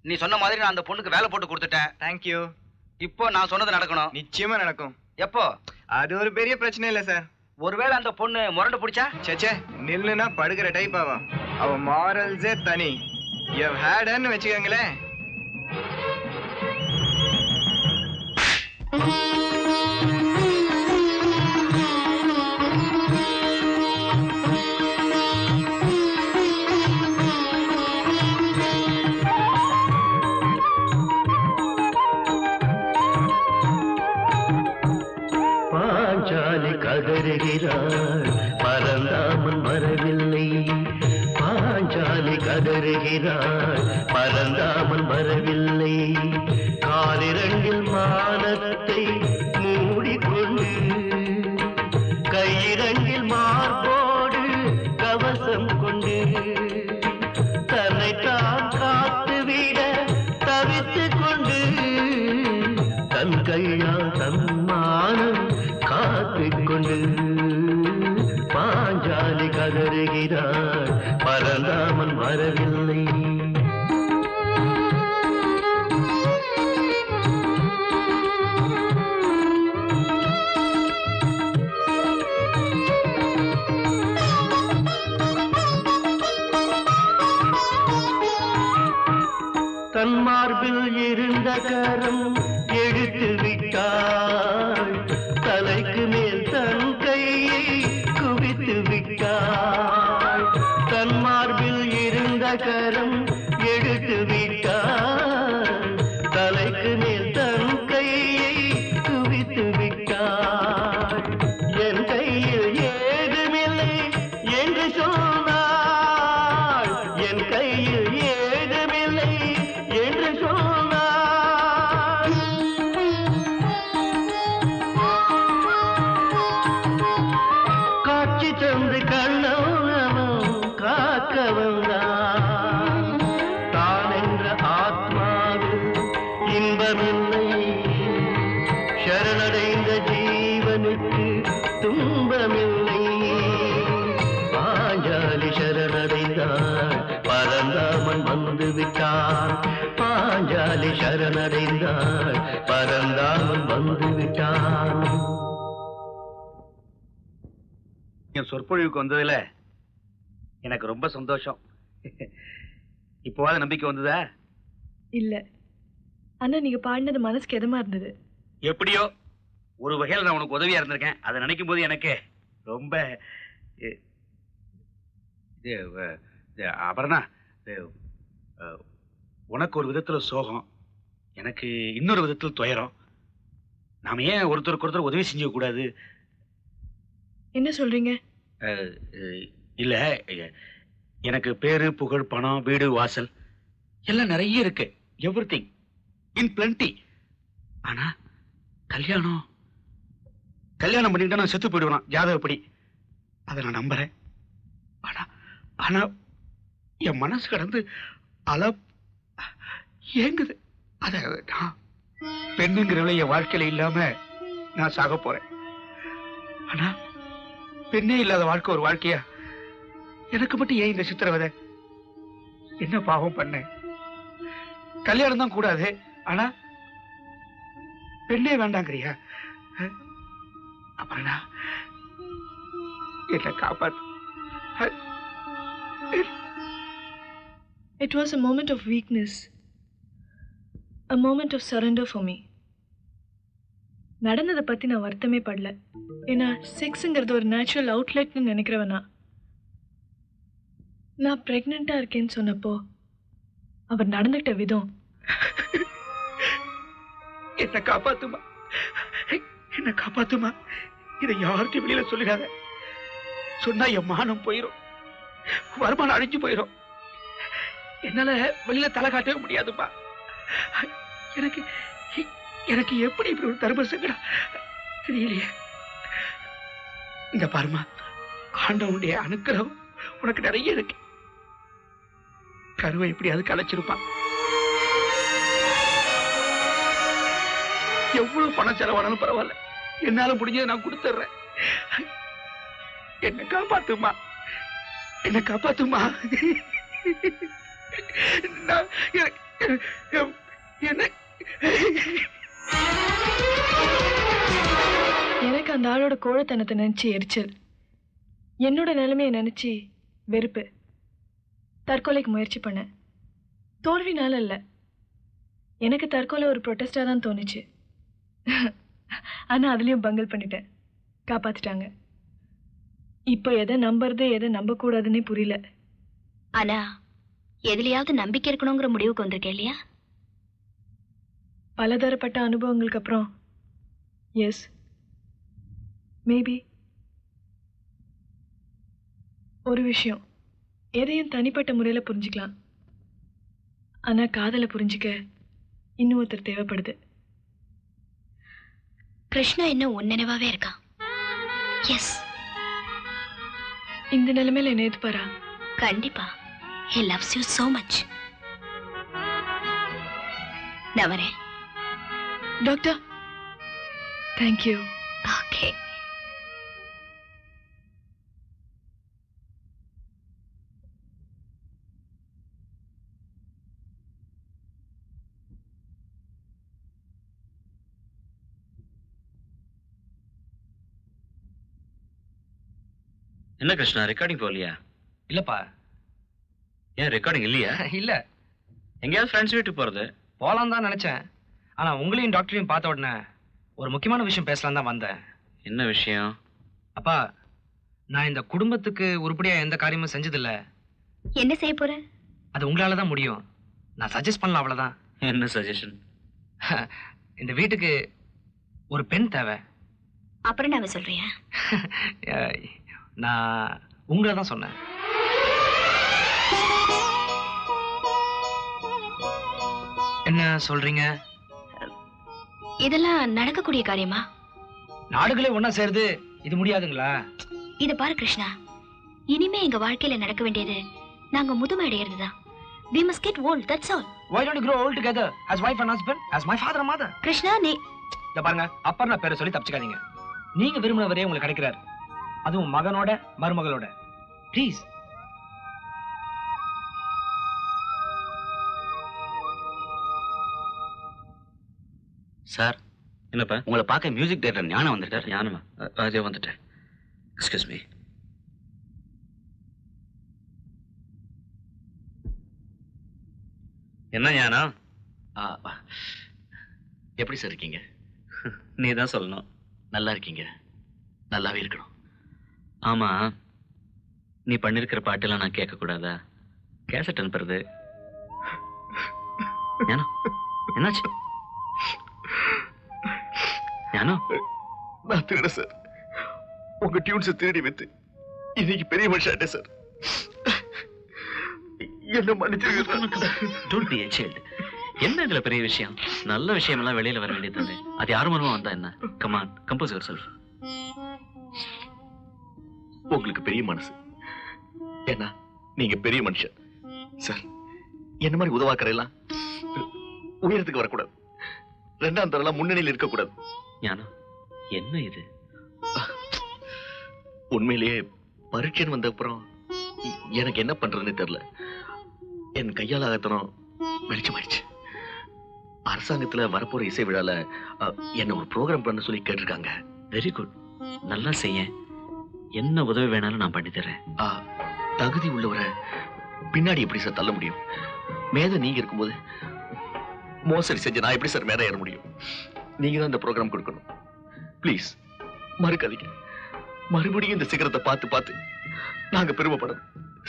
நீ சொன்ன மாதிரி நான் அந்த பொண்ணுக்கு வேலை போட்டு கொடுத்துட்டேன். தேங்க்யூ இப்போ நான் சொன்னது நடக்கணும். நிச்சயமா நடக்கும். எப்போ? அது ஒரு பெரிய பிரச்சனை இல்லை சார் ஒருவேளை அந்த பொண்ணு முரண்டு பிடிச்சா? சேச்சே நில்லுனா படுக்கிற டைப் அவ அவ மாரல்ஸே தனி. எவ் ஹேடன்னு வச்சுக்கோங்களேன். Thank you. என் சொற்பொழிவுக்கு வந்ததுல எனக்கு ரொம்ப சந்தோஷம். இப்போவாது நம்பிக்கை வந்ததா? இல்ல. ஆனா நீங்க பாடினது மனசுக்கு எதமா இருந்தது? எப்படியோ ஒரு வகையில் நான் உனக்கு உதவியா இருந்திருக்கேன். அதை நினைக்கும் போது எனக்கு ரொம்ப இது அபர்ணா உனக்கு ஒரு விதத்துல சோகம் எனக்கு இன்னொரு விதத்தில் துயரம். நாம ஏன் ஒருத்தருக்கு ஒருத்தர் உதவி செஞ்ச கூடாது? என்ன சொல்றீங்க? இல்லை எனக்கு பேரு புகழ் பணம் வீடு வாசல் எல்லாம் நிறைய இருக்கு. எவ்ரி திங் இன் பிளண்டி ஆனா கல்யாணம் கல்யாணம் பண்ணிட்டு நான் செத்து போயிடுவேன்? ஜாதகப்படி அதை நான் நம்புறேன். ஆனா ஆனா என் மனசு கடந்து அல ஏங்குது. அத நான் பெண்ணுங்கிறவள என் வாழ்க்கையில இல்லாம நான் சாக போறேன். ஆனா பெண்ணே இல்லாத வாழ்க்கை ஒரு வாழ்க்கையா எனக்கு மட்டும் ஏன் இந்த சித்திரவதை என்ன பாவம் பண்ணேன் கல்யாணம் தான் கூடாது ஆனா பெண்ணே வேண்டாங்கிறியா அஹ்? என்ன காப்பாத்து It was a moment of weakness. A moment of surrender for me. நடந்ததை பத்தி நான் வருத்தமே படல. ஏன்னா செக்ஸுங்கிறது ஒரு நேச்சுரல் அவுட்லெட்னு நினைக்கிறவனா. நான் ப்ரெக்னெண்ட்டாக இருக்கேன்னு சொன்னப்போ அவர் நடந்துகிட்ட விதம். என்ன காப்பாத்துமா? என்ன காப்பாத்துமா? இதை யார்கிட்ட வெளியில சொல்லிடாத. சொன்னா என் மானம் போயிரும். வருமானம் அழிஞ்சு போயிரும். என்னால வெளியில தலை காட்டவே முடியாதுப்பா. எனக்கு எனக்கு எப்படி இப்படி ஒரு தர்ம சங்கடம்? தெரியலையே. இந்த பாருமா ஆண்டவனுடைய அனுக்கிரகம் உனக்கு நிறைய இருக்கு. கருவை எப்படியாவது கலைச்சிருப்பான் எவ்வளவு பணம் செலவானாலும் பரவாயில்ல. என்னால முடிஞ்சதை நான் கொடுத்துட்றேன். என்ன காப்பாத்துமா என்ன காப்பாத்துமா நான் என்ன எனக்கு அந்த ஆளோட கோழத்தனத்தை நினைச்சு எரிச்சல். என்னோட நிலைமையை நினைச்சு வெறுப்பு. தற்கொலைக்கு முயற்சி பண்ணேன் தோல்வினால இல்ல. எனக்கு தற்கொலை ஒரு ப்ரொட்டஸ்டா தான் தோணுச்சு. ஆனா அதுலயும் பங்கல் பண்ணிட்டேன். காப்பாத்திட்டாங்க. இப்போ எதை நம்புறது எதை நம்பக்கூடாதுன்னே புரியல. ஆனா எதுலயாவது நம்பிக்கை இருக்கணுங்கிற முடிவுக்கு வந்திருக்கேன் இல்லையா? பலதரப்பட்ட அனுபவங்களுக்கு அப்புறம். எஸ் மேபி ஒரு விஷயம். எதையும் தனிப்பட்ட முறையில் புரிஞ்சுக்கலாம். ஆனால் காதலை புரிஞ்சுக்க இன்னும் ஒருத்தர் தேவைப்படுது. கிருஷ்ணா இன்னும் உன் நினைவாவே இருக்கான் எஸ் இந்த நிலைமையில என்ன எதிர்ப்பாரா கண்டிப்பா. Loves you so much. நான் வரேன். டாக்டர் தேங்க்யூ ஓகே என்ன கிருஷ்ணா ரெக்கார்டிங் போகலையா? இல்லப்பா. ஏன் ரெக்கார்டிங் இல்லையா? *laughs* இல்ல. எங்கேயாவது ஃப்ரெண்ட்ஸ் வீட்டுக்கு போறது? போலாம் தான் நினைச்சேன். ஆனா உங்களையும் டாக்டரையும் பார்த்த உடனே ஒரு முக்கியமான விஷயம் பேசலாம் தான் வந்தேன். என்ன விஷயம்? அப்பா நான் இந்த குடும்பத்துக்கு உருப்படியா எந்த காரியமும் செஞ்சதில்ல. என்ன செய்ய போற? அது உங்களால தான் முடியும். நான் சஜஸ்ட் பண்ணலாம் அவ்வளவுதான். என்ன சஜஷன் *laughs* இந்த வீட்டுக்கு ஒரு பெண் தேவை. அப்புறம் நாம சொல்றியா? *laughs* நான் உங்களை தான் சொன்னேன். என்ன சொல்றீங்க? இதெல்லாம் நடக்கக்கூடிய காரியமா? நாடுகளே ஒண்ணா சேருது. இது முடியாதுங்களா? இத பாரு கிருஷ்ணா. இனிமே எங்க வாழ்க்கையில நடக்க வேண்டியது நாங்க முதுமை அடையிறது தான். We must get old that's all. Why don't you grow old together? As wife and husband, as my father and mother? Krishna நீ இந்த பாருங்க அப்பர்ணா பேரை சொல்லி தப்பிச்சுக்காதீங்க. நீங்க விரும்பினவரே உங்களுக்கு கிடைக்கிறார். அதுவும் மகனோட மருமகளோட. ப்ளீஸ் சார் என்னப்பா? உங்களை பார்க்க மியூசிக் டைரக்டர் ஞானம் வந்துட்டார் ஞானமா? அதே வந்துட்டேன். எக்ஸ்கியூஸ் மீ என்ன ஞானம்? எப்படி சார் இருக்கீங்க? நீ தான் சொல்லணும். நல்லா இருக்கீங்க. நல்லாவே இருக்கணும். ஆமா. நீ பண்ணிருக்கிற பாட்டெல்லாம் நான் கேட்க கூடாதா கேசட் அனுப்புறது. ஞானம். என்னாச்சு? ஞானம் நான் திருட சார் உங்க டியூன்ஸை திருடி வித்து இன்னைக்கு பெரிய மனுஷன் சார் என்ன சைல்டு என்ன இதுல பெரிய விஷயம்? நல்ல விஷயம் எல்லாம் வெளியில வர வேண்டியது அது யார் மூலமா வந்தா என்ன? கமான் கம்போஸ் யுவர் செல்ஃப் உங்களுக்கு பெரிய மனசு. ஏன்னா நீங்க பெரிய மனுஷன். சார் என்ன மாதிரி உதவாக்கறையெல்லாம் உயரத்துக்கு வரக்கூடாது. ரெண்டாம் தரம் முன்னணியில் இருக்கக்கூடாது. ஞானம் என்ன இது? உண்மையிலேயே பரீட்சைன்னு வந்த அப்புறம் எனக்கு என்ன பண்றதுன்னு தெரியல. என் கையால் ஆகத்தனம் வெளிச்சமாயிடுச்சு. அரசாங்கத்துல வரப்போற இசை விழால என்ன ஒரு ப்ரோக்ராம் பண்ண சொல்லி கேட்டிருக்காங்க. வெரி குட் நல்லா செய்ய என்ன உதவி வேணாலும் நான் பண்ணி தரேன். தகுதி உள்ளவரை பின்னாடி எப்படி சார் தள்ள முடியும்? மேதை நீங்க இருக்கும்போது மோசடி செஞ்சு நான் எப்படி சார் மேலே ஏற முடியும்? நீங்க தான் இந்த ப்ரோக்ராம் கொடுக்கணும். ப்ளீஸ் மறுக்காதீங்க. மறுபடியும் இந்த சிகரத்தை பார்த்து பார்த்து நாங்க பெருமைப்படணும்.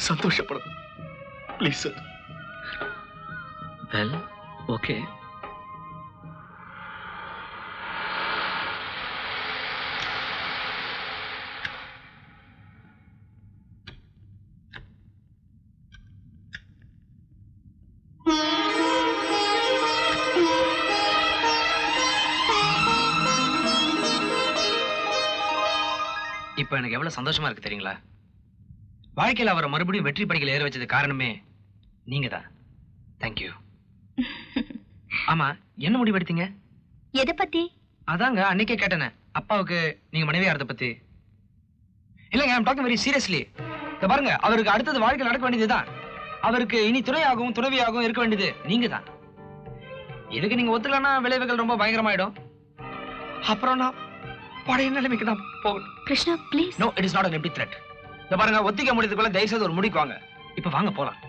சந்தோஷப்படணும். ப்ளீஸ் சார் வெல் ஓகே இப்போ எனக்கு எவ்வளவு சந்தோஷமா இருக்கு தெரியுங்களா? வாழ்க்கையில அவரை மறுபடியும் வெற்றி படிக்கல ஏற வச்சது காரணமே நீங்க தான் தேங்க்யூ ஆமா என்ன முடிவு எடுத்தீங்க? எதை பத்தி? அதாங்க அன்னைக்கே கேட்டேனே. அப்பாவுக்கு நீங்க மனைவியாரத பத்தி. இல்லைங்க ஐம் டாக்கிங் வெரி சீரியஸ்லி இத பாருங்க அவருக்கு அடுத்தது வாழ்க்கை நடக்க வேண்டியதுதான். அவருக்கு இனி துணையாகவும் துணைவியாகவும் இருக்க வேண்டியது நீங்க தான் இதுக்கு நீங்க ஒத்துக்கலன்னா விளைவுகள் ரொம்ப பயங்கரமாயிடும். அப்புறம் நான் பழைய நிலைமைக்கு தான் போகணும். Krishna please no it is not an empty threat. இந்த பாருங்க ஒத்திக்க முடியதுக்குள்ள தயவு செய்து ஒரு முடிக்கு வாங்க. இப்ப வாங்க போலாம்.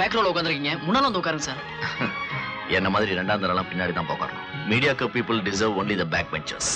பேக் ரோல உட்காந்துருக்கீங்க முன்னால வந்து உட்காருங்க சார் *laughs* என்ன மாதிரி ரெண்டாம் தரம் பின்னாடி தான் போகணும் மீடியாக்கு people deserve only the back benchers